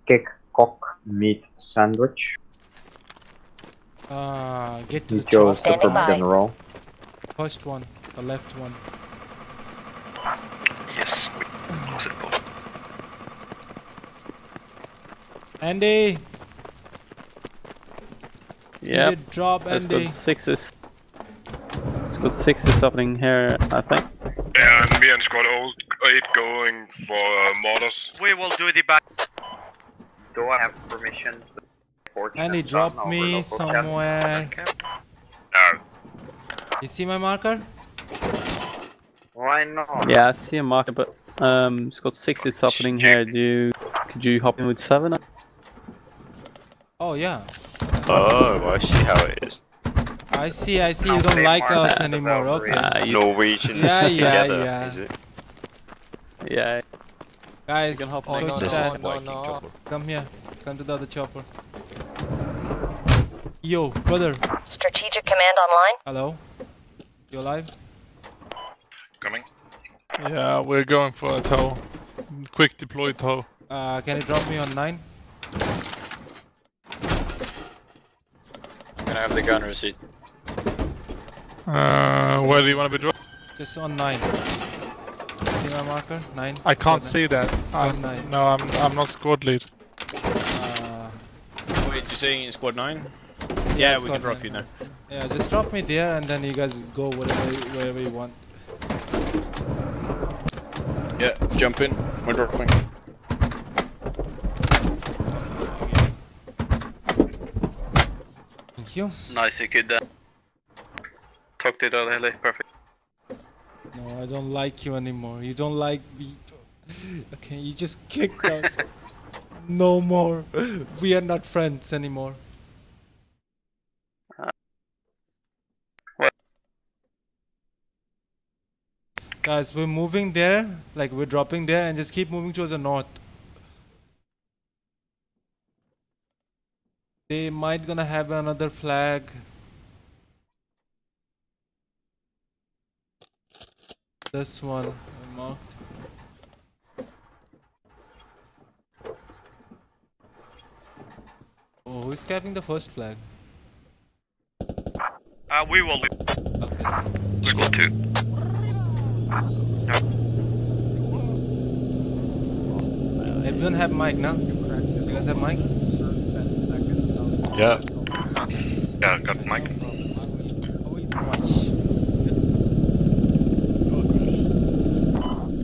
S6: Kick, cock, meat, sandwich.
S1: Ah, get to
S6: He
S1: the
S6: chose
S1: chopper.
S6: Super General.
S1: First one, the left one.
S10: Yes, we close it both.
S1: Andy,
S11: Yeah.
S1: did drop
S11: It's
S1: Andy.
S11: got sixes. It's got sixes happening here, I think.
S7: Yeah, And me and Squad 8 going for uh, mortars.
S9: We will do the back.
S6: Do I have permission to
S1: Andy, drop me somewhere.
S7: No.
S1: You see my marker?
S6: Why not?
S11: Yeah, I see a marker, but um, it's got sixes happening here. Do you, could you hop in with seven?
S1: Oh yeah.
S5: Oh, I see how it is.
S1: I see. I see. You don't like us anymore. Okay.
S11: You-
S5: Norwegians
S1: Yeah, yeah,
S5: together,
S1: yeah.
S5: is it?
S11: Yeah.
S1: Guys,
S11: can hop
S1: switch
S11: on.
S5: This
S1: that.
S5: is Viking chopper.
S1: Come here. Come to the other chopper. Yo, brother.
S18: Strategic command online.
S1: Hello. You alive?
S7: Coming.
S14: Yeah, we're going for a tow. Quick deploy tow.
S1: Uh, can you drop me on nine?
S10: I'm gonna have the gunner seat.
S14: Uh, where do you want to be dropped?
S1: Just on nine. See my marker? Nine.
S14: I can't
S1: Squad
S14: see that. I'm,
S1: nine.
S14: no, I'm I'm not squad lead.
S1: Uh,
S19: Wait, you're saying in squad 9? Yeah, we can drop
S1: nine.
S19: you now.
S1: Yeah, just drop me there, and then you guys go wherever wherever you want.
S19: Yeah, jump in. We're dropping.
S1: Thank you.
S10: Nice, you could uh, talk to the other heli. Perfect.
S1: No, I don't like you anymore. You don't like me. Okay, you just kicked us. no more. We are not friends anymore. Guys, we're moving there, like we're dropping there, and just keep moving towards the north. They might gonna have another flag. This one I marked. Oh, who's capping the first flag?
S9: Uh, we will.
S10: Squad 2.
S1: Everyone have mic now? You guys have mic?
S7: Yeah. Yeah, got mic.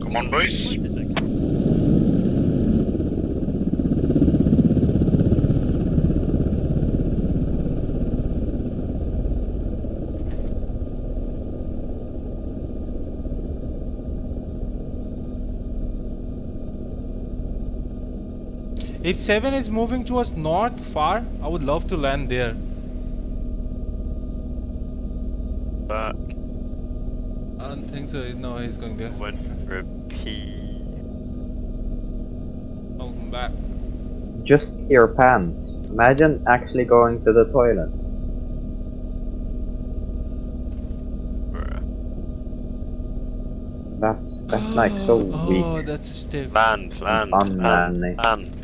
S10: Come on, boys.
S1: If 7 is moving towards north far, I would love to land there.
S13: Back.
S1: I don't think so. No, he's going there.
S13: Went for a pee.
S1: I'll come back.
S6: Just your pants. Imagine actually going to the toilet. That's that's like so oh, weak.
S1: Oh, that's a stiff.
S13: Land, land,
S6: Unmanly.
S13: land, land, land.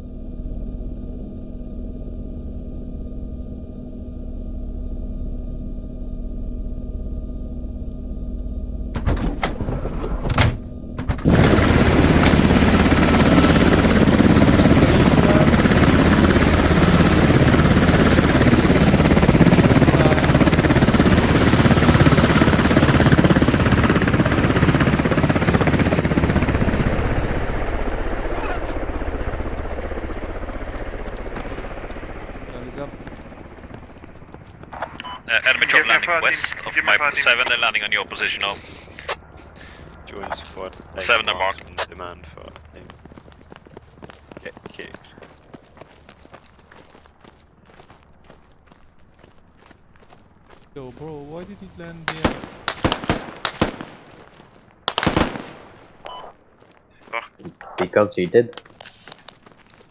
S1: That is up.
S10: Uh, enemy chopper landing west of my 7 and landing on your position now.
S13: Join squad. Egg
S10: Seven are
S13: marks on Demand for thing. Get kicked.
S1: Yo, bro, why did he land there?
S6: Because he did.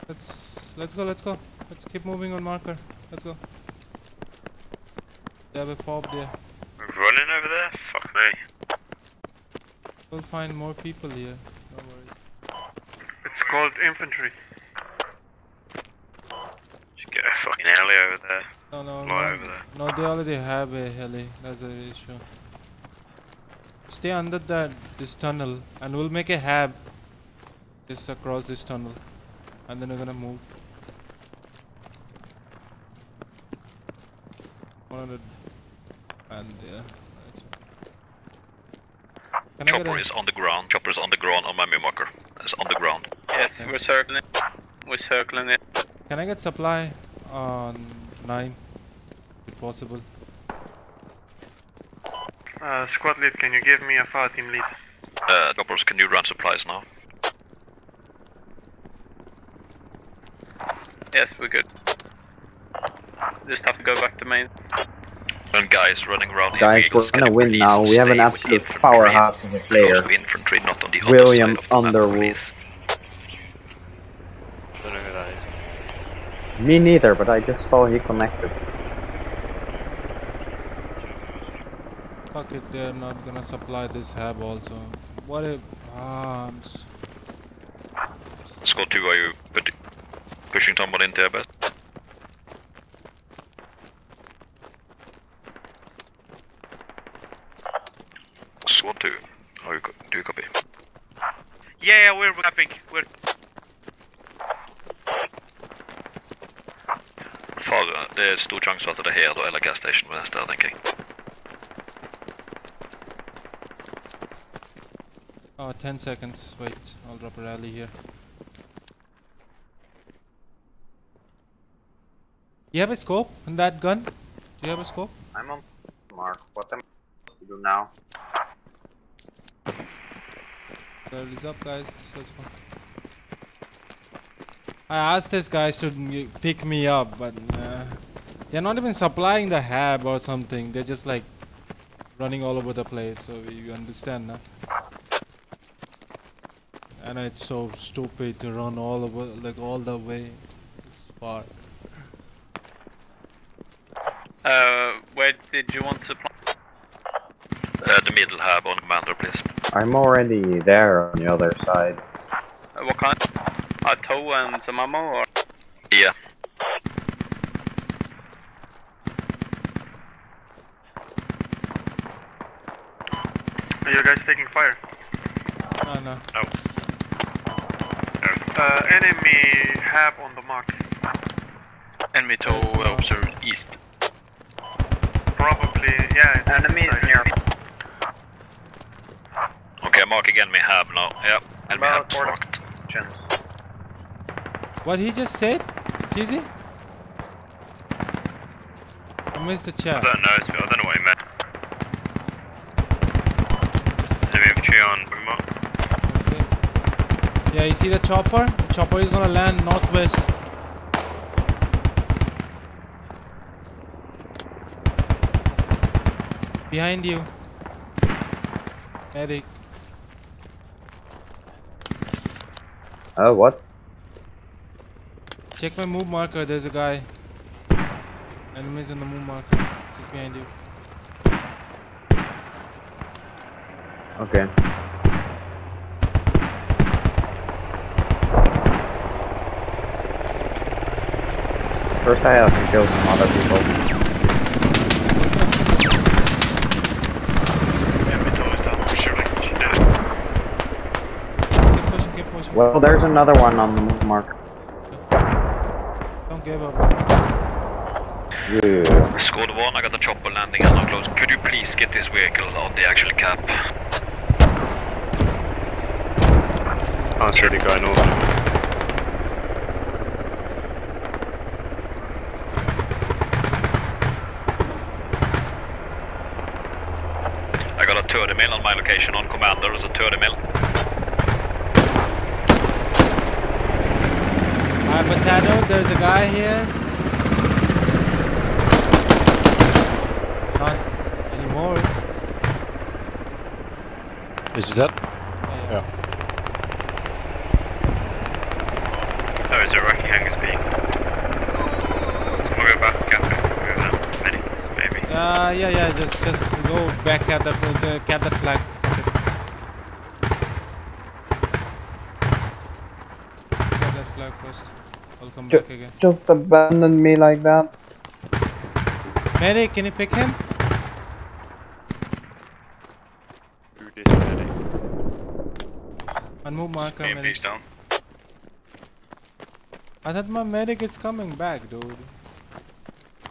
S1: Let's let's go, let's go. Let's keep moving on marker. Let's go. They have a fob there.
S13: Running over there? Fuck me.
S1: We'll find more people here. No worries.
S20: It's called infantry.
S13: Should get a fucking alley over there.
S1: No, no,
S13: Fly
S1: no.
S13: over there.
S1: No, they already have a heli. That's the issue. Stay under that this tunnel, and we'll make a hab just across this tunnel, and then we're gonna move. 100 and there. Can
S10: Chopper is on the ground. Chopper is on the ground on my meme marker. It's on the ground.
S11: Yes, we're circling. We're circling it.
S1: Can I get supply on nine, if possible?
S20: Uh, squad lead, can you give me a fire team lead?
S10: Uh, choppers, can you run supplies now?
S11: Yes, we're good. Just have to go back to main.
S10: And guys running around in
S6: Guys,
S10: vehicles,
S6: we're gonna win now. We have an
S10: stay with
S6: absolute
S10: infantry
S6: powerhouse of a
S10: close
S6: player.
S10: to infantry, not on the other
S6: William
S10: side of the map,
S6: Underwood.
S10: please.
S13: Don't know who that is.
S6: Me neither, but I just saw he connected.
S1: Fuck it, they're not gonna supply this hab also. What if... Ah, I'm s-
S10: Squad 2, are you pushing someone into air base? Squad 2, are you do you copy?
S9: Yeah, yeah, we're capping. We're
S10: Far, det är stor chans att det är här då, eller gas station med nästa, tänker jag.
S1: Oh, 10 seconds. Wait, I'll drop a rally here. You have a scope on that gun? Do you have a scope?
S6: I'm on mark. What am I supposed to do now?
S1: Rally's up, guys. Let's go. I asked this guys to pick me up, but uh, they're not even supplying the hab or something. They're just like running all over the place. So you understand now. And it's so stupid to run all over, like all the way this far.
S11: Uh, where did you want to plant?
S10: Uh, the middle hab on commander, please.
S6: I'm already there on the other side.
S11: Uh, what kind? A tow and some ammo, or?
S10: Yeah.
S20: Are you guys taking fire?
S1: No, no.
S10: No.
S20: Uh, enemy have on the mark.
S11: Enemy tow observed east.
S20: probably, yeah.
S6: Enemies near.
S10: Okay, marking enemy hab now. Yep, enemy hab marked.
S1: What he just said? Cheesy? I missed the chat.
S5: I don't know, I don't know what he meant. Enemy infantry on Boomer.
S1: Yeah, you see the chopper? The chopper is gonna land northwest. Behind you. Eric.
S6: Oh, what?
S1: Check my move marker, there's a guy. Enemies on the move marker. Just behind you.
S6: Okay. First I have to kill some other people.
S1: Keep pushing, keep pushing.
S6: Well, there's another one on the move marker.
S1: Don't give up.
S6: Yeah.
S10: Squad 1, I got the chopper landing and I'm close. Could you please get this vehicle on the actual cap?
S5: Can't see the guy north.
S10: I got a 30 mil on my location on commander, there's a 30 mil.
S1: Hi, Potato, there's a guy here. Not anymore.
S21: Is it that? Yeah.
S5: Oh, it's a Iraqi hangars being. We'll go back, Captain. We'll go now. Many, maybe.
S1: Uh, yeah, yeah, just just go back at the, the cap the flag. Cap that flag first. I'll come
S6: Ju-
S1: back again.
S6: Just abandon me like that.
S1: Medic, can you pick him? One move marker,
S10: Me,
S1: medic.
S10: please down.
S1: I thought my medic is coming back, dude.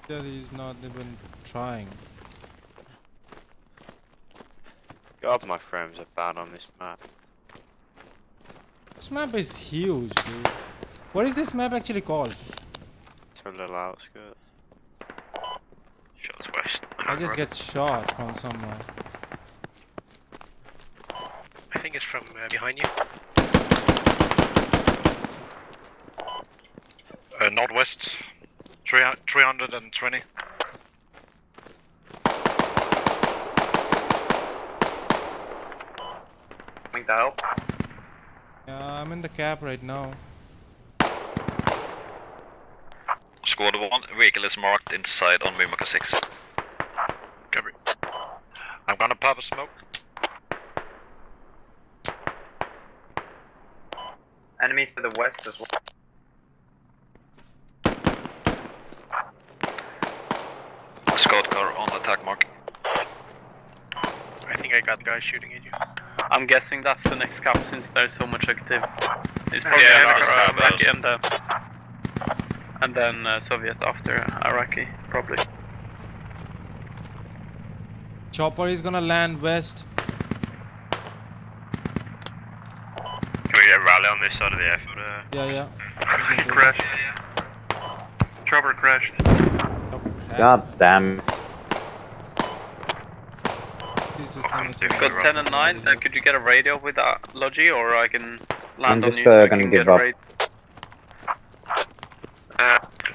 S1: That he's not even trying.
S5: God, my frames are bad on this map.
S1: This map is huge, dude. What is this map actually called?
S5: It's a little outskirts.
S10: Shots west.
S1: I just get shot from somewhere.
S9: I think it's from uh, behind you.
S22: Uh, northwest. 300 320.
S6: Coming to help.
S1: Yeah, I'm in the cab right now.
S10: Squad 1, vehicle is marked inside on Mimaka 6.
S22: Copy. I'm gonna pop a smoke.
S6: Enemies to the west as well.
S10: Squad car on attack mark.
S9: I think I got guys shooting at you.
S11: I'm guessing that's the next cap since there's so much activity. It's probably
S9: yeah,
S11: Iraq-
S9: uh,
S11: Iraqi
S9: those.
S11: And, then uh, Soviet after Iraqi, probably.
S1: Chopper is gonna land west.
S5: Can we get a rally on this side of the airfield? Uh,
S1: Yeah, yeah.
S20: Crashed. Chopper crashed.
S6: God damn.
S1: He's just gonna
S11: Got 10 and 9, uh, could you get a radio with that Logi or I can land on
S6: just,
S11: you so
S6: uh,
S11: I
S6: gonna
S11: can
S6: give
S11: get a radio?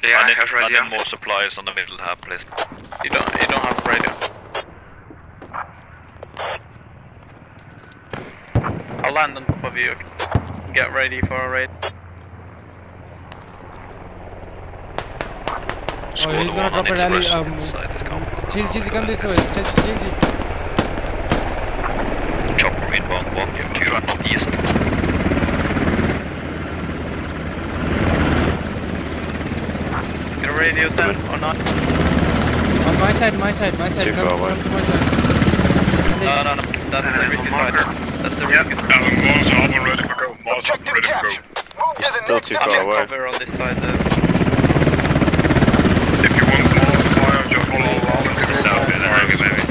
S10: Yeah, I need, I need more supplies on the middle hab, please.
S11: You don't, you don't have a radio. I'll land on top of you. Get ready for a raid.
S1: Oh, he's gonna drop a rally. Um, cheesy, cheesy, come this way. Cheesy, cheesy.
S10: Chopper inbound, walk you to run east.
S11: radio then or not?
S1: On my side, my side, my side. Come, come to my side.
S11: No, no, no. That's the risky side. That's the risky side.
S7: Alan, Mars armor ready for go. Mars armor ready for go.
S5: You're still too far away.
S11: Cover on this side. Uh,
S7: if you want more fire, just follow along to the south here. There we
S1: go, baby.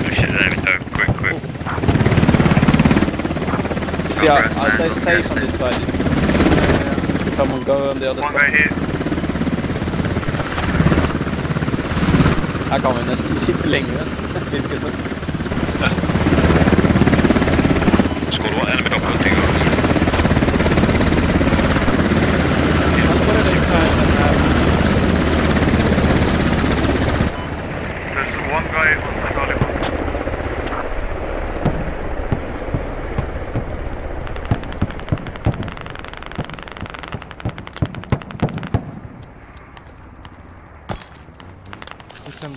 S1: Push it
S5: there we go. Quick, quick.
S11: See, I, I stay safe on this side. Come on, go on the other side.
S20: One right here.
S11: Her kan vi nesten sitte lenger. Virker som.
S10: Squad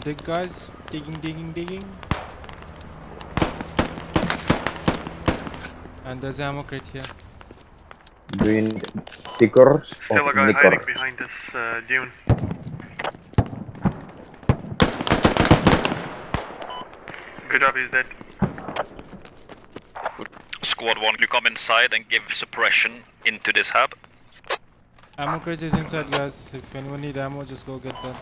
S1: dig guys. Digging, digging, digging. And there's ammo crate here.
S6: Doing you need stickers
S20: Still a guy
S6: knickers?
S20: hiding behind this uh, dune. Good job, he's dead.
S10: Squad 1, you come inside and give suppression into this hub.
S1: Ammo crates is inside, guys. If anyone need ammo, just go get them.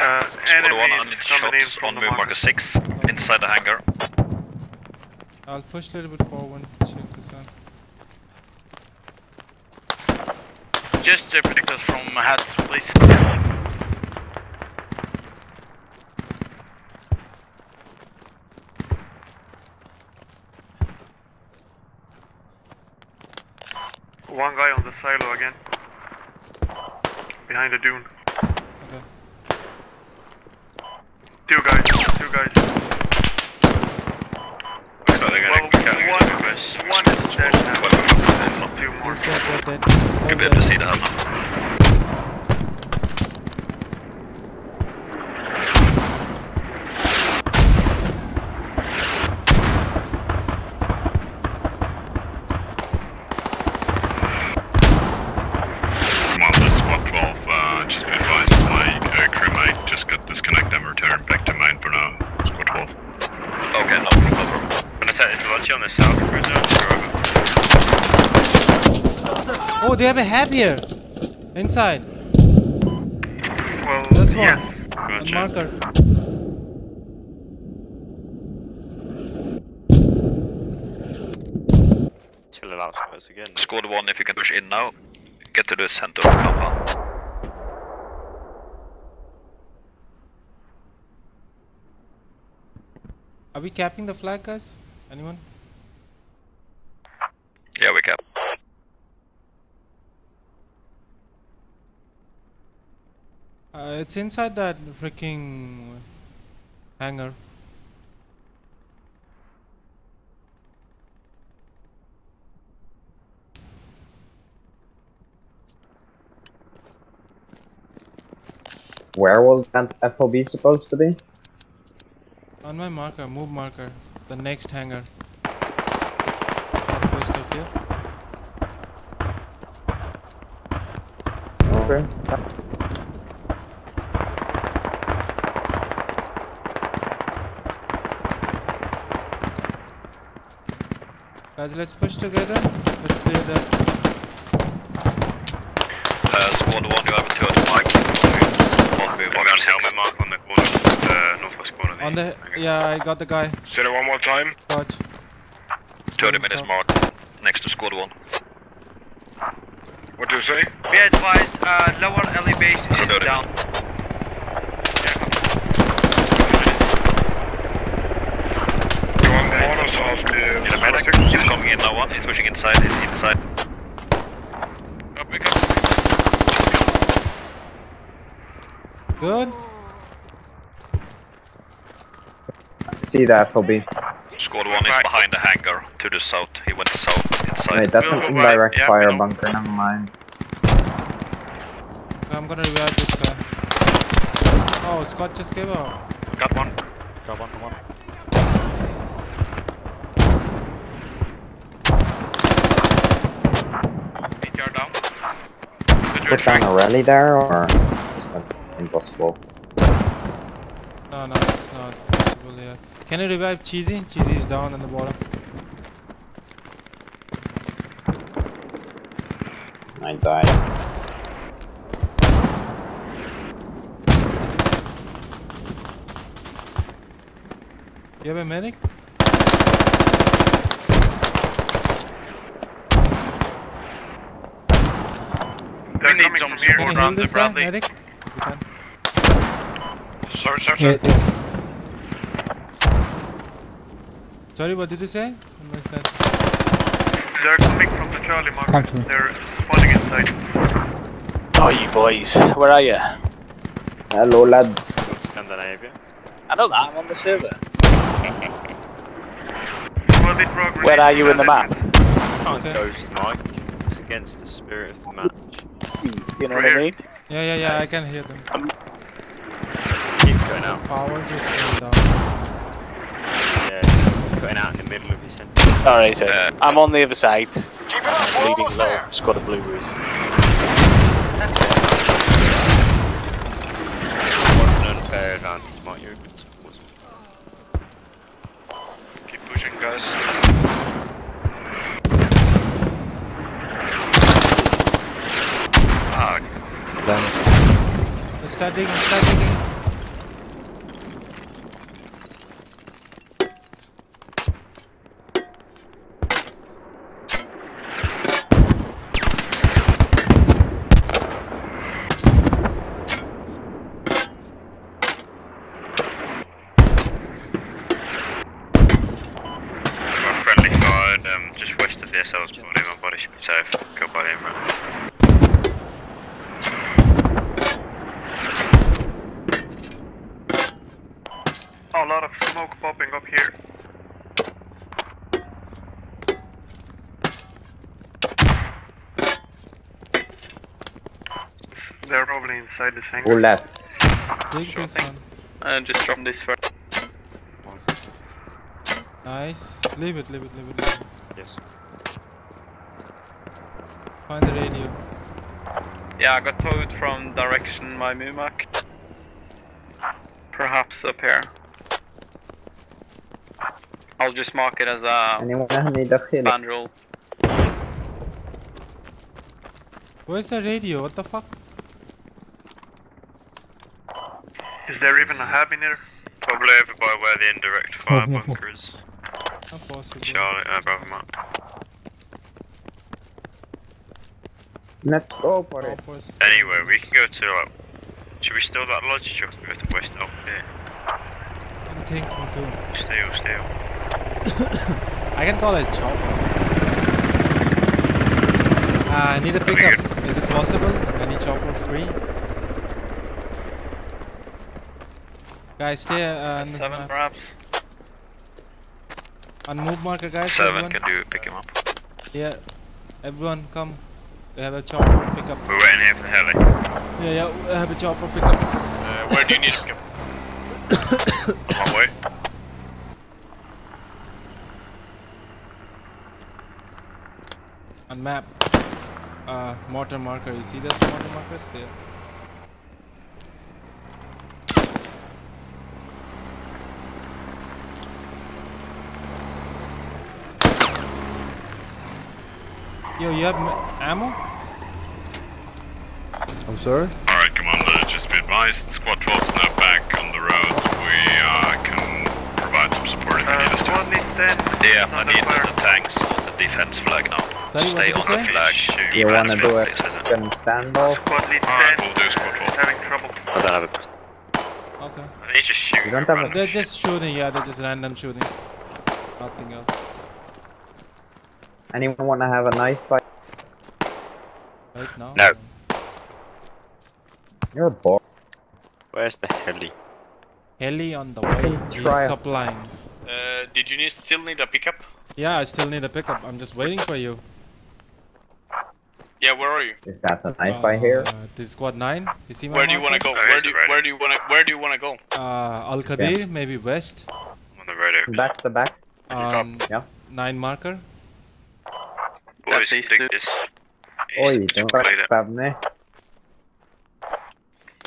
S20: Uh,
S10: Squad 1, I
S20: enemies
S10: need shots on
S20: the
S10: move marker 6 inside the hangar.
S1: I'll push a little bit forward. Check this out.
S12: Just uh, protect us from hats, please.
S20: One guy on the silo again. Behind the dune. Two guys, two guys.
S5: So they're
S20: Well,
S5: gonna
S20: one, one is dead now. Two more.
S1: He's dead, dead, dead.
S10: You'll be able to see the hub now.
S7: Come on, this squad 12, uh, just be advised my uh, crewmate just got disconnected and returned back to main for now. Squad 12.
S10: Okay, no problem. No problem.
S5: Gonna set this launch on the south cruiser.
S1: Oh, they have a hab here. Inside.
S20: Well,
S1: This one.
S20: yes.
S1: On marker.
S5: Chill it out, Spurs again.
S10: Squad 1, if you can push in now, get to the center of the compound.
S1: Are we capping the flag, guys? Anyone?
S10: Yeah, we cap.
S1: Uh, it's inside that freaking hangar.
S6: Where was that FOB supposed to be?
S1: On my marker, move marker. The next hangar. Got west of here.
S6: Okay.
S1: Guys, let's push together. Let's clear that.
S10: Uh, squad 1, you have a turret mark. On move
S5: One
S10: marker
S5: helmet mark on the corner, uh, northwest corner.
S1: On the yeah, I got the guy.
S7: Say it one more time.
S1: Dodge.
S10: 30 minutes mark. Next to squad 1.
S7: What do you say?
S12: Be advised, uh, lower alley base is
S10: Thirty.
S12: down.
S7: You want mortars the
S10: Need a medic? He's coming in now, one. He's pushing inside. He's inside.
S1: Good.
S6: See the FOB.
S10: Squad 1 is behind the hangar to the south. He went south inside.
S6: Wait, that's an indirect fire bunker, never mind.
S1: I'm gonna revive this guy. Oh, Scott just gave up.
S22: Got one. Got one, come on.
S12: BTR down.
S6: Put down a rally there, or is that impossible?
S1: No, no, it's not possible here. Can I revive Cheesy? Cheesy is down on the bottom.
S6: I died.
S1: You have a medic?
S12: They're coming from here.
S1: Can you heal this guy, medic? You can.
S7: Sir, sir, sir.
S23: Yes, yes.
S1: Sorry, what did you say? I missed that.
S20: They're coming from the Charlie mark.
S23: Continue.
S20: They're spawning inside.
S21: Oh, you boys, where are you?
S6: Hello, lads.
S13: Scandinavia.
S21: I know that, I'm on the server.
S20: Well, they progress.
S21: Where are you in the map?
S13: Can't ghost Mike. It's against the spirit of the match.
S21: You know what I mean?
S1: Yeah, yeah, yeah, I can hear them.
S13: Um, Keep going out.
S1: Power just went down.
S13: Yeah, cutting out in the middle of your sentence.
S21: Alright, so I'm on the other side. Leading low, squad of blueberries.
S13: What's an unfair advantage, Mike? You're good sportsman.
S7: Keep pushing, guys.
S10: Fuck.
S1: Let's start digging, start digging.
S5: My friendly fired um, just west of the SL's body. My body should be safe. Killed by the inroad.
S20: A lot of smoke popping up here. They're probably inside this hangar.
S6: Who left?
S1: Dig this one.
S11: Uh, just drop this first.
S1: Nice. Leave it, leave it, leave it, leave it.
S13: Yes.
S1: Find the radio.
S11: Yeah, I got towed from direction my Mumak. Perhaps up here. I'll just mark it as a
S6: Anyone need a heal?
S11: spandrel.
S1: Where's the radio? What the fuck?
S20: Is there even a hab in here?
S5: Probably over by where the indirect fire bunker is.
S1: Not possible.
S5: Charlie, uh, Bravo Mark.
S6: Let's go for it.
S5: Anyway, we can go to like. Should we steal that logi truck and go to West Oak? Yeah.
S1: I'm thinking too.
S5: Steal, steal.
S1: I can call it chop. Uh, I need a pickup. Is it possible? Any chopper free? Guys, stay uh, on
S11: Seven
S1: map.
S11: perhaps.
S1: On move marker, guys.
S10: Seven,
S1: everyone.
S10: can you pick him up?
S1: Yeah, everyone come. We have a chopper pickup.
S5: We're waiting here for the heli.
S1: Yeah, yeah, we have a chopper pickup.
S7: Uh, where do you need him? On my way.
S1: On map. Uh, mortar marker. You see those mortar markers there? Yo, you have ammo?
S24: I'm sorry?
S7: Alright, Commander, just be advised, Squad 12 is now back on the road. We uh, can provide some support if you need us to.
S10: Yeah, I need the tanks on the defense flag now.
S1: Sorry,
S10: Stay on the
S1: say?
S10: flag.
S6: You
S10: Defense
S6: wanna do
S10: flag,
S6: it
S10: please.
S6: in standoff?
S20: Squad lead
S7: Alright,
S20: 10
S7: we'll do Squad 12.
S20: having trouble.
S13: I don't have a pistol.
S1: Okay.
S5: He's just shooting.
S6: You don't have a
S1: They're just shooting, yeah, they're just random shooting. Nothing else.
S6: Anyone wanna have a knife fight?
S1: Right now?
S13: No.
S6: You're a bored.
S13: Where's the heli?
S1: Heli on the way. He's
S6: Try-
S1: supplying.
S7: Uh, did you need, still need a pickup?
S1: Yeah, I still need a pickup. I'm just waiting for you.
S7: Yeah, where are you?
S6: Is that a knife I here?
S1: Uh, this is squad 9. You see my
S7: Where do you want to go? Where do you, where do you want to where do you want to go?
S1: Uh, Al Qadir, maybe west.
S5: On the radio.
S6: Back to back?
S1: Um,
S6: Yeah.
S1: 9 marker.
S5: Boys,
S11: That's
S5: dig
S11: east,
S5: this.
S6: Oj,
S5: East,
S6: den
S5: complete it.
S6: backstab me.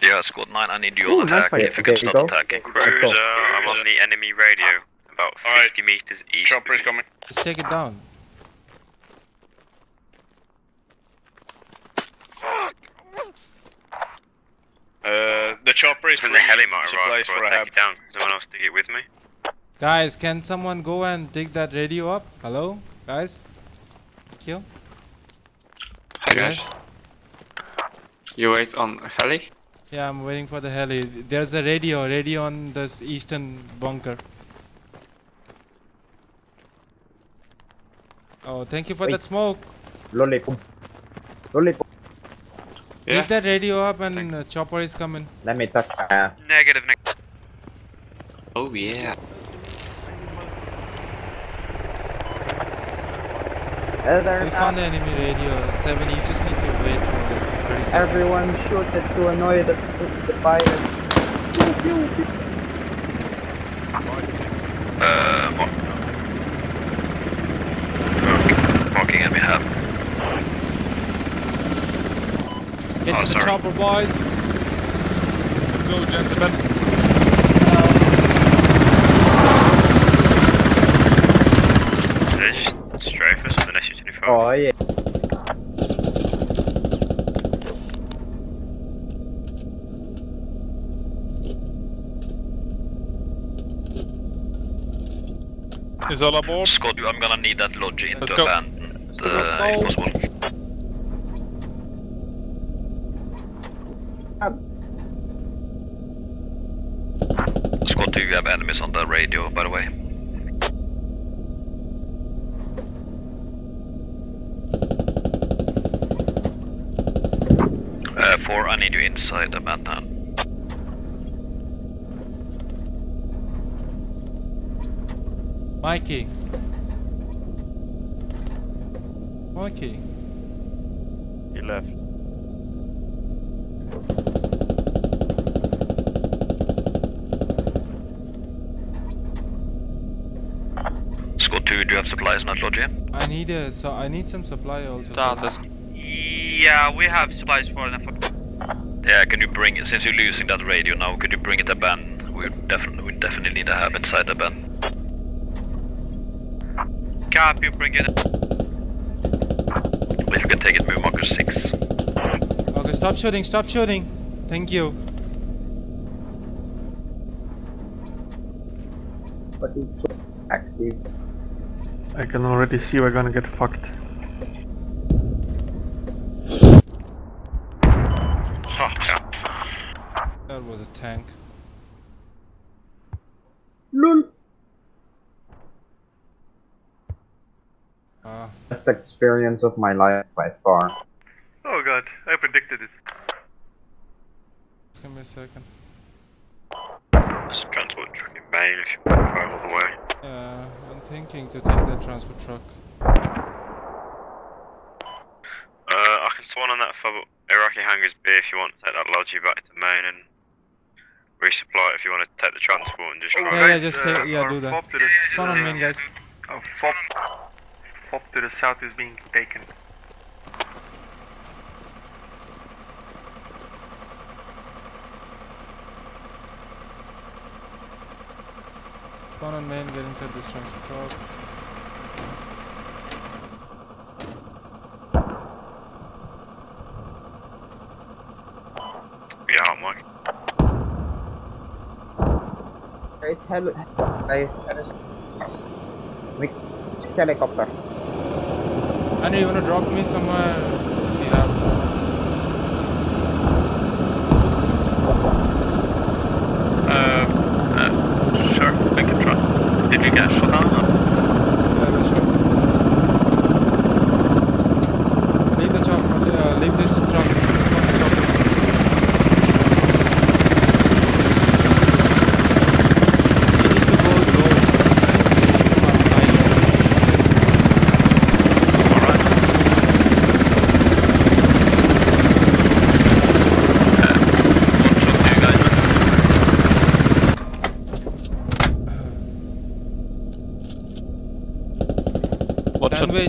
S10: Yeah, squad 9, I need you
S6: Ooh,
S10: on
S6: nice
S10: attack
S6: fight.
S10: if you can
S6: Okay,
S10: start
S6: go.
S10: attacking.
S5: Cruiser, I'm on the enemy radio. About 50 meters east.
S7: Chopper is coming.
S1: Just take it down.
S7: Uh, the chopper is
S5: When the
S7: bringing
S5: heli might arrive,
S7: supplies
S5: bro,
S7: for a
S5: take it down. Someone else dig it with me.
S1: Guys, can someone go and dig that radio up? Hello? Guys? Thank you.
S10: Hi guys.
S23: You wait on heli?
S1: Yeah, I'm waiting for the heli. There's a radio, radio on this eastern bunker. Oh, thank you for
S6: Wait.
S1: that smoke.
S6: Lollipop. Lollipop.
S1: Leave that radio up and uh, chopper is coming.
S6: Let me touch uh,
S12: Negative, negative.
S23: Oh yeah.
S1: We found the enemy radio. Seven, you just need to wait for like 30 seconds.
S6: Everyone shoot it to annoy the, the pilot.
S10: Uh, mark. Mark- Marking enemy have.
S1: Get
S10: Oh,
S1: to the
S10: sorry.
S1: chopper, boys.
S8: Go, gentlemen.
S5: They just strafe us with an SU-25.
S6: Oh yeah.
S8: Is all aboard?
S10: Scott, I'm gonna need that logi into
S8: Let's
S10: a
S8: go.
S10: van. Uh,
S8: Let's
S10: if
S8: go.
S10: possible. Scott, do you have enemies on the radio, by the way? Uh, four, I need you inside the Manhattan.
S1: Mikey. Mikey.
S5: He left.
S10: Scott, do, do you have supplies in that logi?
S1: I need a so I need some supply also.
S23: That
S1: so-
S12: Yeah, we have supplies for enough.
S10: Yeah, can you bring it, since you're losing that radio now, could you bring it a ban? We definitely, we definitely need to have inside the ban.
S12: Copy, bring it.
S10: If you can take it, move marker 6.
S1: Okay, stop shooting, stop shooting. Thank you.
S6: But it's so active.
S20: I can already see we're gonna get fucked.
S1: That was a tank.
S6: LOL.
S1: Ah,
S6: Best experience of my life by far.
S20: Oh god, I predicted it.
S1: just give me a second.
S5: There's a transport truck in Maine if you want to drive all the way.
S1: Yeah, I'm thinking to take that transport truck.
S5: Uh, I can swan on that for Iraqi hangars B if you want to take that logi back to Maine and resupply it if you want to take the transport and just drive.
S1: Yeah, yeah, just take, yeah, do that.
S20: Fob
S1: Spawn on main, guys.
S20: Oh, fob. Fob to the south is being taken.
S1: Spawn on main, get inside this transport truck.
S5: Yeah, Mike.
S6: Guys, hello. Guys, hello. Helicopter.
S1: Andrew, you wanna drop me somewhere if you have?
S23: Uh, uh, sure, I can try. Did you get shot down?
S1: Yeah, sure. Leave the chopper, uh, leave this truck. Come on, the chopper. You need to go low. Come on, high.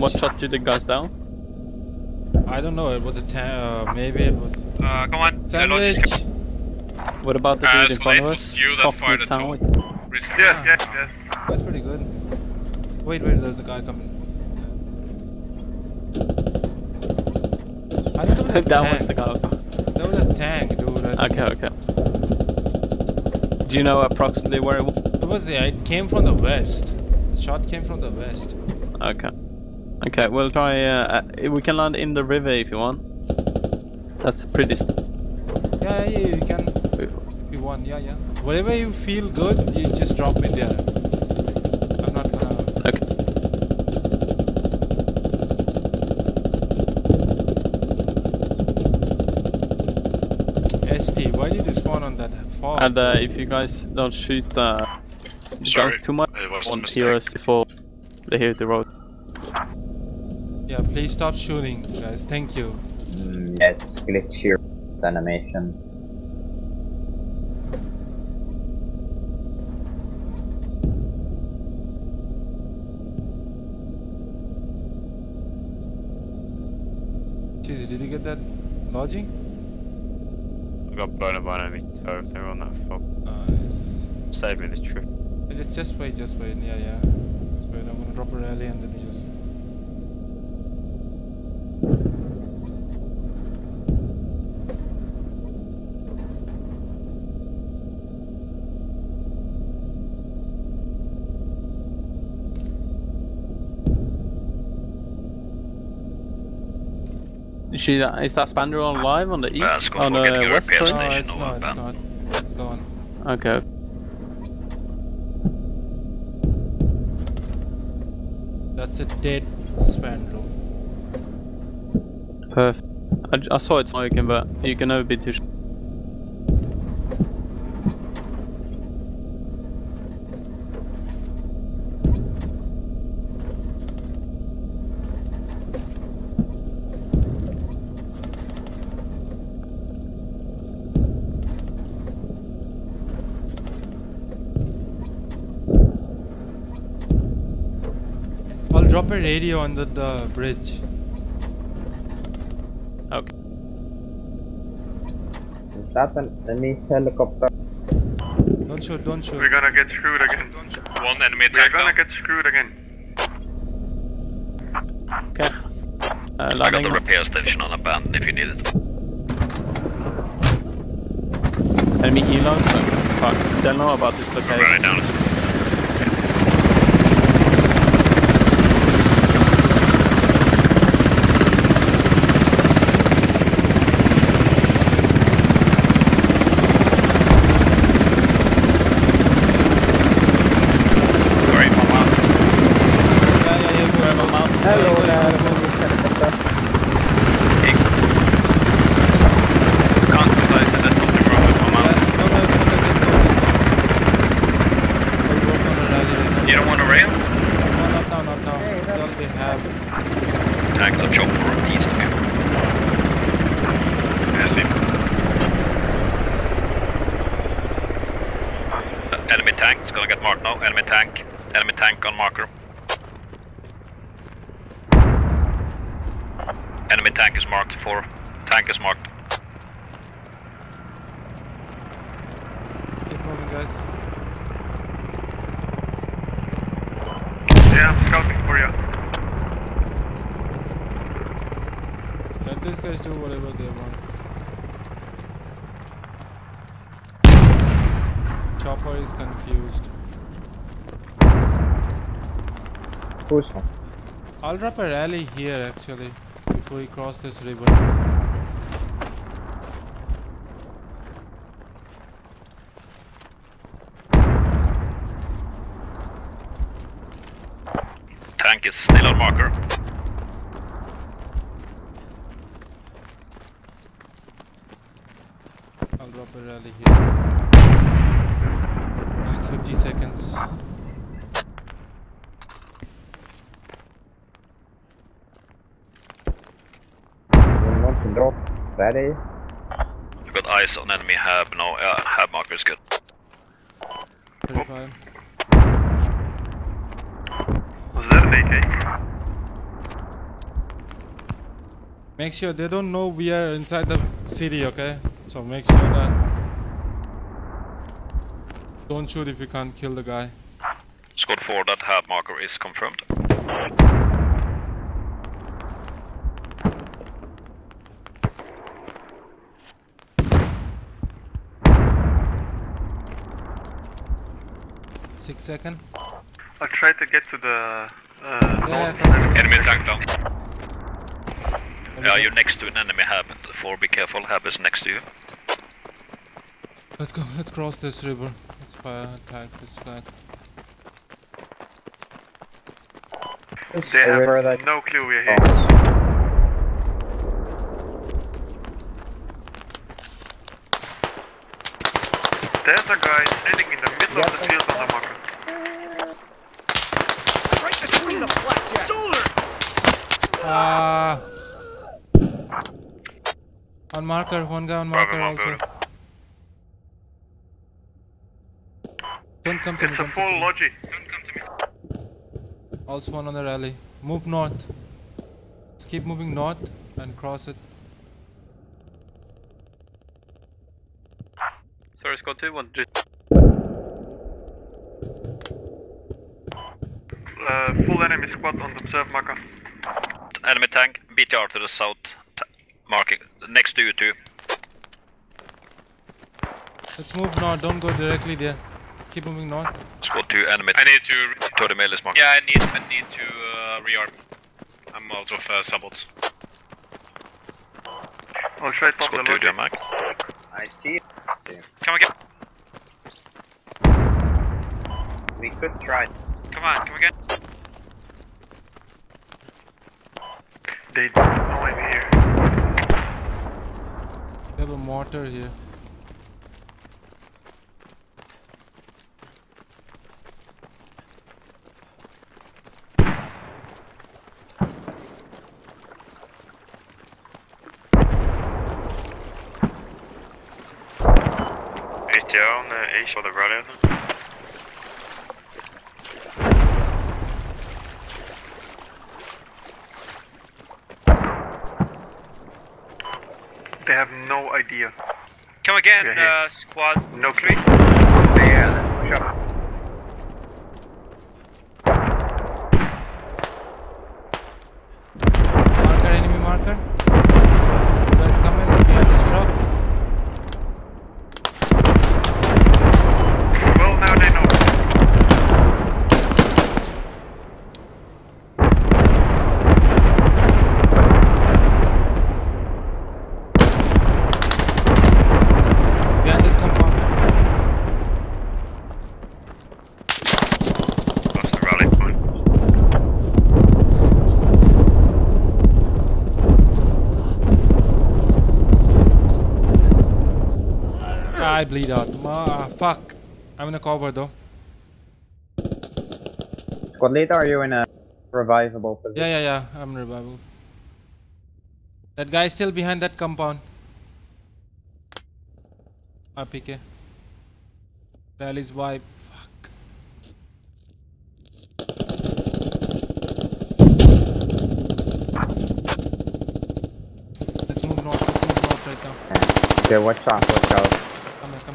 S11: What shot,
S1: Sandwich.
S11: what shot you the guys down?
S1: I don't know. It was a ta- uh, maybe it was.
S12: Uh, come on.
S1: Sandwich.
S11: What about the dude in
S8: so
S11: front
S8: it
S11: of
S8: was
S11: us?
S8: you that fired at
S11: sandwich.
S20: Yes, yes, yes.
S1: That's pretty good. Wait, wait. There's a guy coming. I think that was a
S11: that
S1: tank.
S11: was the guy. also.
S1: That was a tank, dude.
S11: Okay, okay. Do you know approximately where it was?
S1: It was. Yeah, it came from the west. The shot came from the west.
S11: Okay. Okay, we'll try. Uh, uh, we can land in the river if you want. That's pretty. s-
S1: Yeah, yeah, you can. If you want, yeah, yeah. Whatever you feel good, you just drop it there. I'm not gonna.
S11: Okay.
S1: ST, why did you spawn on that fog?
S11: And uh, if you guys don't shoot uh, the
S7: Sorry,
S11: guns too much,
S7: it was a
S11: won't hear us before they hit the road.
S1: Yeah, please stop shooting, guys. Thank you.
S6: Mm, yeah, it's glitchy animation.
S1: Jeez, did you get that lodging?
S13: I got blown up by an enemy turret. They were on that fog.
S1: Nice.
S13: Saved me this trip.
S1: Just, just wait, just wait. Yeah, yeah. Just wait. I'm gonna drop a rally and then you just.
S11: Is, she, is that Spander on live on the east?
S10: Yeah, it's
S11: on the
S10: fucking
S11: uh,
S10: west
S11: side?
S1: No, it's not. It's
S10: Ben.
S1: not. It's gone.
S11: Okay.
S1: That's a dead spandrel.
S11: Perfect. I, I saw it smoking, but you can never be too. Sh-
S1: I'll drop a radio under the bridge.
S11: Okay.
S6: Is that an enemy helicopter?
S1: Don't shoot, don't shoot.
S20: We're gonna get screwed again.
S7: One enemy
S20: We're
S7: attack
S20: gonna
S7: down.
S20: get screwed again.
S11: Okay. Uh,
S10: I got the repair station on abandon if you need it.
S11: Enemy Elon. So, fuck. Don't know about this location.
S7: Right down.
S10: Sorry, one mile.
S1: Yeah, yeah, yeah. Go, go, go.
S6: Hello there, enemy helicopter.
S23: Can't realize that there's something wrong with my mouse.
S1: Yeah, no, no, it's okay. Just go, just go. I'll work on a rally right now.
S23: You don't want to rail?
S1: No, not now, not now. They already have.
S10: Tanks on chopper east of you.
S7: Yeah, see.
S10: Uh, enemy tank is gonna get marked now. Enemy tank. Enemy tank on marker. Enemy tank is marked for. Tank is marked.
S1: Let's keep moving, guys.
S20: Yeah, I'm scouting for you.
S1: Let these guys do whatever they want. Chopper is confused.
S6: Who's one?
S1: I'll drop a rally here actually before we cross this river.
S10: Tank is still on marker.
S1: I'll drop a rally here. 50 seconds.
S6: You want to drop ready?
S10: I've got eyes on enemy hab now. Yeah, hab marker is good.
S1: 35.
S20: Was that an AK?
S1: Make sure they don't know we are inside the city, okay? So make sure that don't shoot if you can't kill the guy.
S10: Squad 4, that hab marker is confirmed.
S1: Six second.
S20: I'll try to get to the uh,
S1: Yeah,
S20: north.
S1: cross the river.
S7: Enemy tank down.
S10: Yeah, you're next to an enemy hab. Four, be careful. Hab is next to you.
S1: Let's go. Let's cross this river. Let's fire attack this flag.
S20: They have
S6: river that-
S20: no clue we're here. There's a guy standing in the middle of the field on the marker.
S17: Right between the flat shoulder!
S1: Ah. On marker, one guy on marker also. Don't come to
S20: It's
S1: me.
S20: a
S1: don't come to me.
S20: logi.
S1: Also one on the rally. Move north. Just keep moving north and cross it.
S23: Sorry, Scott 2, what did
S20: Uh, full enemy squad on the observe marker.
S10: Enemy tank, BTR to the south. T- marking next to you too.
S1: Let's move north. Don't go directly there. Let's keep moving north.
S10: Squad 2, enemy.
S8: I need to.
S10: 30 mail is marked.
S8: Yeah, I need. I need to uh, rearm. I'm out of uh, sabots.
S20: I'll try to pop
S10: Squad
S20: the
S10: 2, do you
S20: logi.
S10: mark?
S6: I see.
S8: Come again.
S6: We could try.
S8: Come on. Come again.
S20: They don't know I'm here.
S1: We have a mortar here.
S5: ATR on the east or the rally,
S20: They have no idea.
S12: Come again, uh, squad
S20: No
S12: three.
S6: Yeah, let's push up.
S1: Marker, enemy marker. You guys come in behind this truck.
S20: Well, now they know.
S1: Behind this compound.
S5: That's the rally point.
S1: I bleed out. Ma fuck. I'm in a cover though.
S6: Squad leader, are you in a revivable position?
S1: Yeah, yeah, yeah. I'm revival. That guy's still behind that compound. Ah, RPK. Rally's wipe. Fuck. Let's move north. Let's move north right now.
S6: Okay, watch out, watch out.
S1: I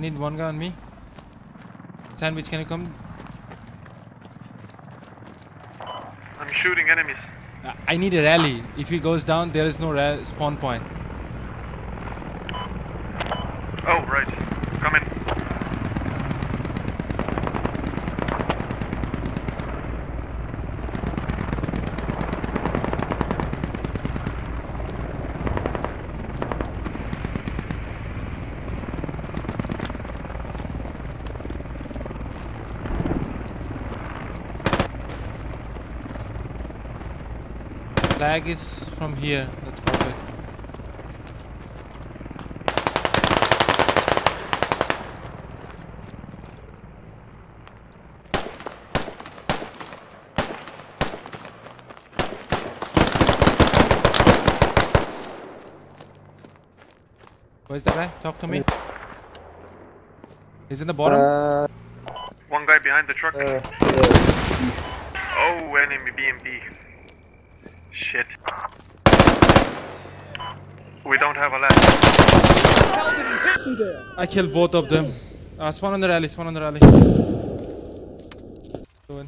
S1: need one guy on me. Sandwich, can you come?
S20: I'm shooting enemies.
S1: Uh, I need a rally. If he goes down, there is no spawn point.
S20: Oh, right. Come in.
S1: Flag is from here. That's perfect. Where's the guy? Talk to me. He's in the bottom.
S6: Uh,
S20: One guy behind the truck.
S6: uh,
S20: Oh, enemy BMP. We don't have a ladder.
S1: I killed both of them. Uh, spawn on the rally, spawn on the rally. Well,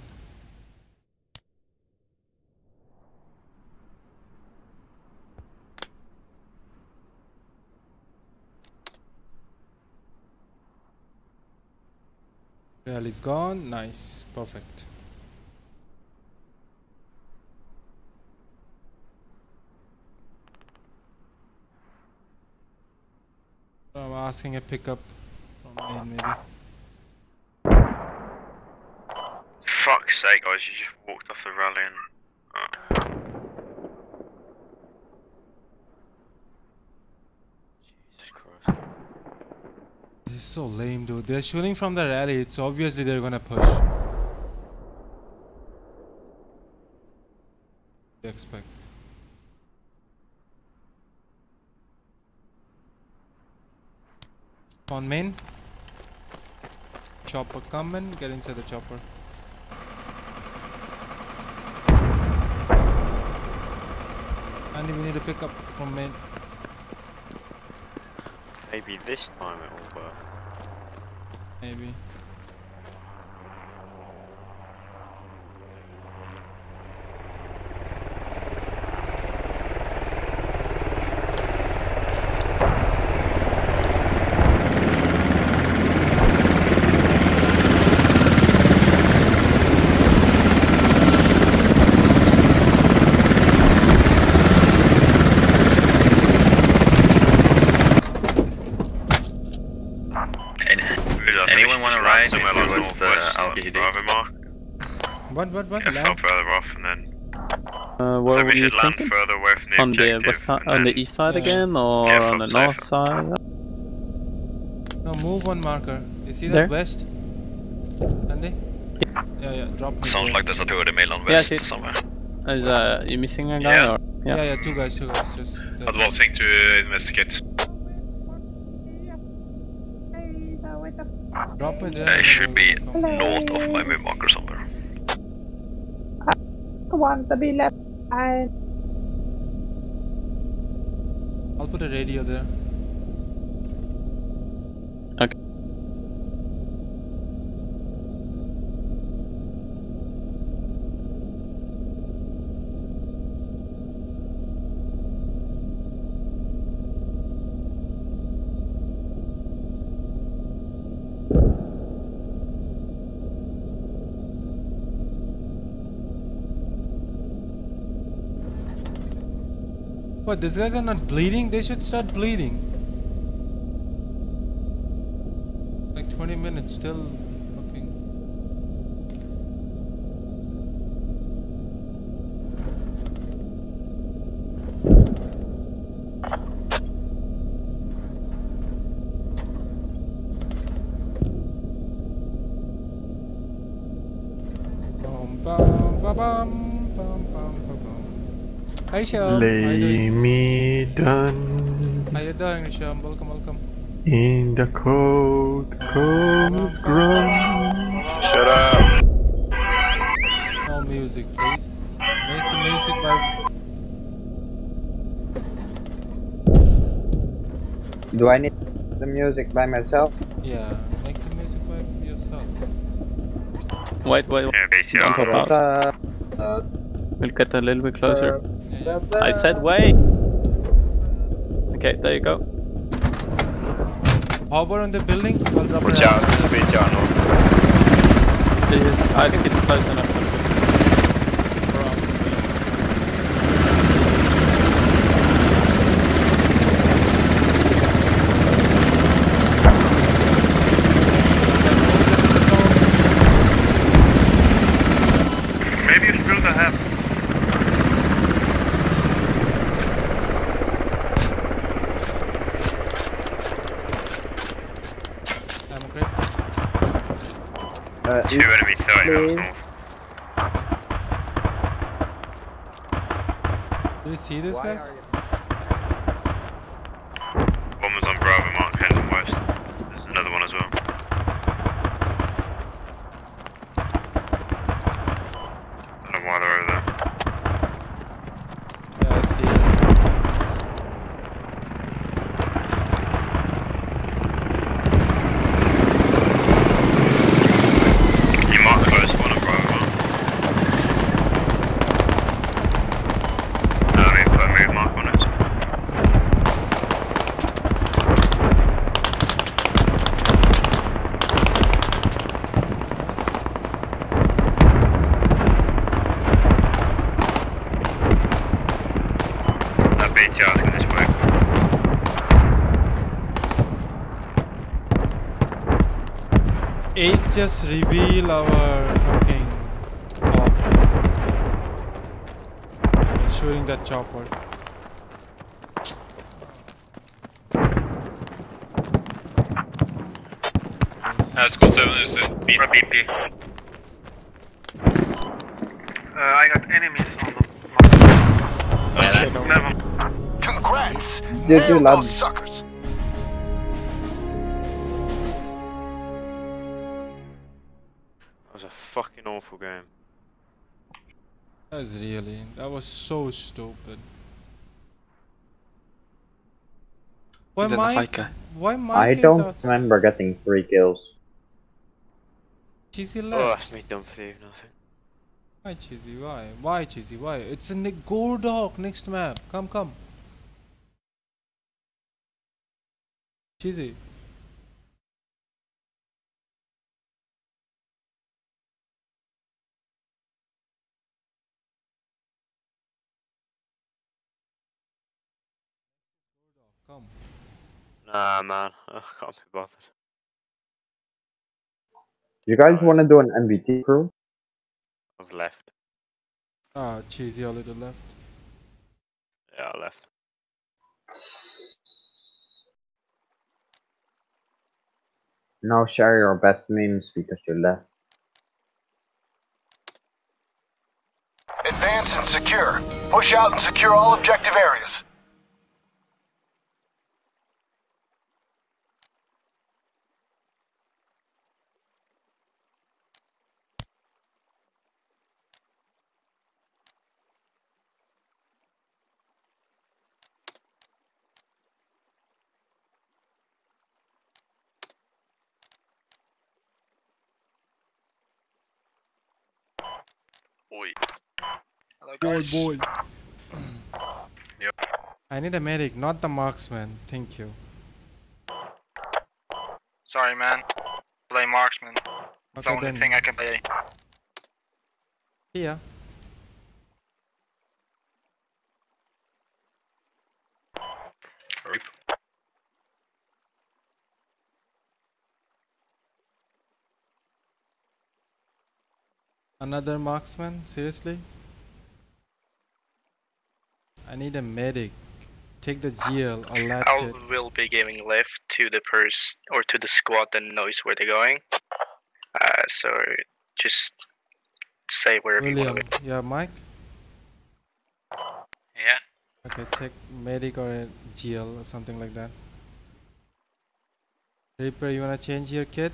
S1: Rally's gone. Nice. Perfect. Asking a pickup from main maybe.
S5: Fuck's sake, guys, you just walked off the rally and. Uh, Jesus Christ.
S1: This is so lame, dude. They're shooting from the rally. It's obviously they're gonna push. You expect. On main. Chopper coming. Get inside the chopper. Andy, we need to pick up from main.
S5: Maybe this time it will work.
S1: Maybe.
S10: anyone want to ride
S5: somewhere like
S10: towards the
S5: northwest, like
S10: LGD?
S5: Bravo mark.
S1: What, what, what?
S5: Yeah,
S1: Land?
S5: fell further off and then.
S11: Uh, where
S5: so
S11: were
S5: we
S11: you
S5: should land
S11: thinking?
S5: further away from the
S11: On the west side, on the east side
S1: Yeah.
S11: again, or
S5: Yeah,
S11: on the north
S5: safer.
S11: side?
S1: No, move one marker. You see that
S11: There?
S1: west? Andy? Yeah, yeah, drop
S10: Sounds
S1: there.
S10: like there's a Toyota Mail on
S11: Yeah,
S10: west
S11: see
S10: somewhere.
S11: Is uh, you missing a guy
S10: Yeah.
S11: or?
S1: Yeah, yeah, two guys, two guys, just. there.
S8: Advancing to investigate.
S1: Drop me there.
S10: It should be north of my move marker somewhere.
S24: To be left behind.
S1: I'll put a radio there. What, these guys are not bleeding? They should start bleeding. Like 20 minutes, still looking. Bum, bum, ba, bum, bum, bum, ba, bum. Hi, Sham.
S25: Lay me down
S1: How you doing, Sham? Welcome, welcome.
S25: in the cold, cold ground.
S5: Shut up!
S1: No music, please. Make the music by.
S6: Do I need the music by myself?
S1: Yeah, make the music by yourself.
S11: Wait, wait, wait.
S5: Yeah,
S11: Don't pop out.
S6: Uh,
S11: We'll get a little bit closer. I said wait. Okay, there you go.
S1: Hover on the building. I'll drop
S5: Watch
S1: it
S5: out, BTR.
S11: This is. I think it's close enough.
S20: Maybe you should build a half.
S1: I'm okay.
S6: Uh,
S5: Two enemy 30 miles north.
S1: Do you see this, guys?
S5: One was on Bravo mark heading west. There's another one as well. Don't know why they're over there.
S1: Yeah, I see it.
S5: You mark close one on Bravo mark. No, I mean put a move mark on it.
S1: Just reveal our fucking top. Shooting that chopper.
S19: Uh, squad 7 is uh, B. BP.
S20: Uh, I got enemies on the
S19: Yeah, that's
S20: level.
S17: Congrats!
S6: Did you
S17: Nail
S1: so stupid. Why
S26: Then the
S1: Mike?
S26: fight guy.
S1: Why Mike
S6: I
S1: is
S6: don't
S1: outside?
S6: remember getting three kills.
S1: Cheesy
S5: Oh,
S1: left.
S5: it's me done for you, nothing.
S1: Why cheesy? Why? Why cheesy? Why? It's a ne- go dog next map. Come, come. Cheesy.
S5: Nah, man, I can't be bothered.
S6: You guys want to do an MBT crew?
S5: I've left.
S1: Ah, cheesy a little left.
S5: Yeah, I left.
S6: Now share your best memes because you left.
S17: Advance and secure. Push out and secure all objective areas.
S27: Oi. Hello
S1: Boy, boy.
S27: Yep.
S1: I need a medic, not the marksman. Thank you.
S27: Sorry man. Play marksman. It's the only
S1: then.
S27: thing I can play.
S1: Yeah.
S27: Rip.
S1: Another marksman? Seriously? I need a medic. Take the GL or let
S28: I
S1: it.
S28: will be giving left to the person or to the squad that knows where they're going. Uh, so just say wherever you
S1: William,
S28: want to be.
S1: yeah, Mike?
S28: Yeah.
S1: Okay, take medic or a GL or something like that. Reaper, you wanna change your kit?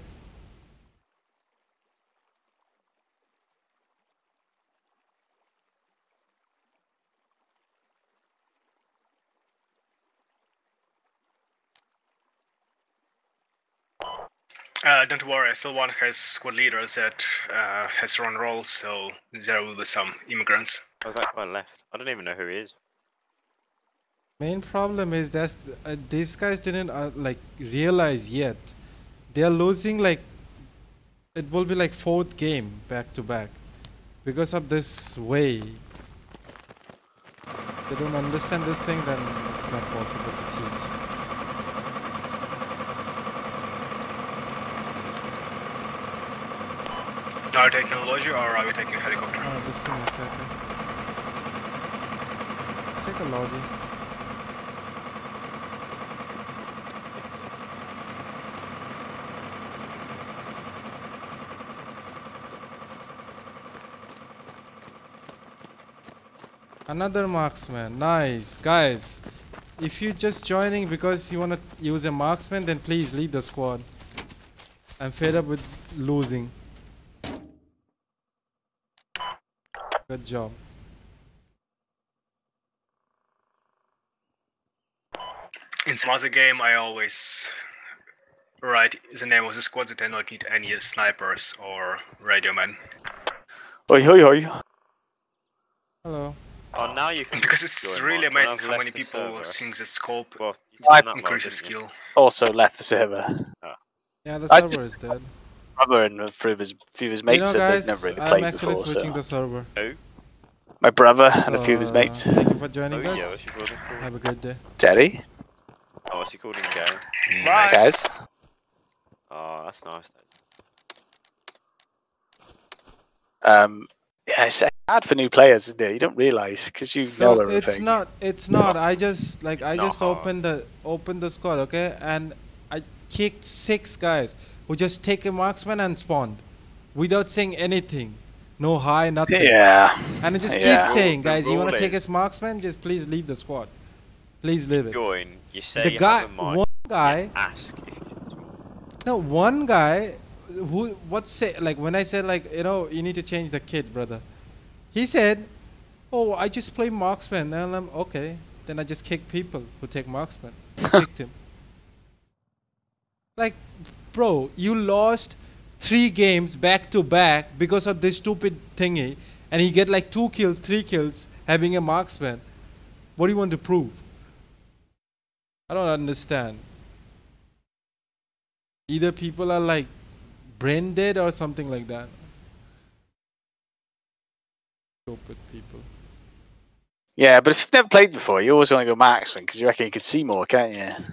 S29: Uh, don't worry, still one has squad leaders that uh, has run roles, so there will be some immigrants.
S5: I was that guy left. I don't even know who he is.
S1: Main problem is that uh, these guys didn't uh, like realize yet. They are losing like it will be like fourth game back to back because of this way. They don't understand this thing, then it's not possible to teach.
S29: Are you taking a Logi or are we taking a helicopter?
S1: Oh, just give me a second. Let's take a logi. Another marksman. Nice. Guys, if you're just joining because you want to use a marksman, then please leave the squad. I'm fed up with losing. Good job.
S29: In some other game, I always write the name of the squad that I don't need any snipers or radio men.
S21: Oi, oi, oi.
S1: Hello.
S5: Oh, now you can.
S29: Because it's really
S5: Mark.
S29: Amazing how many people
S5: server,
S29: think the scope
S5: Well, you turned
S29: increases skill.
S21: Also left the server.
S1: Yeah, the server
S21: just-
S1: is dead.
S21: Brother and a few of his, few of his
S1: You
S21: mates
S1: know,
S21: said
S1: guys,
S21: they'd never really
S1: I'm
S21: played
S1: actually
S21: before.
S1: switching
S21: So.
S1: the server.
S5: Who?
S21: My brother and a few of his
S1: Uh,
S21: mates.
S1: Thank you for joining
S5: Oh,
S1: us.
S5: yeah, what's he called?
S1: Have a great day.
S21: Teddy,
S5: Oh, what's he called in game?
S21: Tez.
S5: Oh, that's nice. That.
S21: Um, yeah, it's hard for new players, isn't it? You don't realise because you know
S1: No,
S21: everything.
S1: it's not. It's not. I just like I
S21: not
S1: just opened the opened the squad, okay, and I kicked six guys who just take a marksman and spawned, without saying anything, no hi, nothing.
S21: Yeah.
S1: And I just
S13: Yeah.
S1: keep saying, guys, you want to take
S13: is-
S1: us marksman? Just please leave the squad. Please leave it.
S13: Join. You say
S1: the
S13: you
S1: guy,
S13: have a mic.
S1: one guy,
S13: Ask.
S1: no, one guy, who what say like when I said like you know you need to change the kit, brother. He said, "Oh, I just play marksman." And I'm okay. Then I just kick people who take marksman. Kicked him. Like, bro, you lost three games back to back because of this stupid thingy, and you get like two kills, three kills, having a marksman. What do you want to prove? I don't understand. Either people are like brain dead or something like that. Stupid people.
S21: Yeah, but if you've never played before, you always want to go marksman because you reckon you can see more, can't you?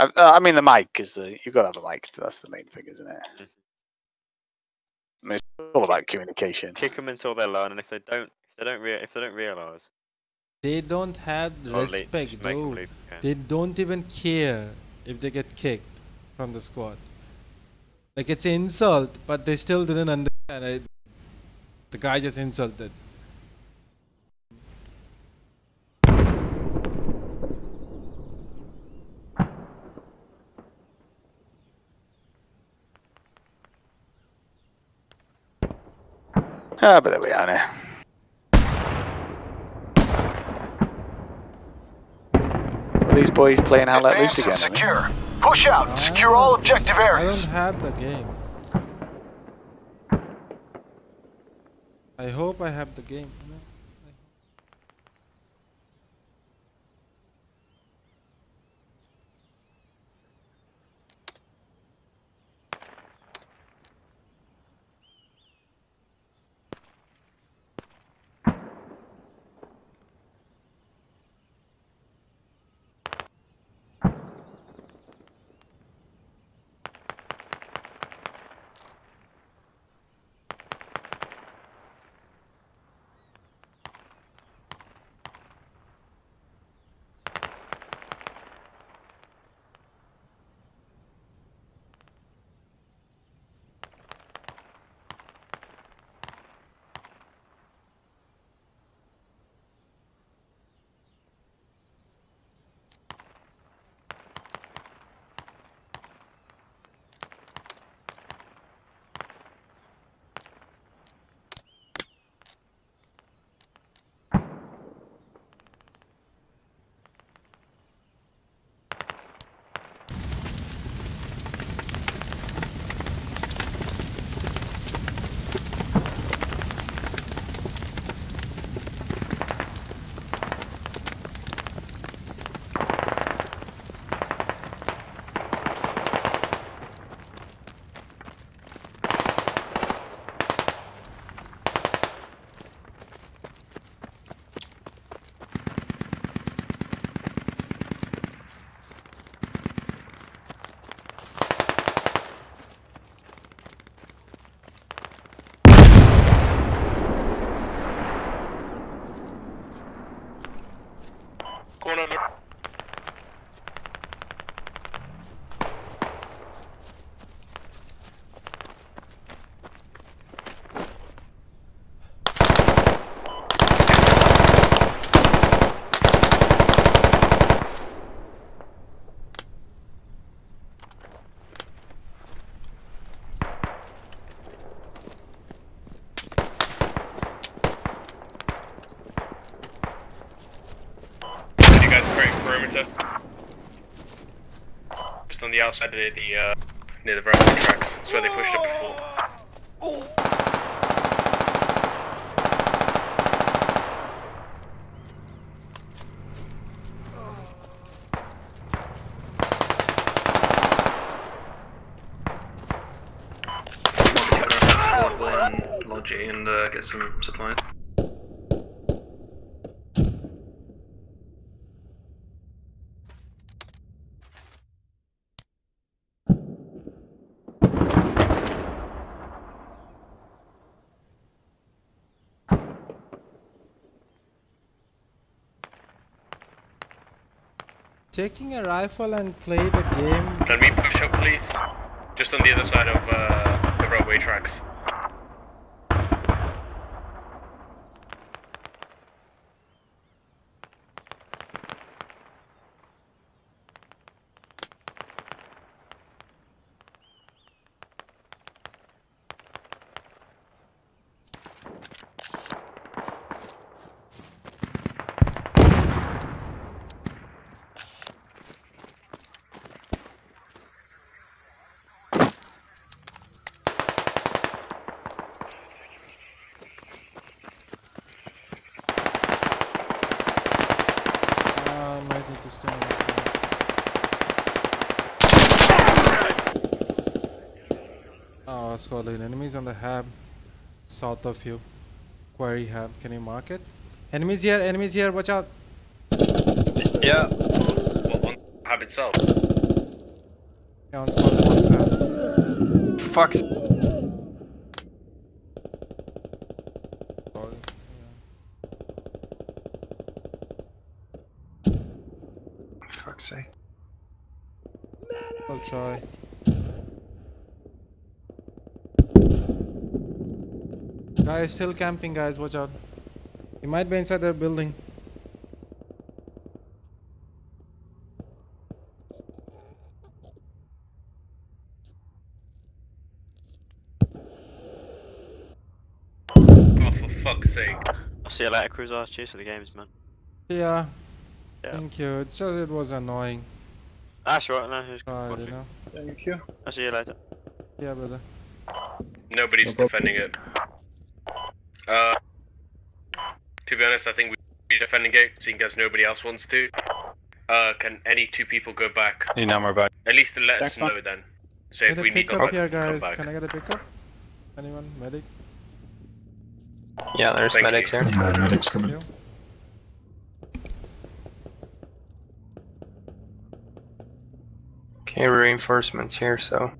S21: I, uh, I mean, the mic is the you've got to have a mic. That's the main thing, isn't it? I mean, it's all about communication.
S13: Kick them until they learn, and if they don't, if they don't, rea- if they don't realise,
S1: They don't have the
S13: Or le-
S1: respect,
S13: just
S1: dude.
S13: leave, yeah.
S1: They don't even care if they get kicked from the squad. Like it's an insult, but they still didn't understand it. The guy just insulted.
S21: Ah, but there we are now. Are these boys playing Hell Let Loose again? are?
S17: Secure. Push out. Secure all objective areas.
S1: I don't have the game. I hope I have the game.
S23: On the outside of the uh, near the railway tracks. That's where they pushed it before. And uh, get some supplies.
S1: Taking a rifle and play the game.
S30: Can we push up, please? Just on the other side of uh, the railway tracks.
S1: Uh, I might need to stay. on the Scotland. Enemies on the hab south of you. Quarry hab. Can you mark it? Enemies here, enemies here, watch out.
S30: Yeah. What, on the hab itself?
S1: Yeah, on spot one side.
S23: Fuck.
S1: Sorry.
S23: Fuck's sake.
S1: I'll try. Guys, still camping, guys. Watch out. He might be inside their building.
S30: Oh, for fuck's sake.
S13: I'll see you later, KruZar. Cheers for the games, man.
S1: Yeah.
S13: Yeah.
S1: Thank you. It's just it was annoying.
S13: That's right, no, it's
S1: Right, you know.
S23: Thank you.
S13: I'll see you later.
S1: Yeah, brother.
S30: Nobody's defending it. Uh, to be honest, I think we be defending it, seeing as nobody else wants to. Uh, can any two people go back?
S23: Need number back.
S30: At least let
S23: Thanks,
S30: us
S23: man.
S30: know then. So if
S1: Get a
S30: we need to
S1: pickup
S30: come
S1: here, guys.
S30: back.
S1: Can I get a pickup? Anyone? Medic?
S23: Yeah, there's
S30: Thank
S23: medics
S30: you.
S23: here.
S31: medics coming.
S1: You?
S23: Okay, reinforcements here, so.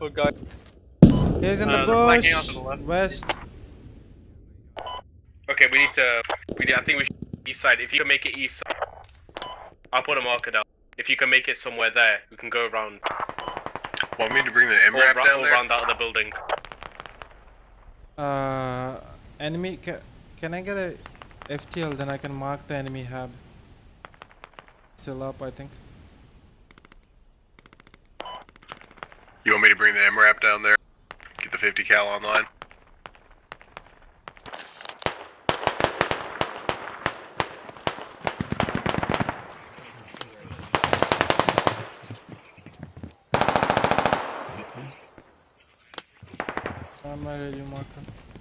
S23: Careful, guy.
S1: He's in
S23: Uh,
S1: the
S23: they're flanking out
S1: bush.
S23: the.
S1: West.
S30: Okay, we need to. We need, I think we should east side. If you can make it east side, I'll put a marker down. If you can make it somewhere there, we can go around.
S8: Want me to bring the
S30: all,
S8: MRAP
S30: ra-
S8: down
S30: all
S8: there?
S30: around that other building.
S1: Uh, enemy. Ca can I get a FTL? Then I can mark the enemy hab. Still up, I think.
S8: bring the MRAP down there. Get the 50 cal online.
S32: I'm ready, Marco.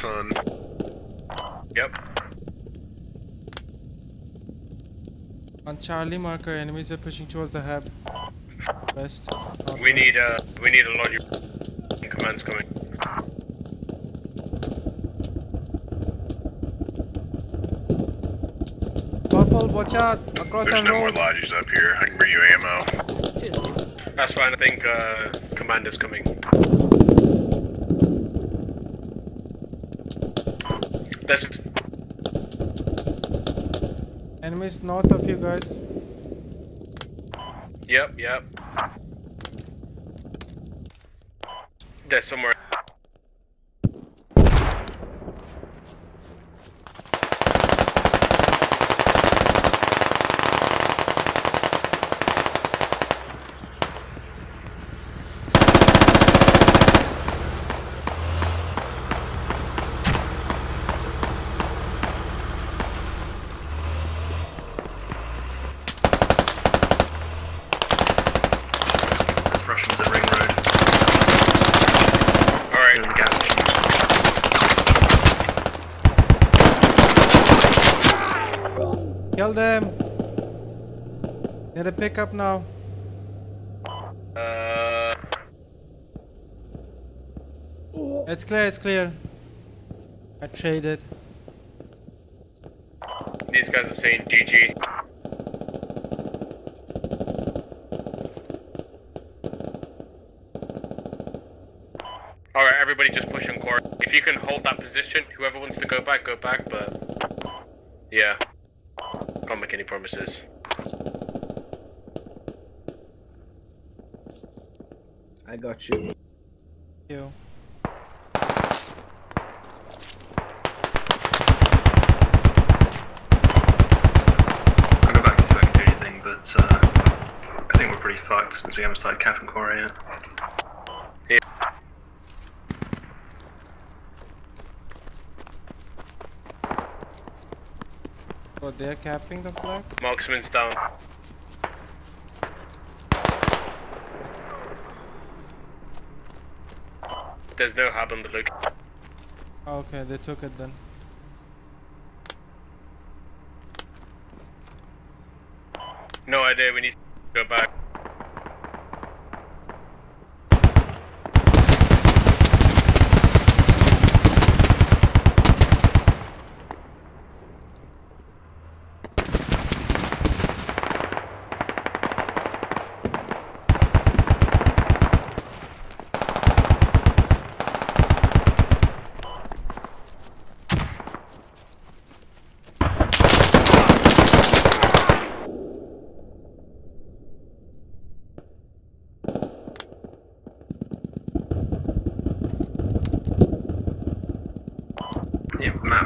S32: Page son?
S30: Yep.
S1: On Charlie marker, enemies are pushing towards the hab. West.
S30: We need uh we need a lot of commands coming.
S1: Purple, watch out! Across
S32: There's
S1: the
S32: no more
S1: road.
S32: lodges up here. I can bring you ammo.
S30: That's fine. I think uh commander's coming. That's
S1: Enemies north of you guys.
S30: Yep, yep. There's somewhere.
S23: There's Russians at Ring Road.
S30: Alright.
S23: In the gas station.
S1: Kill them! Need a pickup now.
S30: Uh
S1: It's clear, it's clear. I traded.
S30: these guys are saying GG. Alright, everybody just push on core. If you can hold that position, whoever wants to go back, go back, but yeah. Can't make any promises.
S33: I got you.
S1: You.
S23: I'll go back and see if I can do anything, but uh, I think we're pretty fucked since we haven't started capping core yet. Yeah.
S1: Oh, they're capping the flag?
S30: Marksman's down. There's no hab on the look.
S1: Oh, okay, they took it then.
S30: No idea, we need to go back.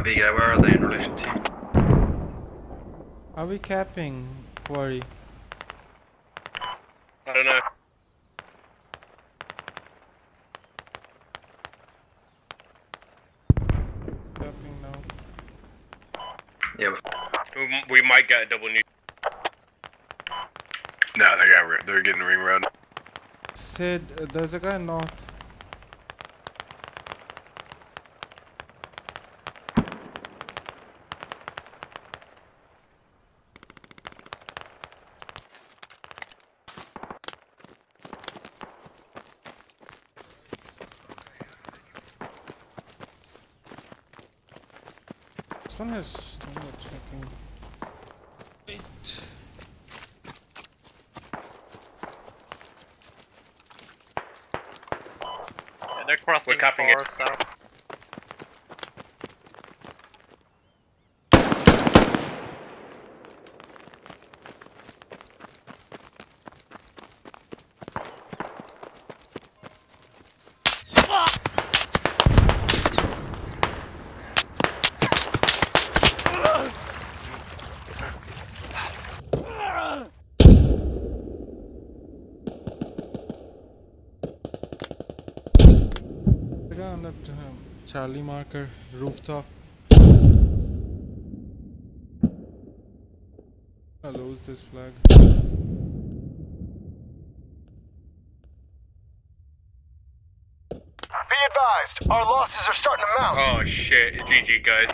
S23: Yeah, Vigo, where are they in relation to you?
S1: Are we capping quarry?
S30: I don't know.
S1: Capping now.
S23: Yeah,
S30: We, m- we might get a double new.
S32: No, they got. ri- They're getting ring road.
S1: Sid, uh, there's a guy north. This one has stomach checking. Wait.
S12: Yeah, crossing
S30: it.
S12: south.
S1: Charlie marker, rooftop. I lose this flag.
S17: Be advised, our losses are starting to mount.
S30: Oh shit, GG guys.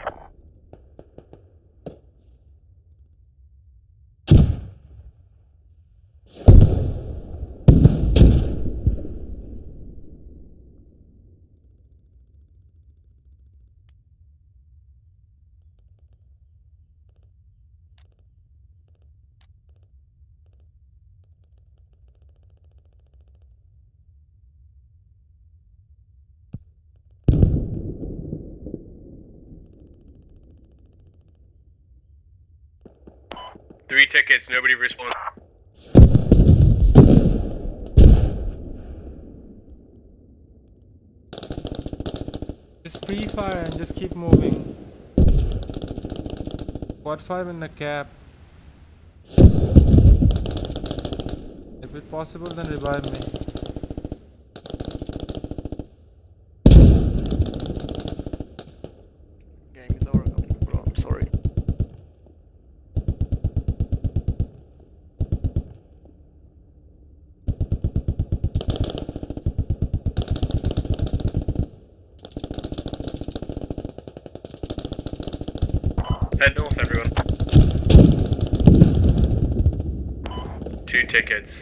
S30: Tickets, nobody responds.
S1: Just pre-fire and just keep moving. Quad 5 in the cap. If it's possible then revive me.
S34: Game is over, bro. I'm sorry.
S30: Head north, everyone. Two tickets.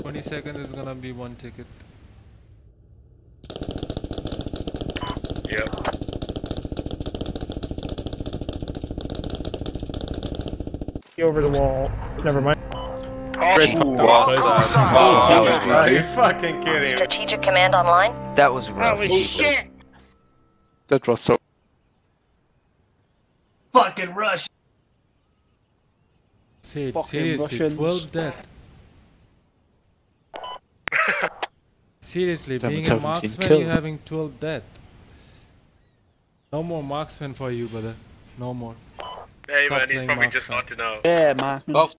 S1: Twenty seconds is gonna be one ticket.
S30: Yep.
S35: over the wall. Never mind.
S30: Are you fucking kidding?
S36: Strategic command online.
S34: That was rough.
S36: Holy shit!
S34: That was so.
S36: Fucking rush.
S1: Say it
S36: Fucking
S1: seriously,
S36: Russians.
S1: 12 death. Seriously,
S34: Damn,
S1: being a marksman,
S34: kills.
S1: you're having 12 death. No more marksman for you, brother. No more.
S30: Hey
S1: Stop
S30: man, he's
S1: playing
S30: probably just
S1: marksman.
S30: starting out.
S37: Yeah, man.
S17: Advance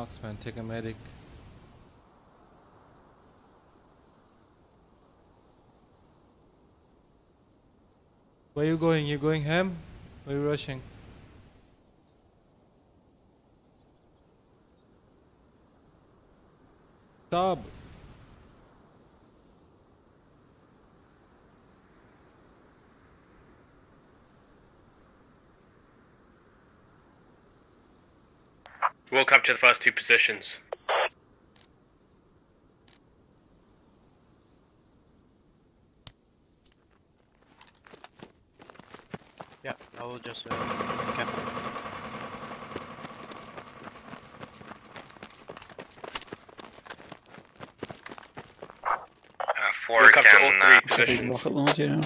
S1: Marksman, take a medic. Where you going? You going ham? Or you rushing? Stop.
S30: We'll capture the first two positions.
S38: Yeah, I will just uh, cap.
S23: Uh,
S30: We'll
S23: four
S30: capture all
S23: can,
S30: three
S23: uh,
S30: positions.
S37: rocket launcher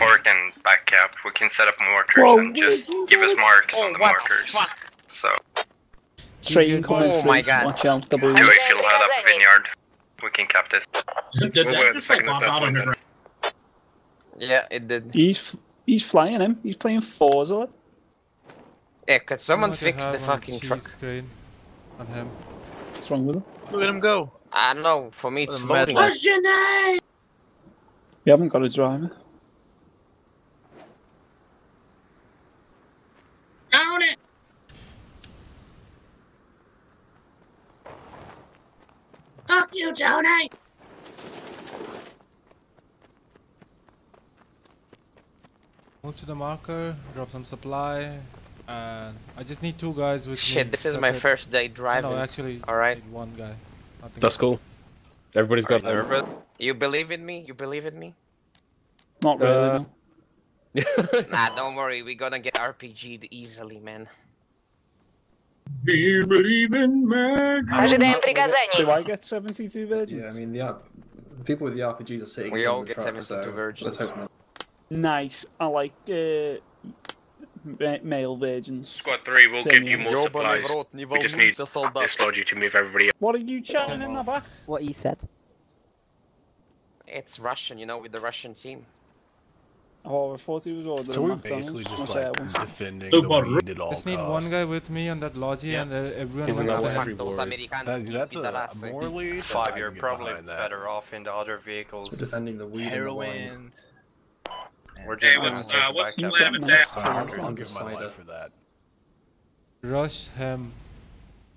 S23: four can back cap. We can set up mortars
S37: Whoa,
S23: and just give us marks
S37: Oh,
S23: on the
S37: what the
S23: mortars. So,
S37: Straight incoming
S23: Oh
S37: through.
S23: my God.
S37: Watch out, double.
S23: do if you'll head up vineyard. We can cap this.
S39: Did
S30: We'll
S39: that just like pop out on
S30: point
S39: your
S30: then.
S39: ground?
S15: Yeah, it did.
S37: He's he's flying him. He's playing Forza.
S15: Yeah, could someone fix the fucking truck?
S1: screen on him.
S37: What's wrong with him?
S38: Look at him go.
S15: I know, for me it's
S38: What
S15: floating.
S39: What's your name?
S37: You haven't got a driver.
S39: Own it.
S36: you, Tony!
S1: Move to the marker, drop some supply, and I just need two guys with me.
S39: Shit, this is
S1: That's
S39: my
S1: it.
S39: first day driving.
S1: No, actually,
S39: Alright.
S1: need one guy. Nothing
S30: That's cool. Everybody's got
S39: Are you
S30: their.
S39: You believe in me? You believe in me?
S37: Not really.
S30: Uh,
S37: no.
S39: nah, don't worry. We're gonna get RPG'd easily, man.
S40: Do you believe in magic?
S37: Do I get 72 virgins?
S23: Yeah, I mean the, people with the RPGs are sitting.
S39: We
S23: on
S39: all
S23: the
S39: get
S23: truck,
S39: 72
S23: so
S39: virgins.
S23: Let's hope not.
S37: Nice. I like uh, male virgins.
S30: Squad 3 will
S37: Same
S30: give you more supplies. We just need this logi to move everybody up.
S37: What are you chatting in the back?
S41: What you said?
S39: It's Russian, you know, with the Russian team.
S37: Oh, I thought he was ordering
S42: So we're basically just
S37: Must say I
S42: like defending the weed at all
S1: Just need one guy with me on that logi and uh, everyone
S42: He's
S1: went
S42: in the
S1: the.
S39: Those. Americans
S42: That- that's
S39: the
S42: a
S39: last thing.
S42: morally.
S15: Five, you're probably better off in the other vehicles.
S23: We're defending the weed and the wine.
S15: Heroin. We're
S30: Hey,
S15: just gonna
S30: what's-
S15: take
S30: uh, what's the
S15: that
S30: plan of attack?
S42: I'll
S23: I'm
S42: give my life for that.
S1: Rush him.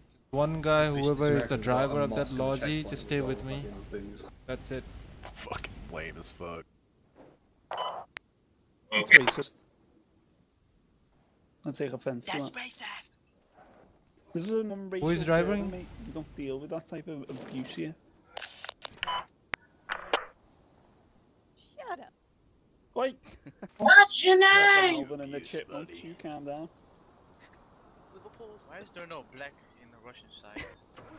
S1: Just one guy, whoever is the
S23: Americans got a
S1: driver of that
S23: Moscow
S1: just stay with me. That's it.
S42: Fucking lame as fuck.
S37: That's racist. I take offense to that.
S36: racist.
S37: This is an unracial
S1: Who is
S37: server,
S1: driving?
S37: We don't deal with that type of abuse here.
S41: Shut up.
S37: Wait.
S36: What's your name?
S37: Alvin and the chipmunks, you calm down.
S38: Why is there no black in the Russian side?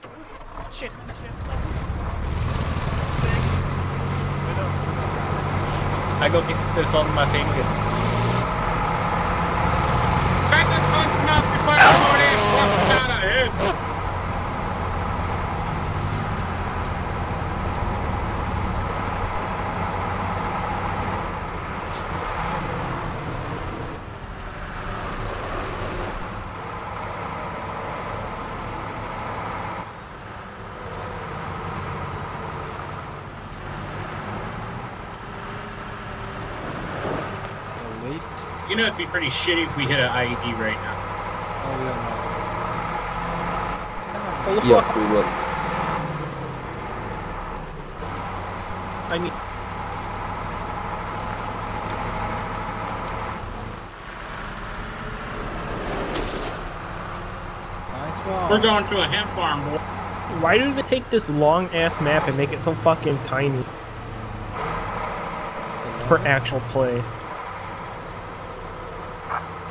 S37: Chicken
S35: I got blisters on my finger.
S1: They're late.
S43: You know, it'd be pretty shitty if we hit an IED right now.
S1: Oh, we are not.
S35: Yes,
S43: we would.
S35: I need.
S1: Nice one.
S43: We're going to a hemp farm, boy.
S35: Why do they take this long ass map and make it so fucking tiny? For actual play.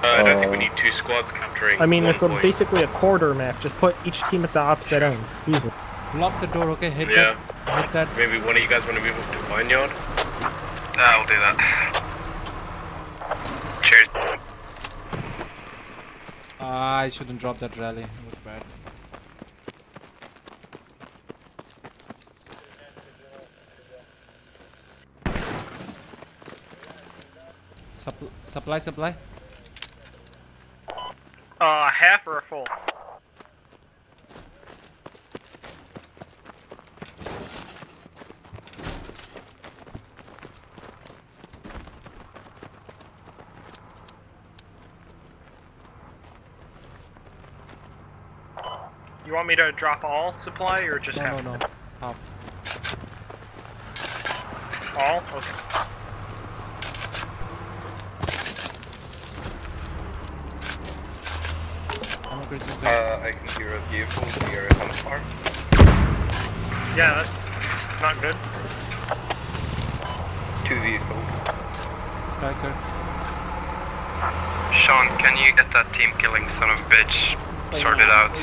S30: Uh, I don't think we need two squads capturing.
S35: I mean, it's a, basically a quarter map. Just put each team at the opposite ends. Easy.
S1: Lock the door, okay? Hit
S30: Yeah.
S1: that. Hit that.
S30: Maybe one of you guys want to move up to Vineyard?
S28: I'll do that. Cheers.
S1: Ah, I shouldn't drop that rally. It was bad. Supp supply, supply.
S15: Uh, half or a full? You want me to drop all supply or just
S1: No,
S15: half?
S1: no, no. Half.
S15: All? Okay.
S1: Ammo crates inside.
S30: Uh, I can hear a vehicle near on the farm.
S15: Yeah, that's not good.
S30: Two vehicles.
S1: Striker.
S28: Sean, can you get that team killing son of a bitch sorted out?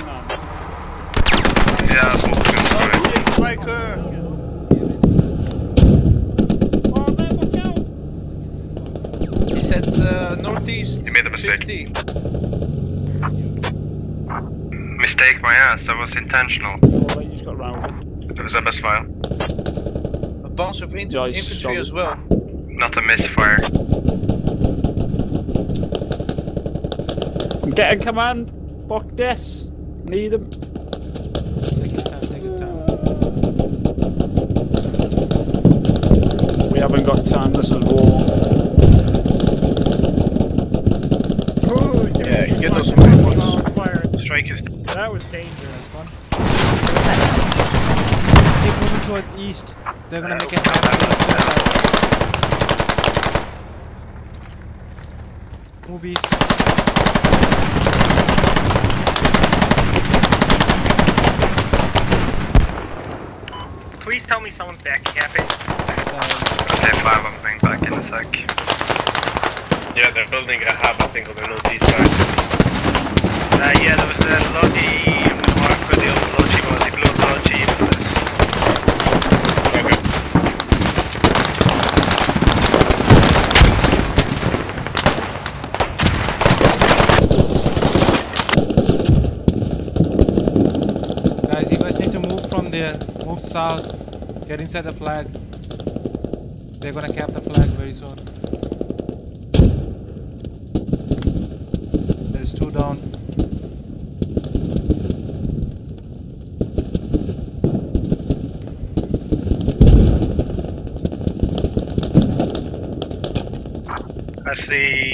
S28: Yeah, both of them, sorry.
S38: He said uh, northeast.
S28: You made a mistake.
S38: 50.
S28: Mistake my ass, that was intentional.
S37: Oh, you just got rounded.
S28: It was a misfire.
S38: A bunch of in-
S37: Yeah,
S38: infantry as well.
S28: Not a misfire.
S37: I'm getting command. Fuck this. Need them.
S1: Take your time, take your time.
S37: We haven't got time. This is war.
S38: Yeah, get those white ones.
S28: Strike is
S35: That was dangerous.
S1: Keep moving east. They're gonna make a havoc. Move east.
S35: Please tell me someone's back capping.
S23: Okay, five, I'm coming back in a sec.
S30: Yeah, they're building a hab, I think, on the northeast side.
S35: Uh, yeah, there was the logi, I'm gonna mark where the old logi was, the blue logi for this.
S30: Okay.
S1: Guys, you guys need to move from there. South. Get inside the flag. They're gonna cap the flag very soon. There's two down.
S35: I see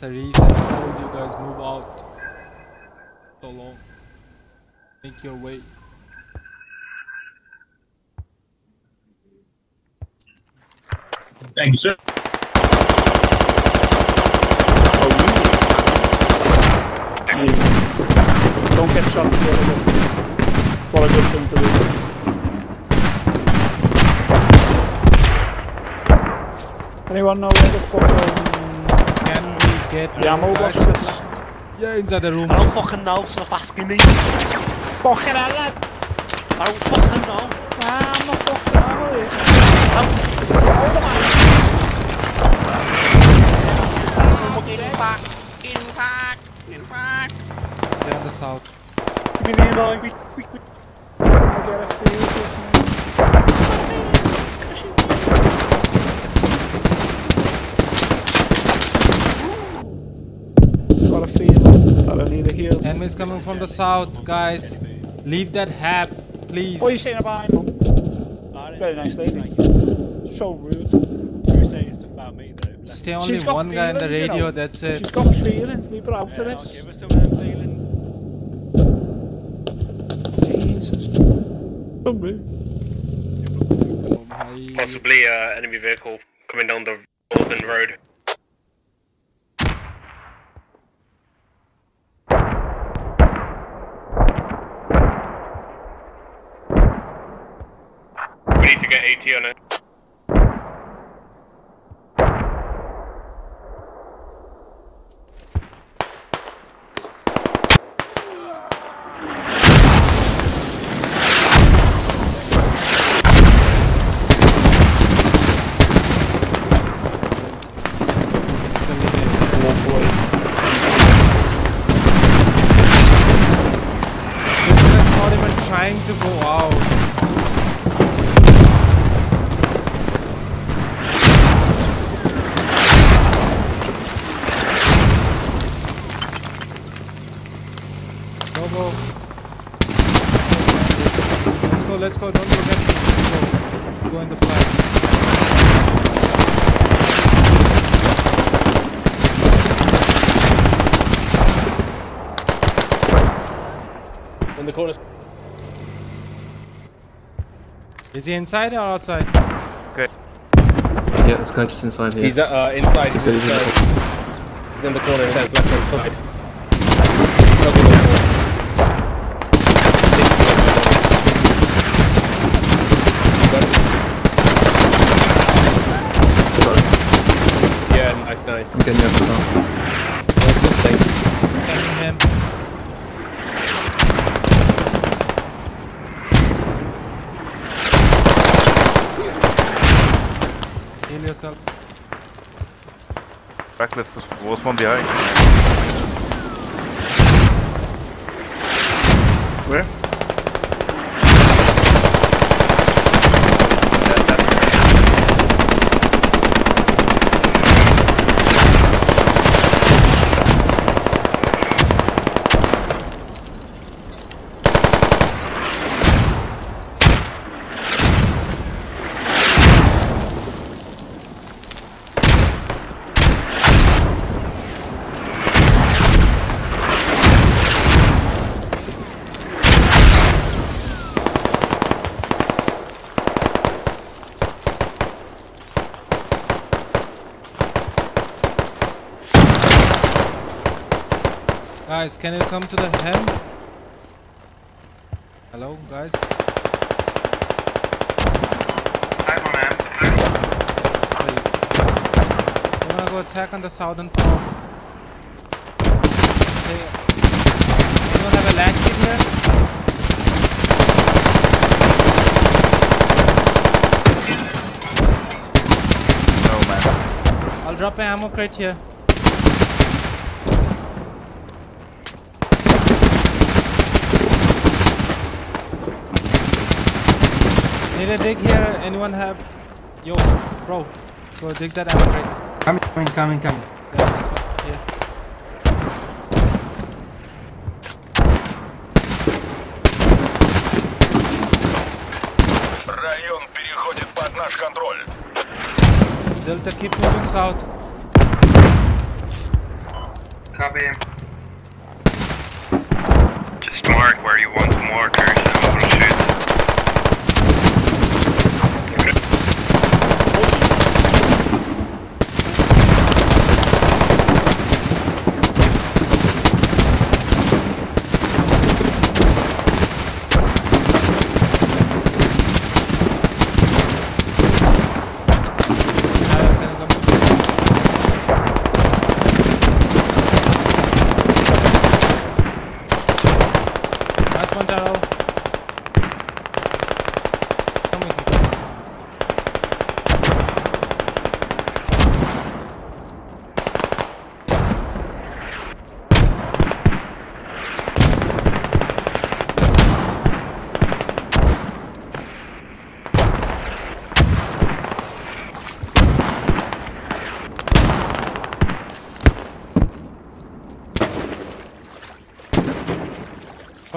S44: the
S1: reason I told you guys move out. So long. Make your way.
S38: Thank you, sir.
S37: Don't get shot together. What a good thing to do. Anyone know where the fucking
S1: Can we get
S37: the ammo box is?
S1: Yeah, inside the room.
S45: I don't fucking know, stop asking me.
S37: Fucking hell, lad.
S45: I don't fucking know.
S37: I'm not fucking ammo this.
S45: Get back, get back, get back.
S1: They're in the south.
S45: Give me the eye, we, we, we.
S37: I get a feel just now. Got a feeling that I need a heal.
S1: Enemies coming from the south, guys. Leave that hab, please.
S37: What are you saying about him? Very nice lady. So rude.
S1: Stay only
S37: She's got
S1: one guy in the
S37: feelings, you
S1: radio,
S37: know.
S1: that's it.
S37: She's got feelings, leave her out of this. Jesus. So rude. Possibly uh, enemy vehicle coming down the northern road. Need to get AT on it.
S1: It's just not even trying to go out. Go, go. Let's go, let's go. Don't forget. Let's go. Let's go in the flag.
S30: In the corner.
S1: Is he inside or outside?
S30: Good.
S46: Yeah, this guy just inside here.
S30: He's uh, uh, inside.
S46: He
S30: He's,
S46: he's in the
S30: inside. He's in the corner. He's left hand side. He's not in the corner. Yeah, nice, nice.
S46: I'm getting you up as well.
S30: Thank you.
S1: Taking him. Heal yourself.
S47: Backlifts was one behind. Where?
S1: Guys, can you come to the hem? Hello, guys.
S23: I'm on M.
S1: Please. We're gonna go attack on the southern pole. Hey, anyone have a lag kit here?
S47: No man.
S1: I'll drop an ammo crate here. Need a dig here? Anyone have? Yo, bro, go dig that ammo crate.
S48: Coming, coming, coming, coming.
S1: Yeah, this one. Here.
S17: Район переходит под наш контроль.
S1: Delta, keep moving south.
S23: Copy.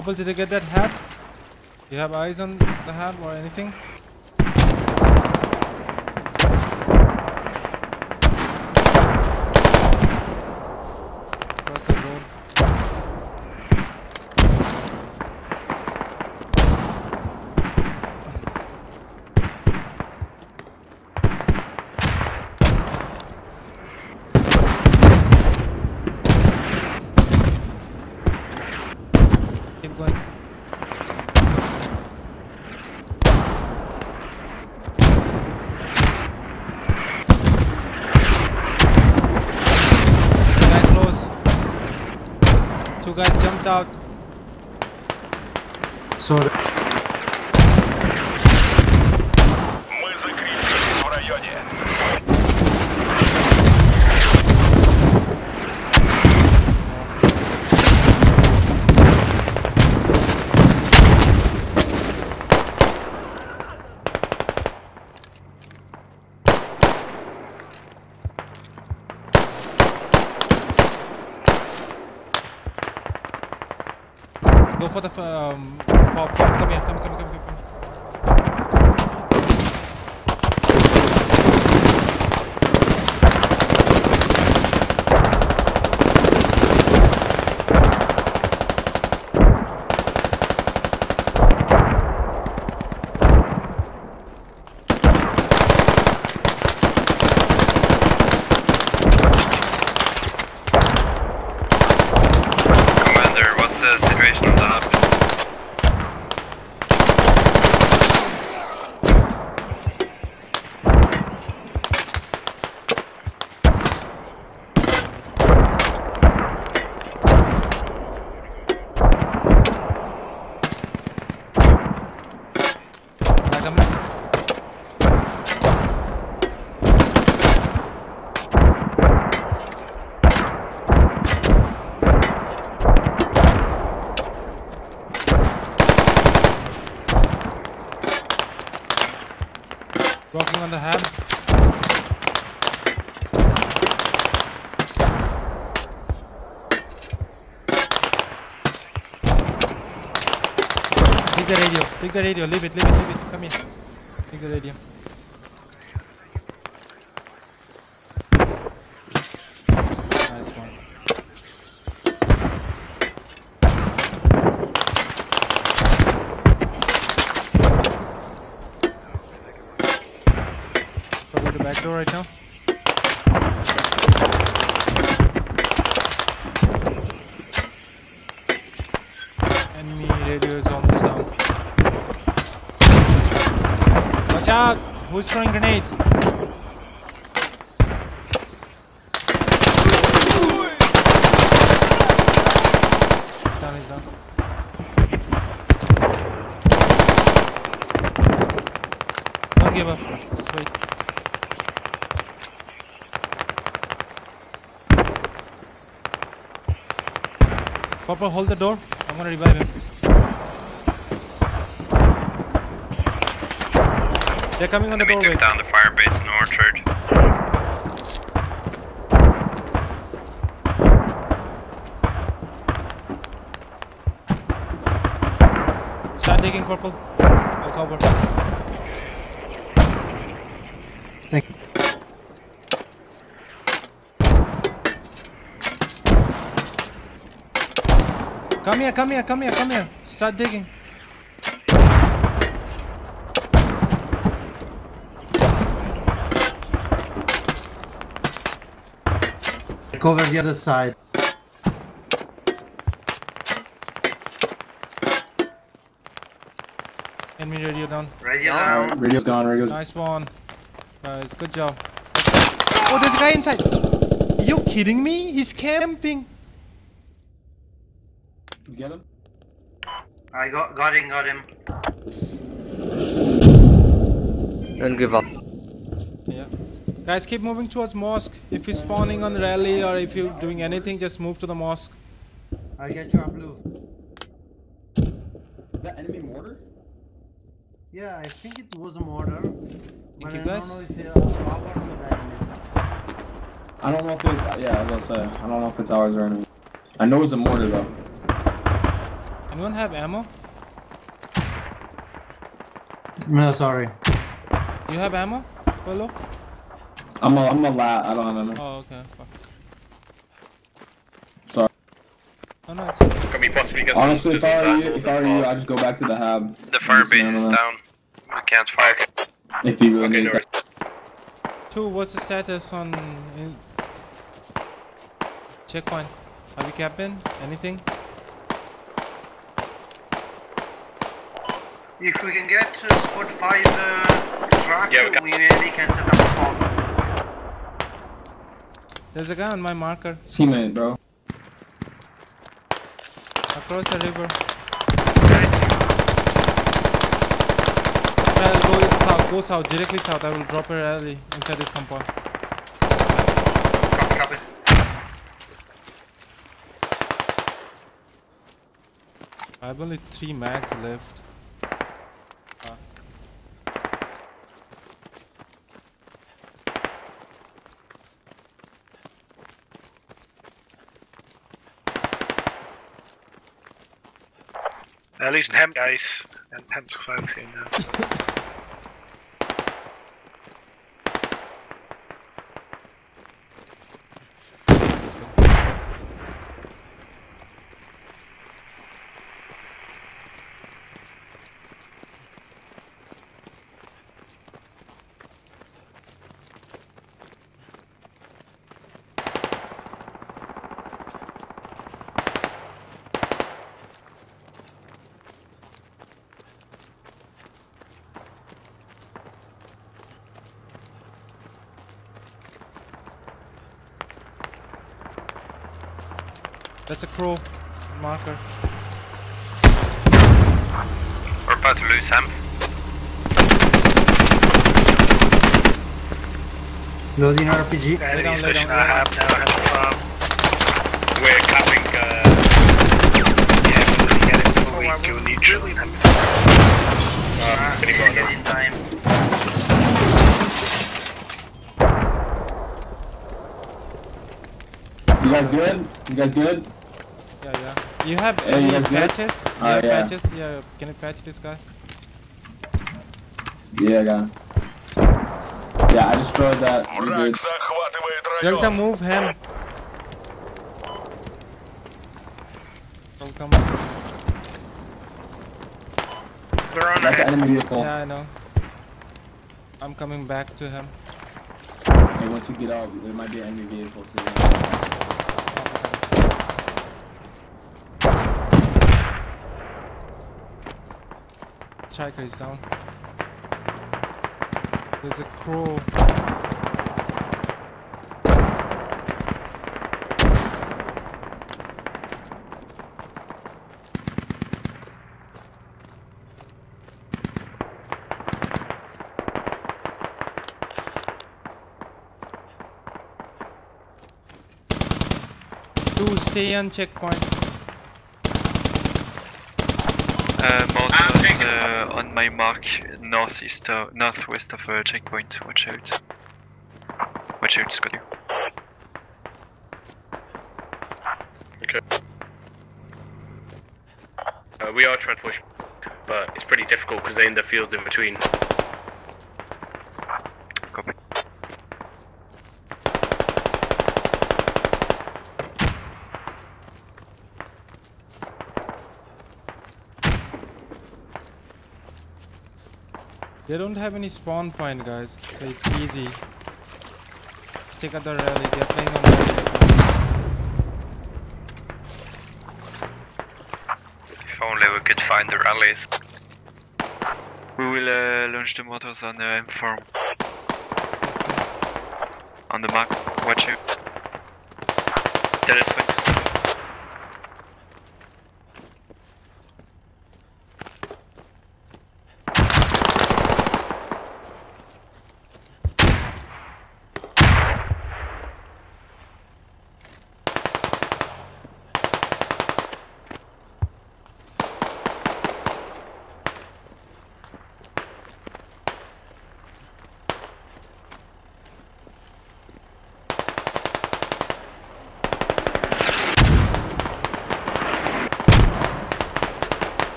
S1: Did you get that hat? Do you have eyes on the hat or anything? Cross the road. Two guys jumped out. Take the radio. Leave it. Leave it. Leave it. Come here. Take the radio. Nice one. Probably the back door right now. Enemy radio is almost down. Watch out! Who's throwing grenades? Down, he's down. Don't give up. Just wait. Papa, hold the door. I'm gonna revive him. They're coming on the
S30: We
S1: doorway.
S30: took down the fire base in Orchard.
S1: Start digging purple. I'll cover. Come here, come here, come here, come here. Start digging.
S48: Cover the other side.
S1: Enemy radio down.
S37: Radio
S49: Uh, radio's gone, radio's
S1: Nice one. Guys, good job. Oh, there's a guy inside. Are you kidding me? He's camping.
S49: You get him?
S37: I got got him, got him.
S19: Don't give up.
S1: Yeah. Guys, keep moving towards mosque. If you're spawning on rally or if you're doing anything, just move to the mosque.
S48: I get you on blue.
S49: Is that enemy mortar?
S48: Yeah, I think it was a mortar. But I
S1: you,
S48: don't know if it was ours or the enemy's.
S49: I don't know if it's, yeah, I was gonna say, I don't know if it's ours or enemy. I know it's a mortar though.
S1: Anyone have ammo?
S48: No, sorry.
S1: You have ammo? Polo?
S49: I'm a, I'm a lat, I don't have ammo.
S1: Oh, okay. Fuck.
S49: Sorry.
S1: Oh, no, it's
S30: Can we possibly get
S49: Honestly, if I were you, if I were you, I'd just go back to the hab.
S30: The fire base is
S49: uh,
S30: down. We can't fire.
S49: If you really
S30: Okay,
S49: need
S30: no
S49: that.
S1: Two, what's the status on uh, checkpoint? Have you capped in? Anything?
S37: If we can get uh, spot 5 uh, track,
S30: Yeah, we
S37: we maybe can set up a phone.
S1: There's a guy on my marker.
S49: Teammate, bro.
S1: Cross the river. Well, go south. Go south. Directly south. I will drop a rally inside this compound.
S37: Copy, copy.
S1: I have only three mags left.
S37: At least hem guys. En hem geluid in.
S1: That's a crow marker.
S28: We're about to lose him.
S48: Loading RPG.
S1: Lay down, lay down,
S37: I have now. Have, um,
S28: We're capping. Uh,
S37: yeah, we can get it before we go neutral.
S28: pretty good.
S37: time.
S49: You guys good? You guys good?
S1: Yeah, yeah. You have
S49: Hey,
S1: any
S49: you guys good?
S1: patches? You
S49: ah,
S1: have
S49: yeah.
S1: patches? Yeah. Can you patch this guy?
S49: Yeah, I got him. Yeah, I destroyed that. You good?
S1: Delta, move him. Welcome.
S37: We're on
S49: That's
S37: ahead.
S49: an enemy vehicle.
S1: Yeah, I know. I'm coming back to him.
S49: And once you get out, there might be an enemy vehicle soon.
S1: Striker is down. There's a crow. Two, stay on checkpoint.
S50: Uh, mortars uh, my mark, northeast, uh, northwest of uh, checkpoint. Watch out. Watch out, Scotty.
S30: Okay. Uh, we are trying to push, but it's pretty difficult because they're in the fields in between.
S1: They don't have any spawn point, guys, so it's easy. Let's take out the rally. They're playing on rally.
S50: If only we could find the rallies. We will uh, launch the motors on uh, M farm. On the mark, watch out. Tell us when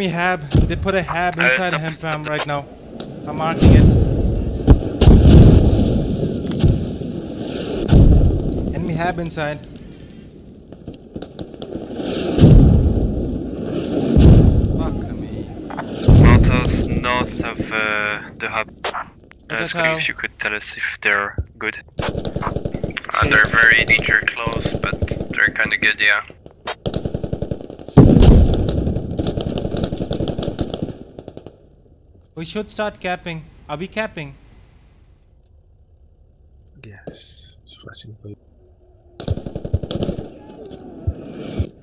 S1: me hab. They put a hab inside
S50: of
S1: him, fam, right now. I'm marking it. Enemy hab inside.
S50: Fuck me. Hotels
S1: north of
S50: uh,
S1: the
S50: hab.
S1: I
S50: if you could tell us if they're good.
S28: Uh, they're very danger close, but they're kinda good, yeah.
S1: We should start capping. Are we capping?
S51: Yes. Flashing blue.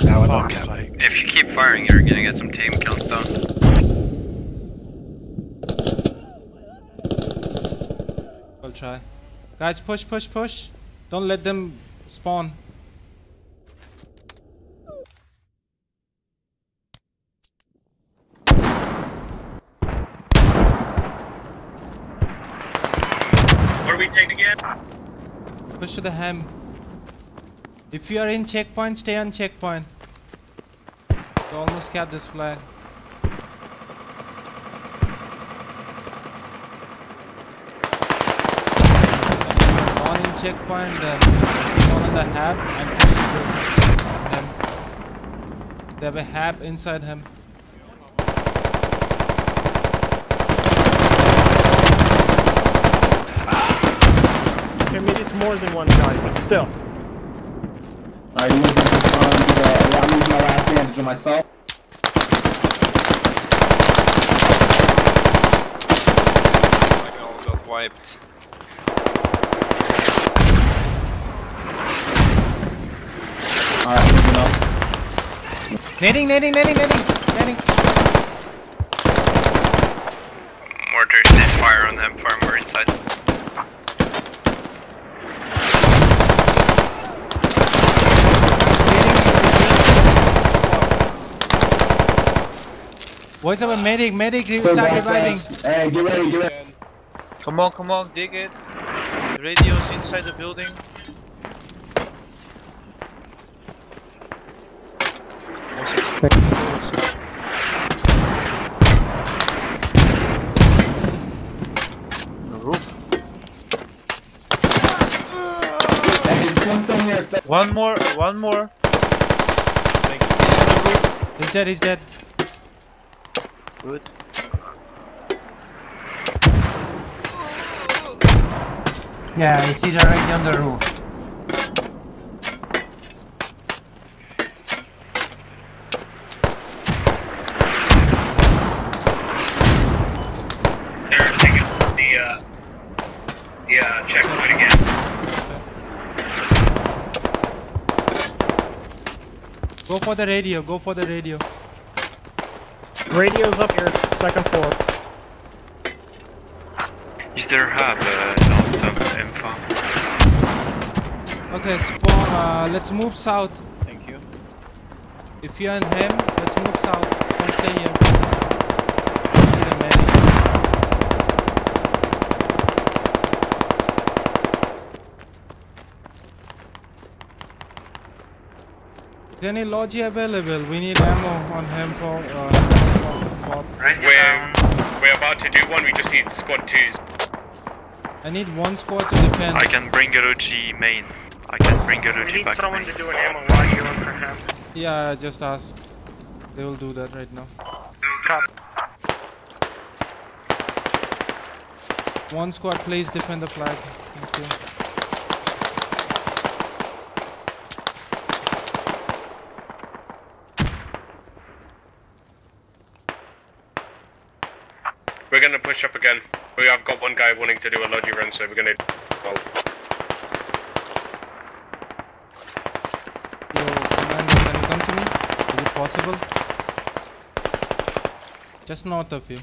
S28: Now
S51: Fuck's sake.
S28: If you keep firing, you're gonna get some team kills done.
S1: I'll try. Guys, push, push, push. Don't let them spawn.
S37: What are we taking again?
S1: To. If you are in checkpoint, stay on checkpoint. You almost cap this flag. One in checkpoint, then one on the hab push towards him. They have a hab inside him.
S52: Mean, it's more than one guy, but still.
S49: Alright, you looking for um, the, yeah, I'm using my last bandage on myself.
S28: all got wiped.
S49: Alright, moving up.
S1: Nading, nading, nading, nading, nading.
S28: Mortar stays fire on them, fire more inside.
S1: Voice of a medic, medic, start reviving.
S49: Hey, get ready, get ready.
S38: Come on, come on, dig it. Radios inside the building. One more, one more.
S1: He's dead, he's dead.
S38: Good.
S48: Yeah, I see they're already on the roof.
S37: They're taking the uh, the uh, checkpoint again.
S1: Go for the radio, go for the radio.
S52: Radio's up here, second floor.
S50: Is there a hab uh, north of info?
S1: Okay, spawn, uh, let's move south.
S38: Thank you.
S1: If you're in him, let's move south. Don't stay here. Need a medic. Is any logi available? We need ammo on him for, uh, for, for
S30: We're, we're about to do one, we just need squad twos.
S1: I need one squad to defend.
S50: I can bring a Logi main. I can bring a
S37: We
S50: Logi
S37: need
S50: back
S37: someone
S50: main.
S37: to do an ammo while you look for him.
S1: Yeah, just ask. They will do that right now. One squad, please defend the flag. Thank you.
S30: We're gonna up again. We have got one guy wanting to do a logi run, so we're gonna. Well,
S1: Yo, commander, can you come to me? Is it possible? Just north of you.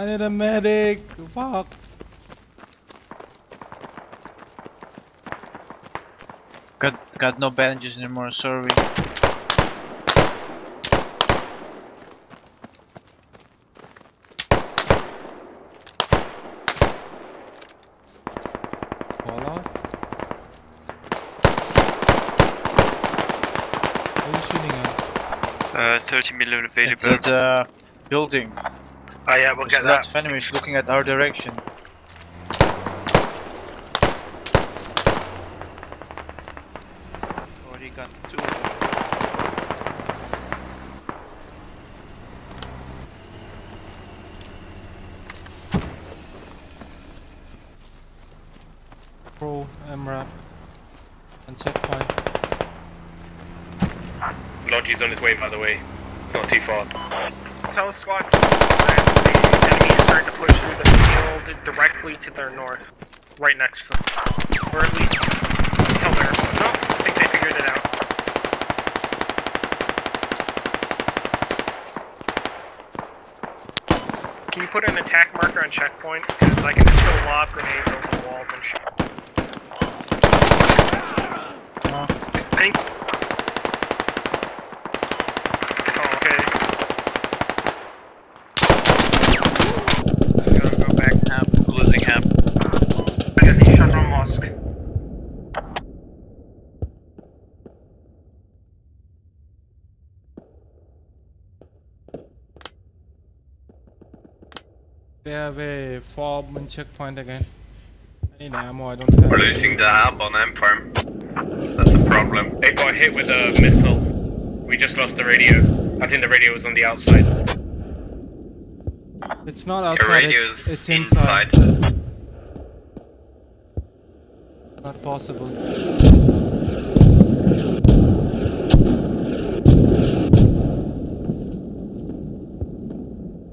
S30: I
S1: need a medic. Fuck.
S38: Got got no bandages anymore. Sorry.
S50: Uh, 30 million available.
S38: It's at, uh, building.
S37: Oh yeah, we'll get that.
S38: of enemies looking at our direction. Already got two of them.
S1: Pro, MRAP, and checkpoint.
S30: Logi's on his way, by the way. It's not too far.
S35: Tell squad that the enemy is starting to push through the field directly to their north, right next to them, or at least until they're. No, I think they figured it out. Can you put an attack marker on checkpoint? Because I can just throw lob grenades over the walls and shit. Thank. Oh, okay.
S15: Gonna go back camp, losing camp.
S35: I got these shots on mosque.
S1: They have a fob and checkpoint again. I need ammo, I don't have.
S30: We're losing the hab on M farm. That's the problem. They got hit with a missile. We just lost the radio. I think the radio was on the outside.
S1: It's not outside, it's, it's inside. Not possible.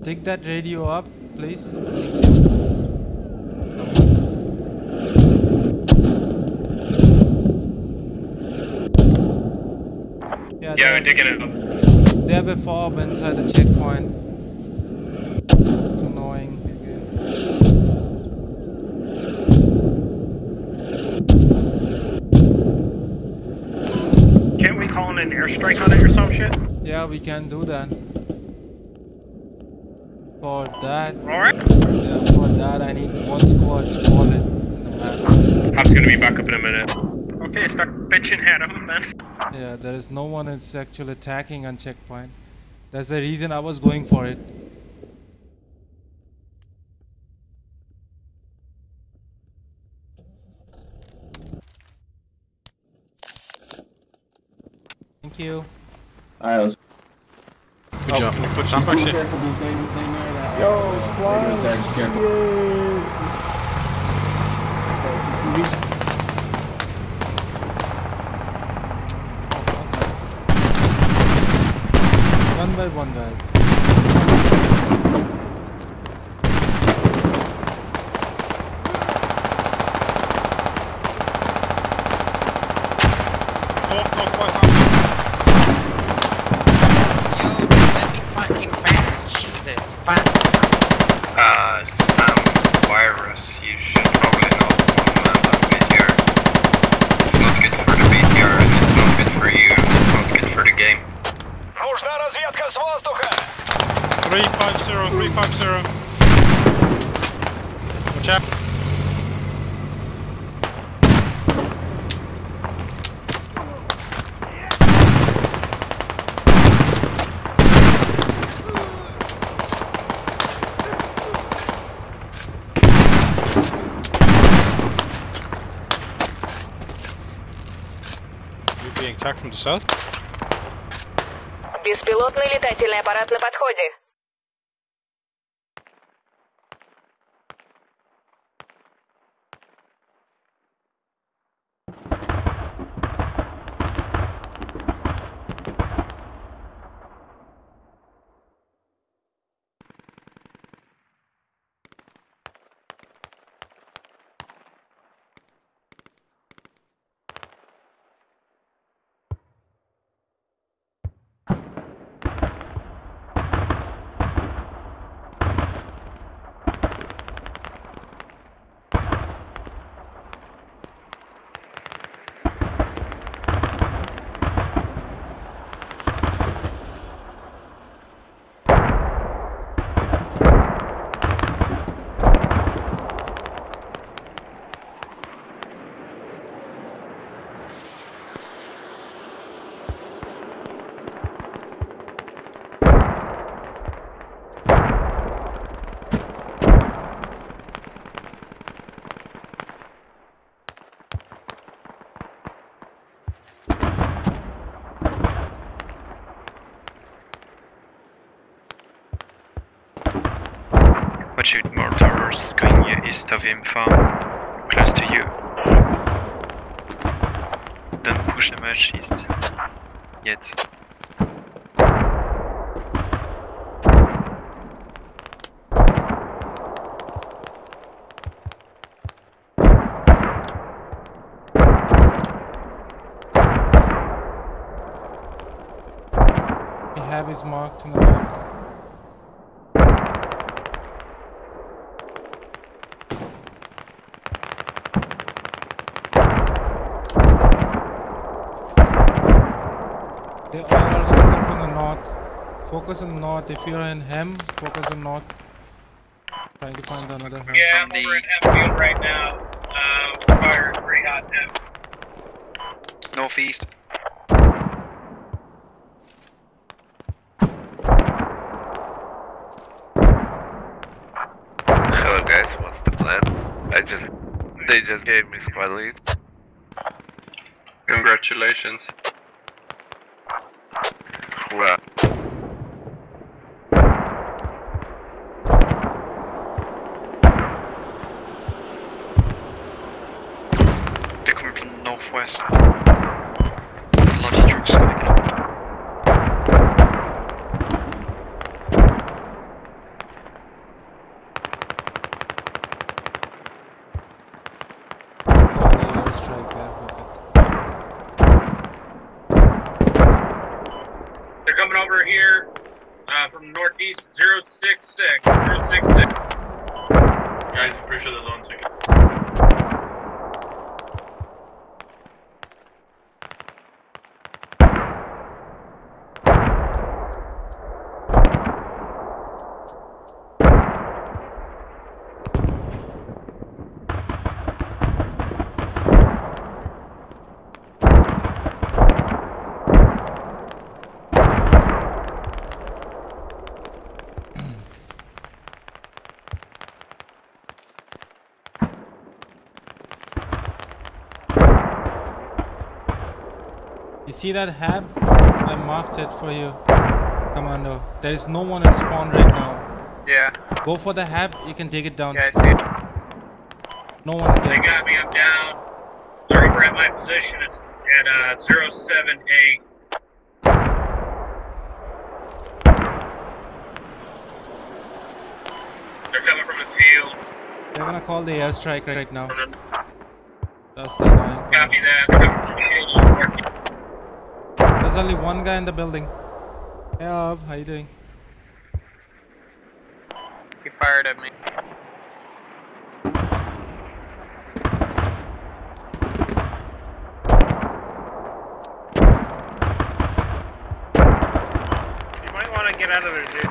S1: Take that radio up, please. Yeah,
S30: Yeah, we're
S1: they
S30: digging
S1: have,
S30: it up.
S1: they have a inside the checkpoint. It's annoying again.
S35: Can't we call in an airstrike on it or some shit?
S1: Yeah, we can do that. For that,
S35: Alright.
S1: yeah, for that I need one squad to call it in the map.
S30: Hab's gonna be back up in a minute.
S35: Okay, start bitching at him then.
S1: Yeah, there is no one is actually attacking on checkpoint. That's the reason I was going for it.
S8: 80.
S53: Беспилотный летательный аппарат на подходе.
S50: East of him farm, close to you. Don't push them much east. Yet.
S1: We have his marked in the map. They all are gonna come from the north. Focus on north. If you're in Hem, focus on north. Trying to find another Hem.
S38: Yeah, I'm over in Hempfield right now. Uh, fire is pretty hot now.
S50: Northeast.
S54: Hello guys, what's the plan? I just they just gave me squad leads.
S23: Congratulations.
S54: Well,
S50: They're coming from the northwest. Logi trucks gonna get.
S1: Airstrike there, fuck it.
S38: They're coming over here uh, from northeast 066. 066.
S55: Guys, pretty sure the loan ticket.
S1: You see that hab? I marked it for you, Commando. There is no one in spawn right now.
S38: Yeah.
S1: Go for the hab, you can take it down.
S38: Yeah, I see it.
S1: No one
S38: They got me. I'm down. Sorry, we're at my position. It's at uh, 078. They're coming from the field.
S1: They're gonna call the airstrike right now. That's the annoying.
S38: Copy that. They're coming from the field.
S1: There's only one guy in the building. Hey, Ab, how you doing?
S38: He fired at me.
S8: You might want to get out of there, dude.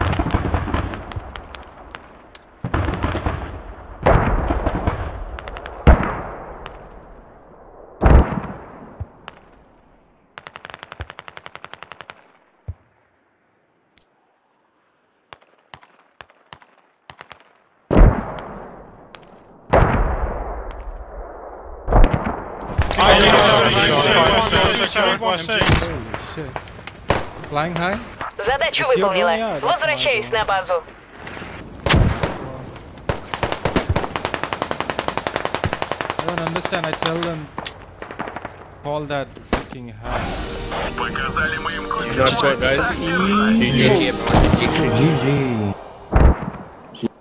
S1: Holy shit. Flying high?
S53: Задачу
S1: It's your
S53: выполнила.
S1: goal, yeah, that's
S53: Возвращаюсь на базу.
S1: I don't understand. I tell them call that fucking high.
S19: Nice work, guys.
S1: Easy.
S19: GG.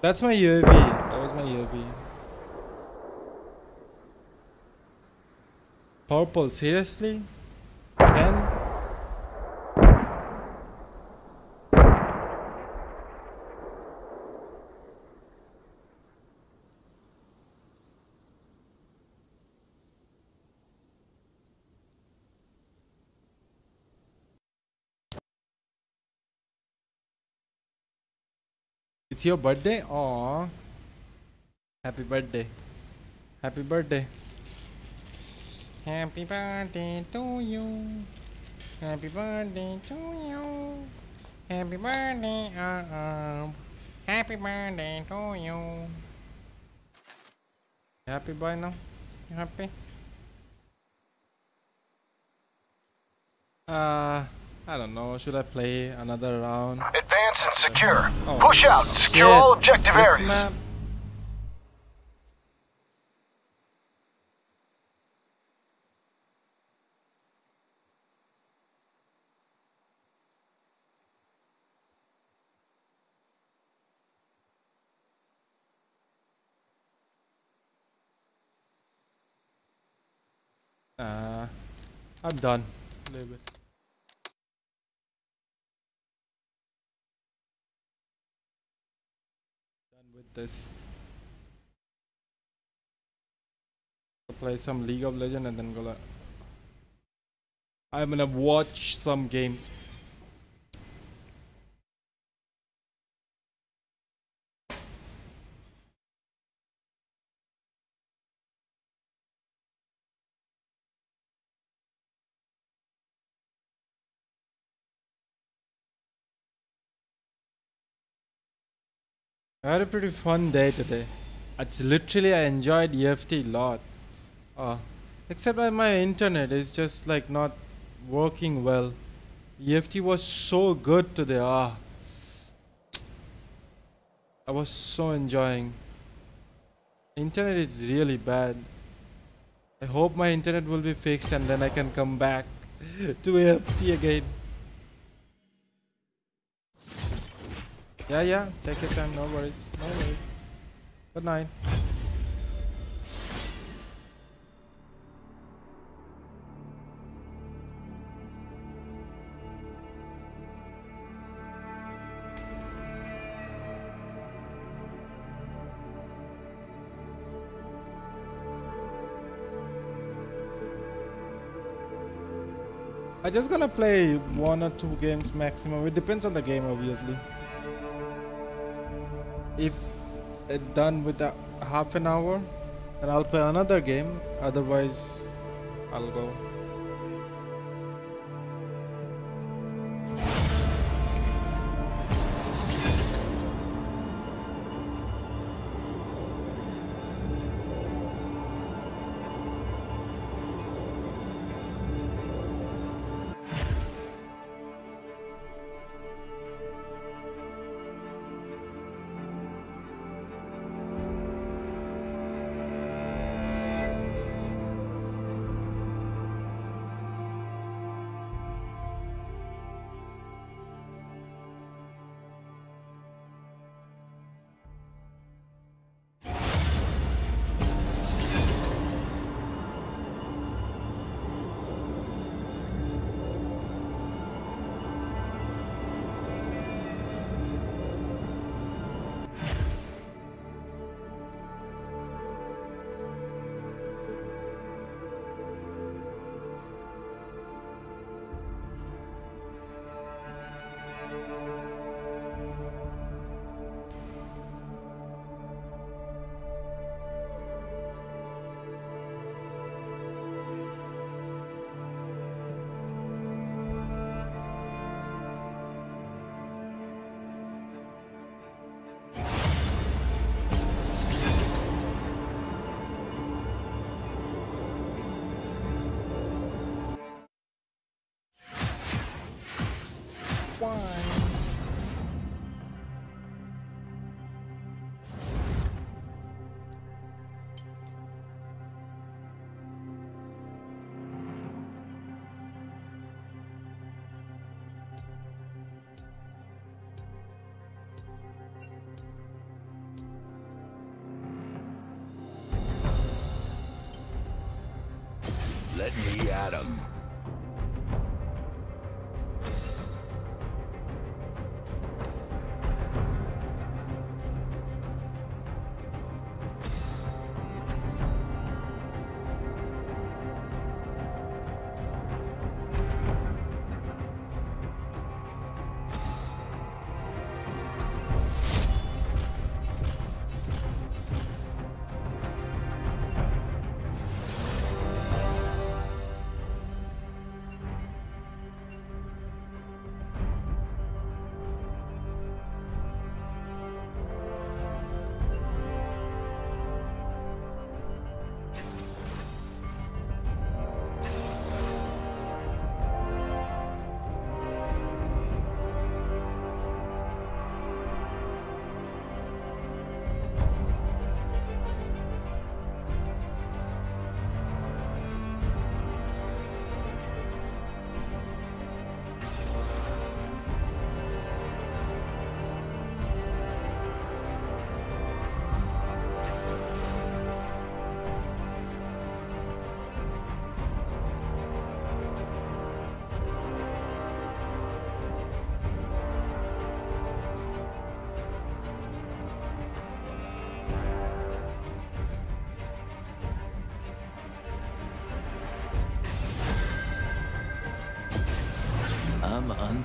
S1: That's my UAV. That was my UAV. Purple, seriously? It's your birthday? Aww. Happy birthday. Happy birthday. Happy birthday to you. Happy birthday to you. Happy birthday, uh, uh. Happy birthday to you. Happy boy now? You happy? Uh, I don't know. Should I play another round?
S17: Advance and uh-huh. secure.
S1: Oh.
S17: Push out. Secure all objective
S1: this
S17: areas.
S1: Map. Uh, I'm done. A little bit. This. Play some League of Legends and then gonna. I'm gonna watch some games. I had a pretty fun day today. It's literally I enjoyed EFT a lot. Uh, except that my internet is just like not working well. EFT was so good today. Ah, I was so enjoying. Internet is really bad. I hope my internet will be fixed and then I can come back to EFT again. Yeah, yeah, take your time, no worries, no worries. Good night. I'm just gonna play one or two games maximum. It depends on the game, obviously. If it done with a half an hour, then I'll play another game. Otherwise, I'll go.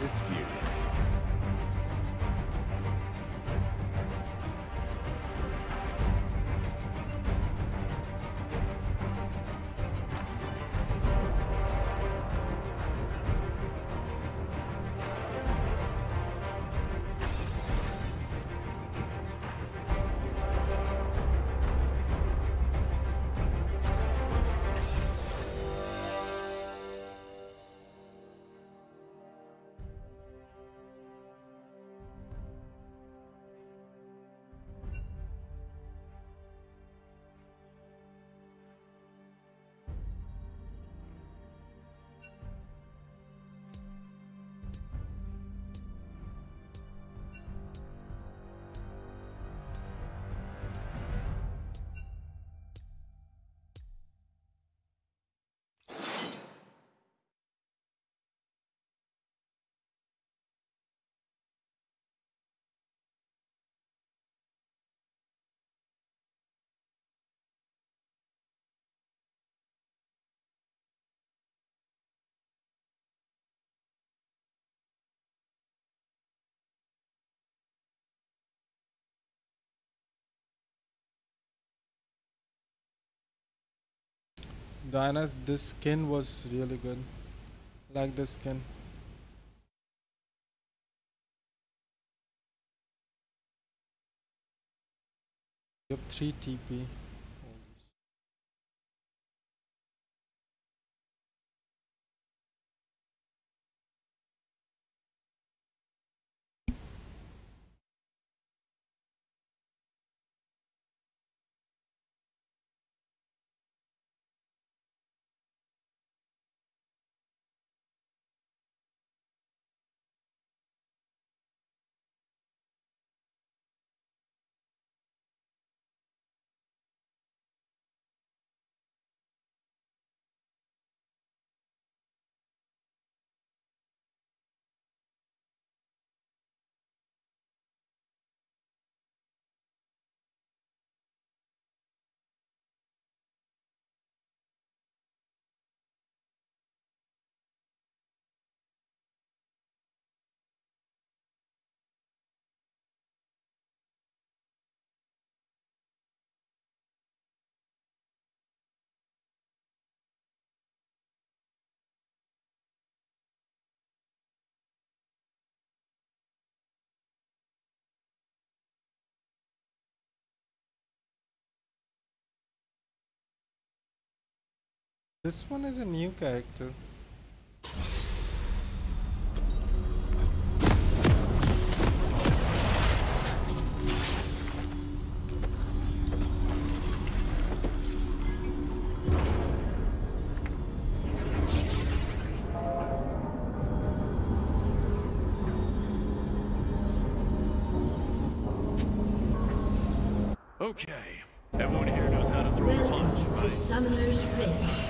S56: I'm
S1: Diana's this skin was really good. Like this skin. Have 3 TP. This one is a new character.
S56: Okay, everyone here knows how to throw a punch,
S57: Welcome to? Summoner's Rift.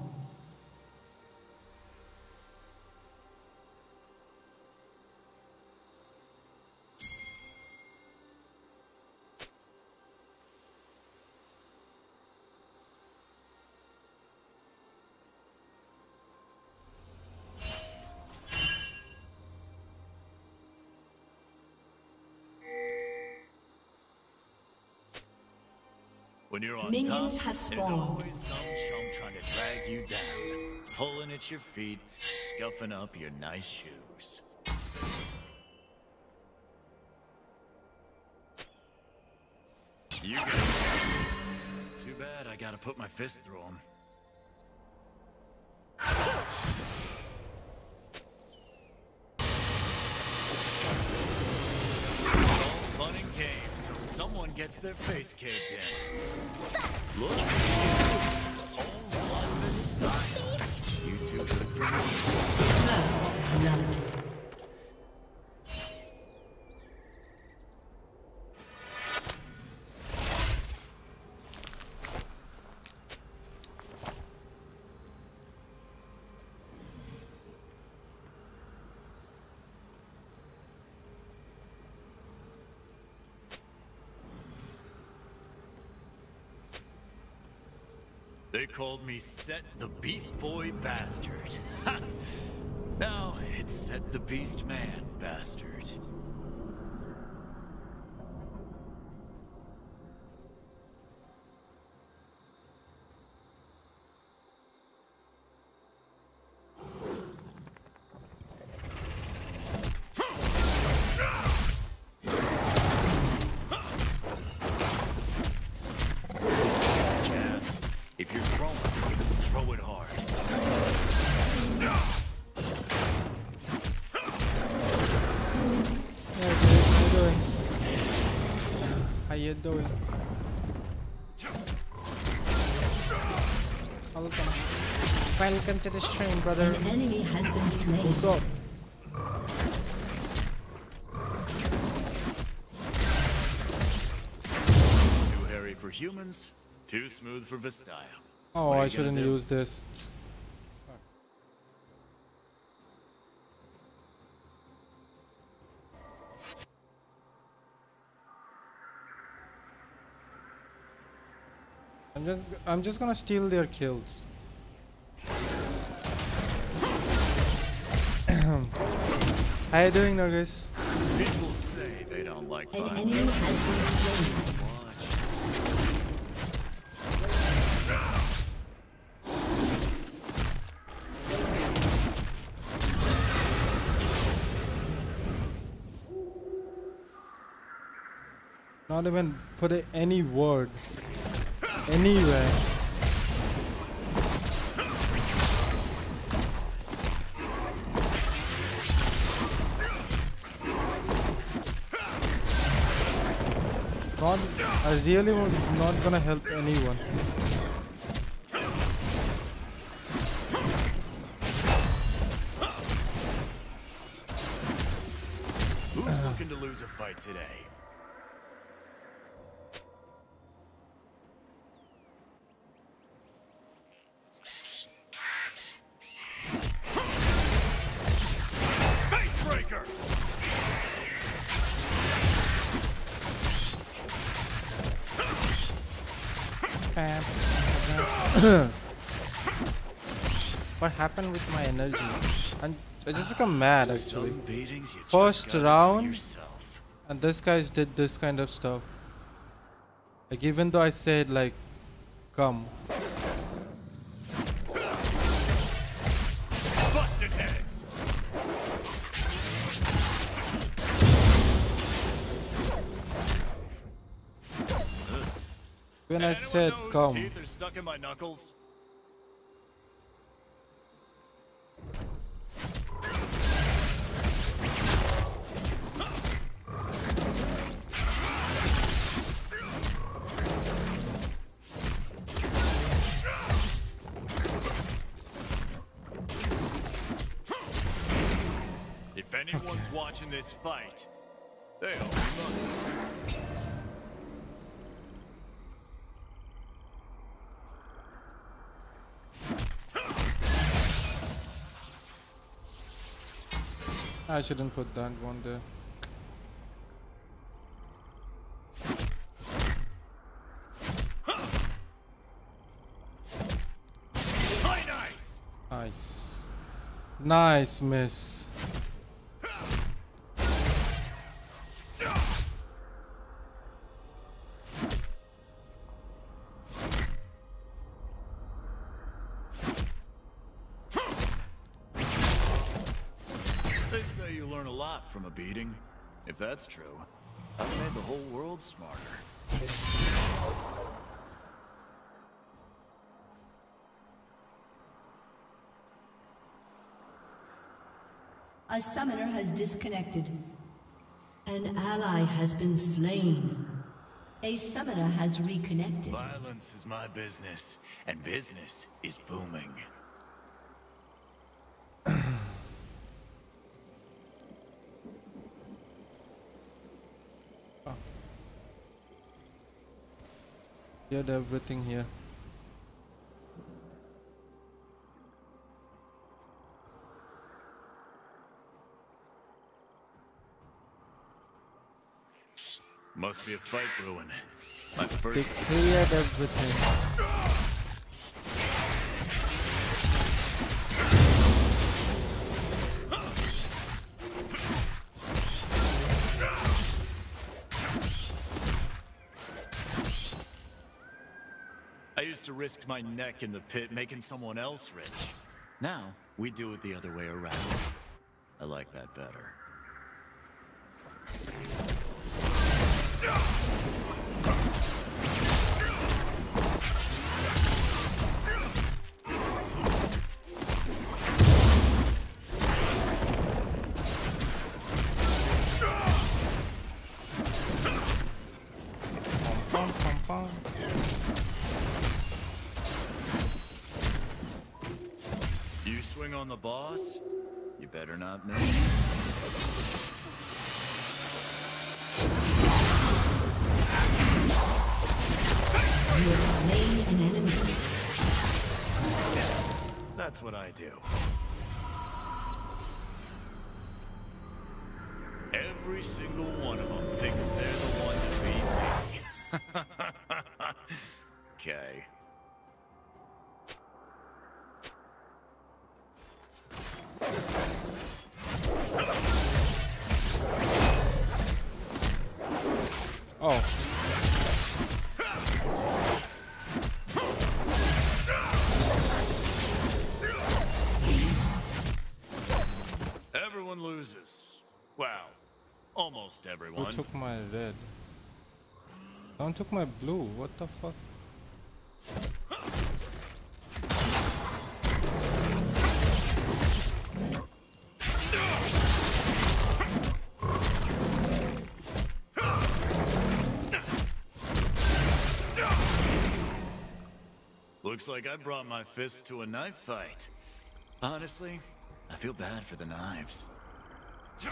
S56: When you're on
S57: Minions
S56: top,
S57: have
S56: there's
S57: spawned.
S56: always some trying to drag you down, pulling at your feet, scuffing up your nice shoes. You it. Too bad I gotta put my fist through them. Someone gets their face caved in. Look, all one this style. You too good for me.
S57: First blood.
S56: Called me Sett the Beast Boy Bastard. now it's Sett the Beast Man Bastard.
S1: Brother.
S57: An enemy has been slain.
S1: What's up?
S56: Too hairy for humans, too smooth for Vastaya.
S1: Oh, I shouldn't use this. I'm just I'm just gonna steal their kills. How you doing, Nargis?
S56: People say they don't like
S57: An
S56: violence.
S57: enemy has been slain.
S56: Watch.
S1: Not even put a, any word anywhere. Not, I really was not gonna help anyone.
S56: Who's looking to lose a fight today?
S1: Happened with my energy? And I just become mad actually.
S56: Some beatings you just
S1: First round, and this guys did this kind of stuff. Like even though I said like, come.
S56: Busted heads!
S1: When I said come.
S56: This fight, they owe me money.
S1: I shouldn't put that one there.
S56: Nice!
S1: Nice. Nice miss.
S56: From a beating. If that's true, I've made the whole world smarter.
S57: A summoner has disconnected. An ally has been slain. A summoner has reconnected.
S56: Violence is my business, and business is booming.
S1: Had everything here.
S56: Must be a fight brewing. My first.
S1: They cleared everything.
S56: To risk my neck in the pit making someone else rich. Now, we do it the other way around. I like that better. Boss, you better not miss.
S57: You have slain an enemy.
S56: That's what I do. Every single one of them thinks they're the one to beat me. okay. Wow. Almost everyone.
S1: Who took my red? Someone took my blue. What the fuck?
S56: Looks like I brought my fists to a knife fight. Honestly, I feel bad for the knives.
S57: An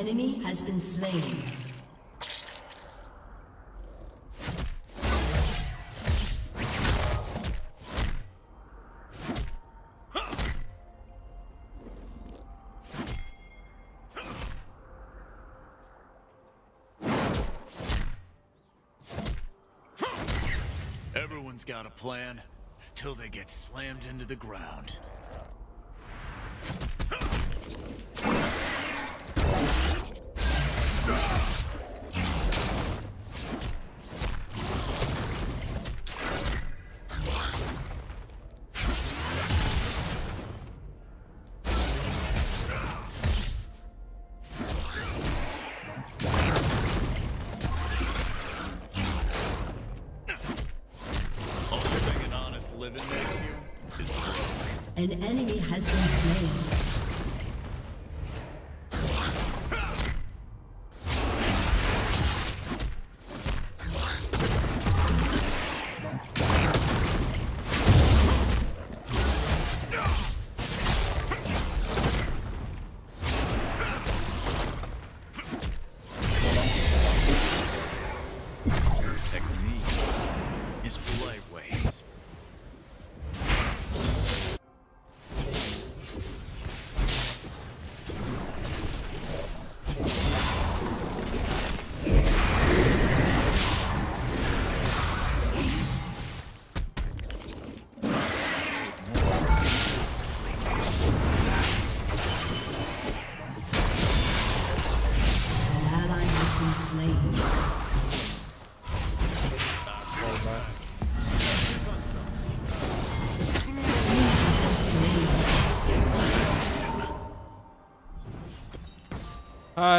S57: enemy has been slain.
S56: Everyone's got a plan, till they get slammed into the ground.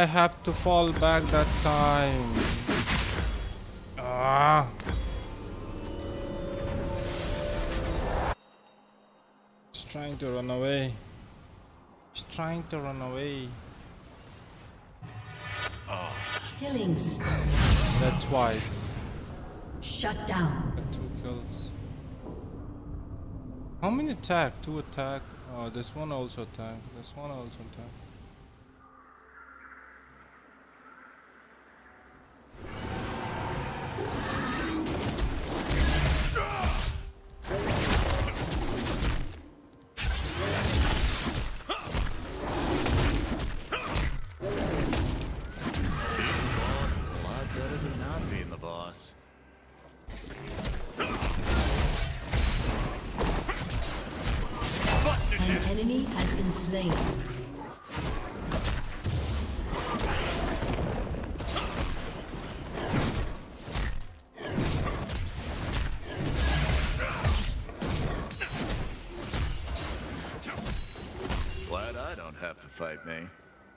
S1: I have to fall back that time. Ah. He's trying to run away. He's trying to run away.
S57: Killing spree.
S1: That twice.
S57: Shut down.
S1: Two kills. How many attack? Two attack. Oh, this one also attack. This one also attack.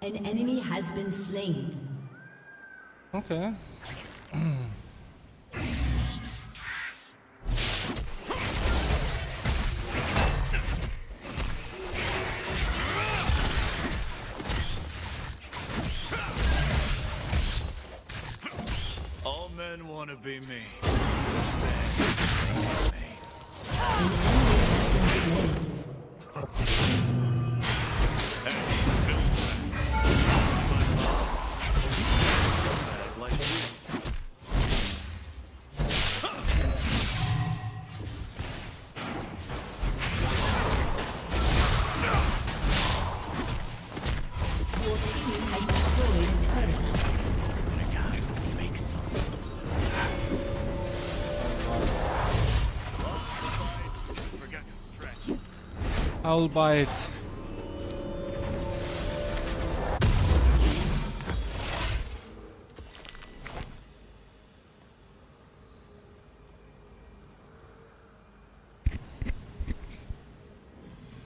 S57: An enemy has been slain.
S1: Okay. I'll buy it.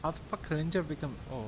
S1: How the fuck Ranger become? Oh,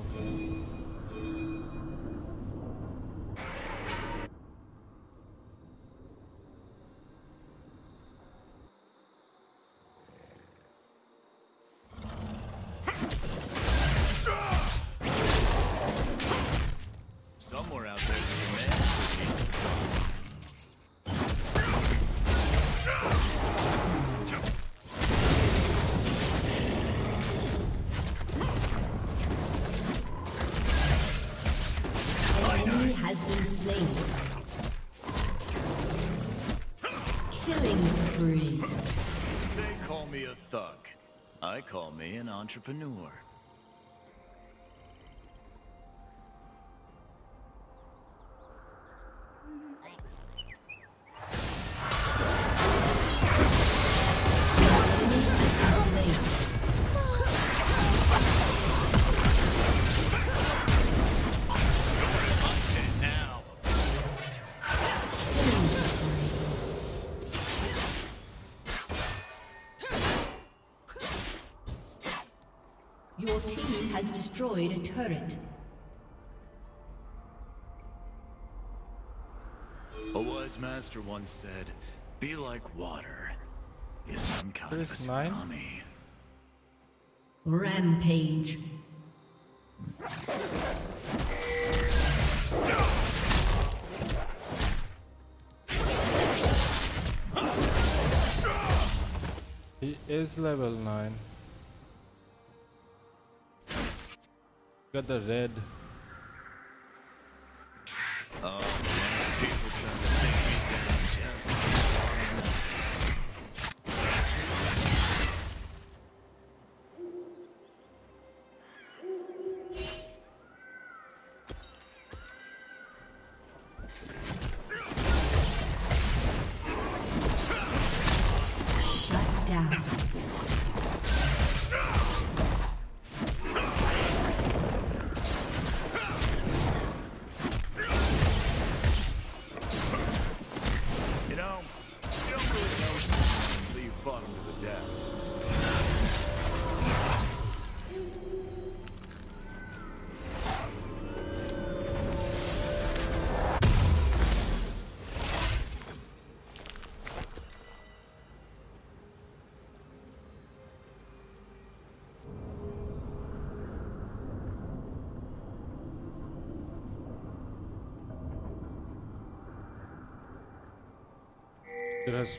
S56: entrepreneur.
S57: Destroyed a turret.
S56: A wise master once said, be like water. Is some kind of a
S1: There's nine.
S56: tsunami.
S57: Rampage.
S1: He is level 9. Got the red.
S56: Oh man, people trying to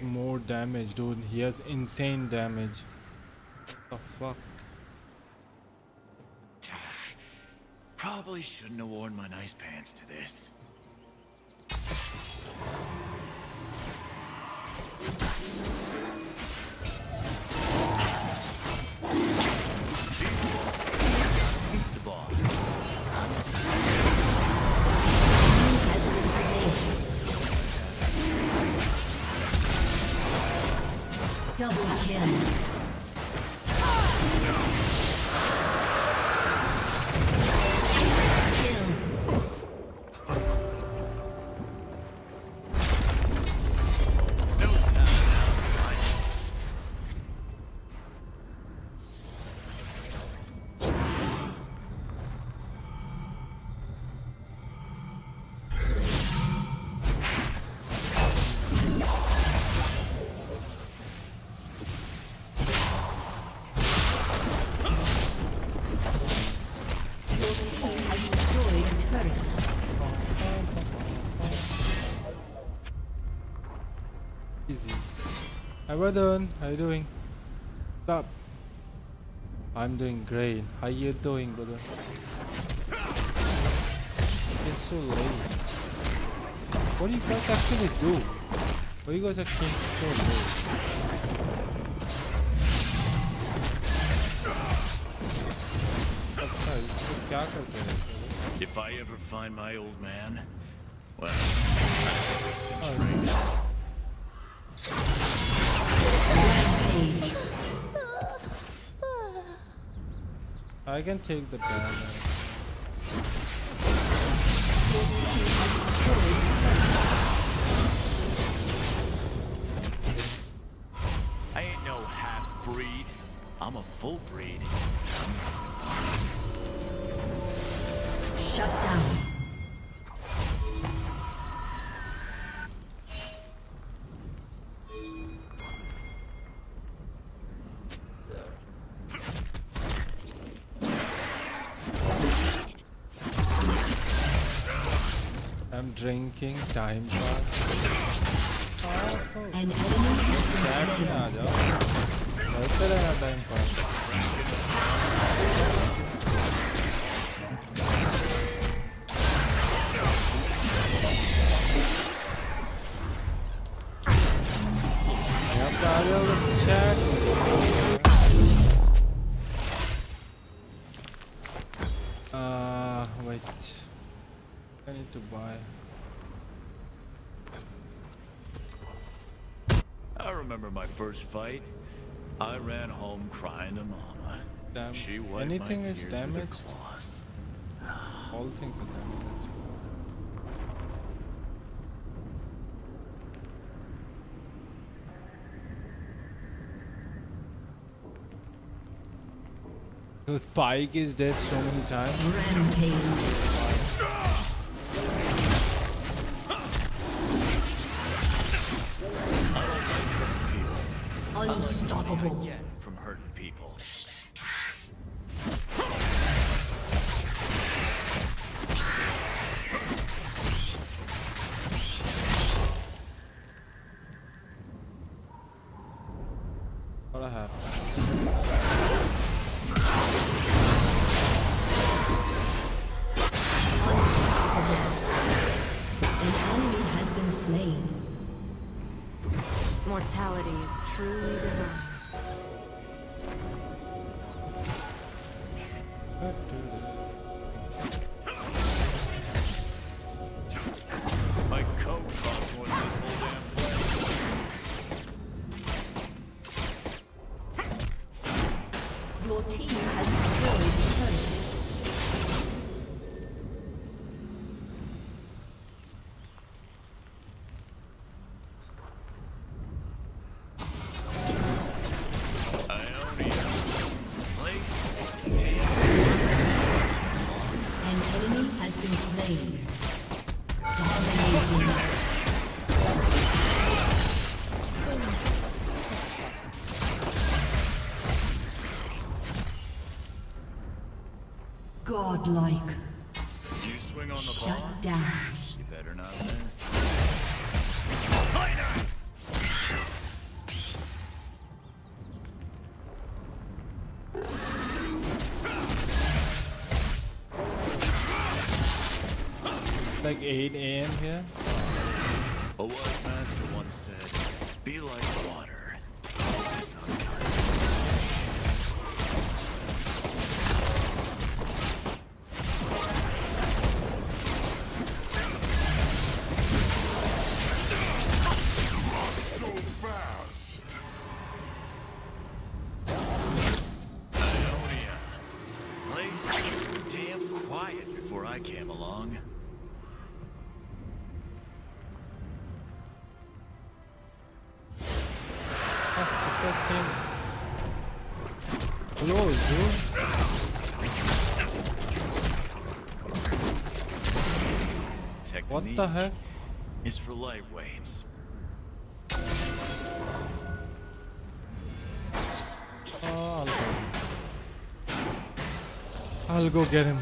S1: More damage, dude. He has insane damage. What the fuck?
S56: Probably shouldn't have worn my nice pants to this.
S1: Hi Radon, how you doing? What's up? I'm doing great. How you doing, brother? It's so late. What do you guys actually do? What do you guys actually so late?
S56: If I ever find my old man, well, it's been oh,
S1: I can take the damage.
S56: I ain't no half breed. I'm a full breed.
S57: Shut down.
S1: drinking time pass.
S57: An enemy has been
S1: Chat में आ
S57: slain.
S1: जाओ करते रहना time pass
S56: First fight. I ran home crying to mama.
S1: Damn.
S56: She wiped
S1: Anything
S56: my
S1: is
S56: tears with her
S1: damaged?
S56: claws.
S1: All things are damaged. Dude, Pyke is dead so many times.
S57: Unstoppable. Godlike.
S56: Technique
S1: What the heck?
S56: is for lightweights.
S1: Oh, I'll go. I'll go get him.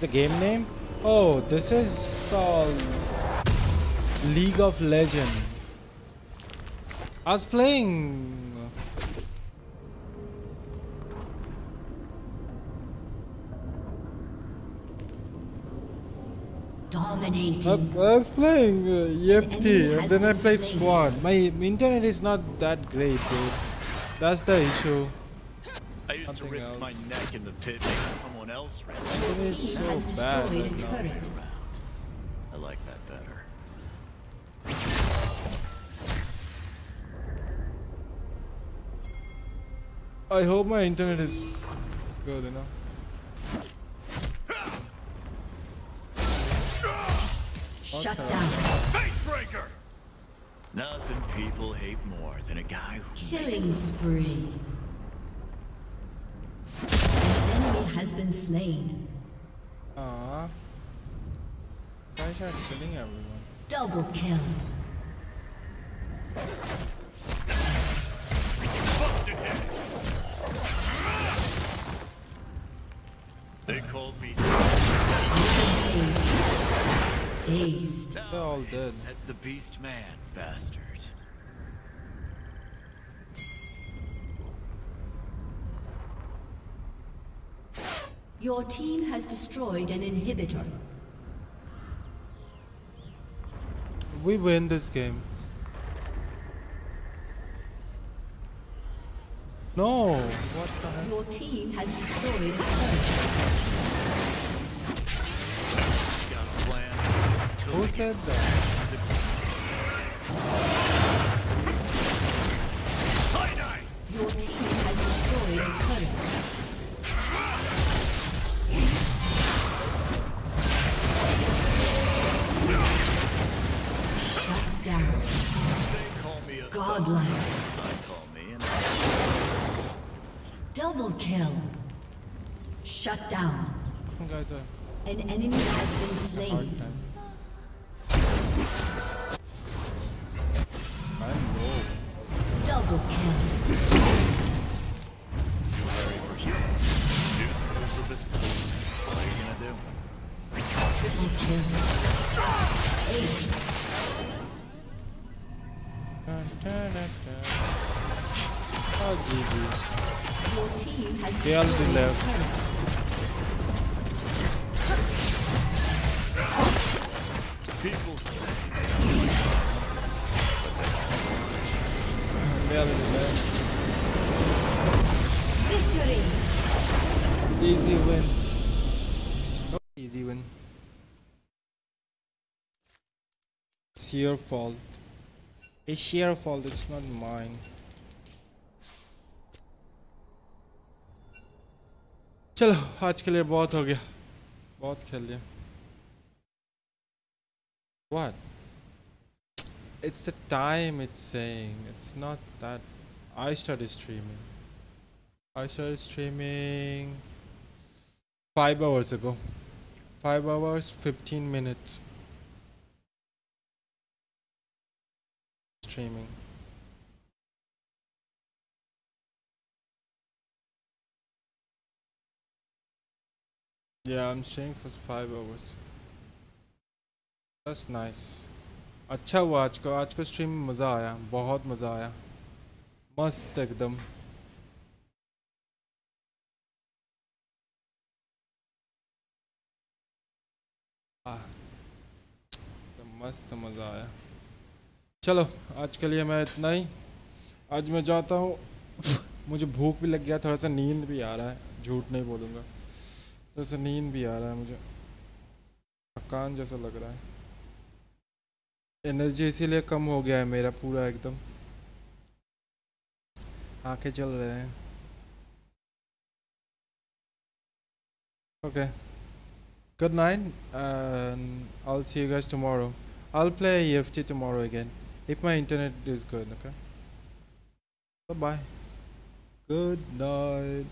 S56: The
S1: game name? Oh, this is called League of Legend. I was playing.
S57: Dominating.
S1: I, I was playing uh, EFT and then I played. Squad. My internet is not that great, dude. That's the issue.
S56: I used to
S1: Something
S56: risk my neck in the pit making someone else rich.
S1: It is so
S57: has
S1: bad
S57: destroyed
S1: right
S57: a
S1: now.
S57: turret.
S56: I like that better.
S1: I hope my internet is good enough.
S57: Shut
S1: Okay.
S57: down.
S56: Facebreaker! Nothing people hate more than a guy who
S57: Killing spree. Has been slain.
S1: Aww. Guys are killing everyone.
S57: Double kill.
S56: They called me
S57: Aced.
S1: They're all dead.
S56: Sett the beast man, bastard.
S57: Your team has destroyed an inhibitor.
S1: We win this game. No. What the heck?
S57: Your team has destroyed a turret.
S56: Got a plan. Till
S1: Who said that?
S57: Your team Godlike.
S56: I call me an
S57: Double kill. Shut down.
S1: You guys are
S57: An enemy has been
S1: hard
S57: slain.
S1: time. I'm.
S57: Double kill.
S56: too hairy for
S1: Oh, GG. They be left.
S56: People say
S1: They there.
S57: Victory.
S1: Easy win. Oh, easy win. It's your fault. It's your fault, it's not mine. चलो आज के लिए बहुत हो गया बहुत खेल लिया What? It's the time it's saying. It's not that I started streaming. I started streaming five hours ago. Five hours, 15 minutes. Streaming. Yeah, I'm streaming for five hours. That's nice. अच्छा हुआ आज को आज को स्ट्रीम में मज़ा आया बहुत मज़ा आया मस्त एकदम आह, तो मस्त मज़ा आया चलो आज के लिए मैं इतना ही। आज मैं जाता हूँ। मुझे भूख भी लग गया थोड़ा सा नींद भी आ रहा है। झूठ नहीं बोलूँगा। थोड़ा सा नींद भी आ रहा है मुझे। थकान जैसा लग रहा है। एनर्जी इसीलिए कम हो गया है मेरा पूरा एकदम। आँखें चल रहे हैं। Okay Good night, and see see you guys tomorrow. I'll play EFT tomorrow again. If my internet is good. Okay. Bye bye. Good night.